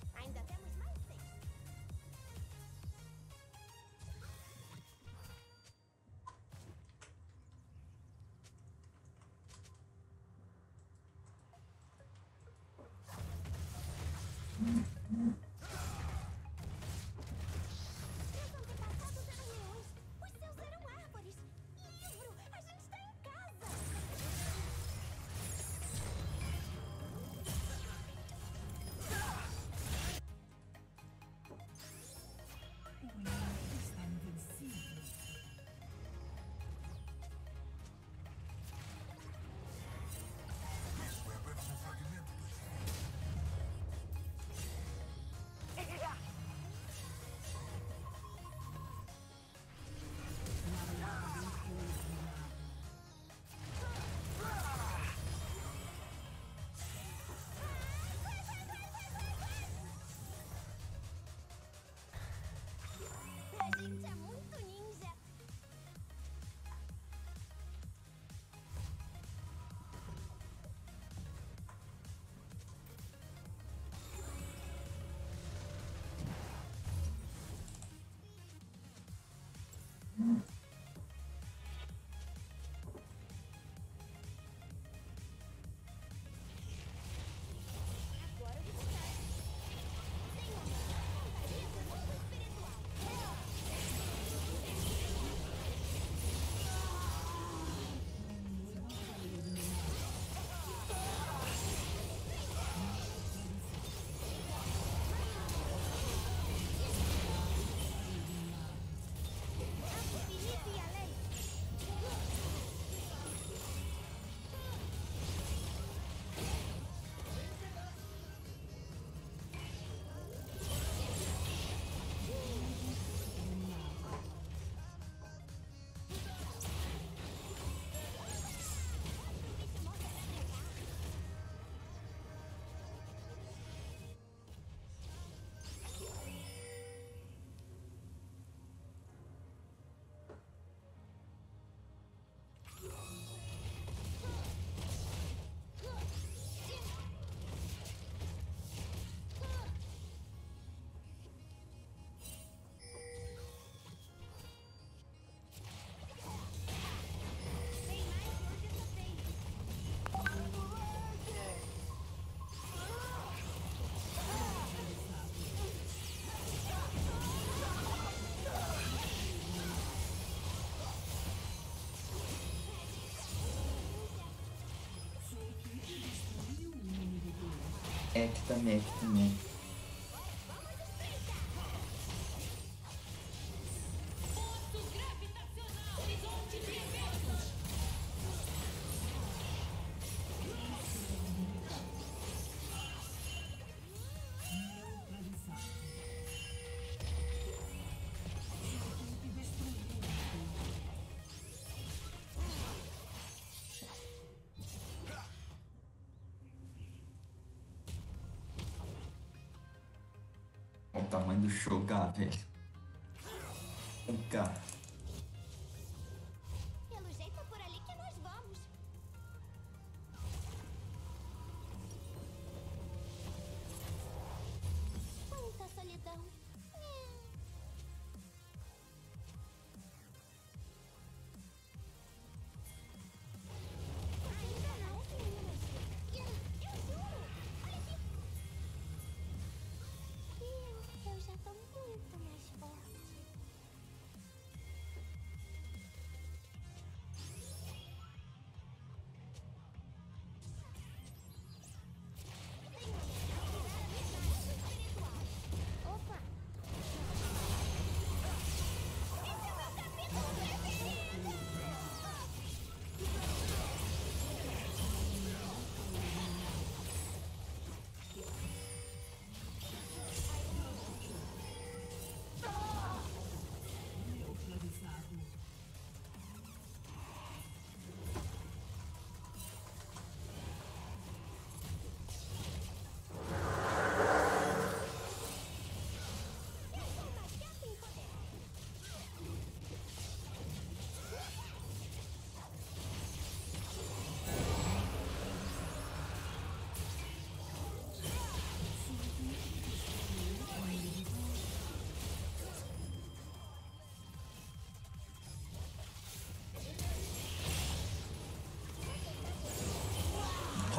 É, também, também. o tamanho do show, velho. O cara.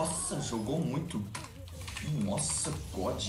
Nossa, jogou muito. Nossa, God.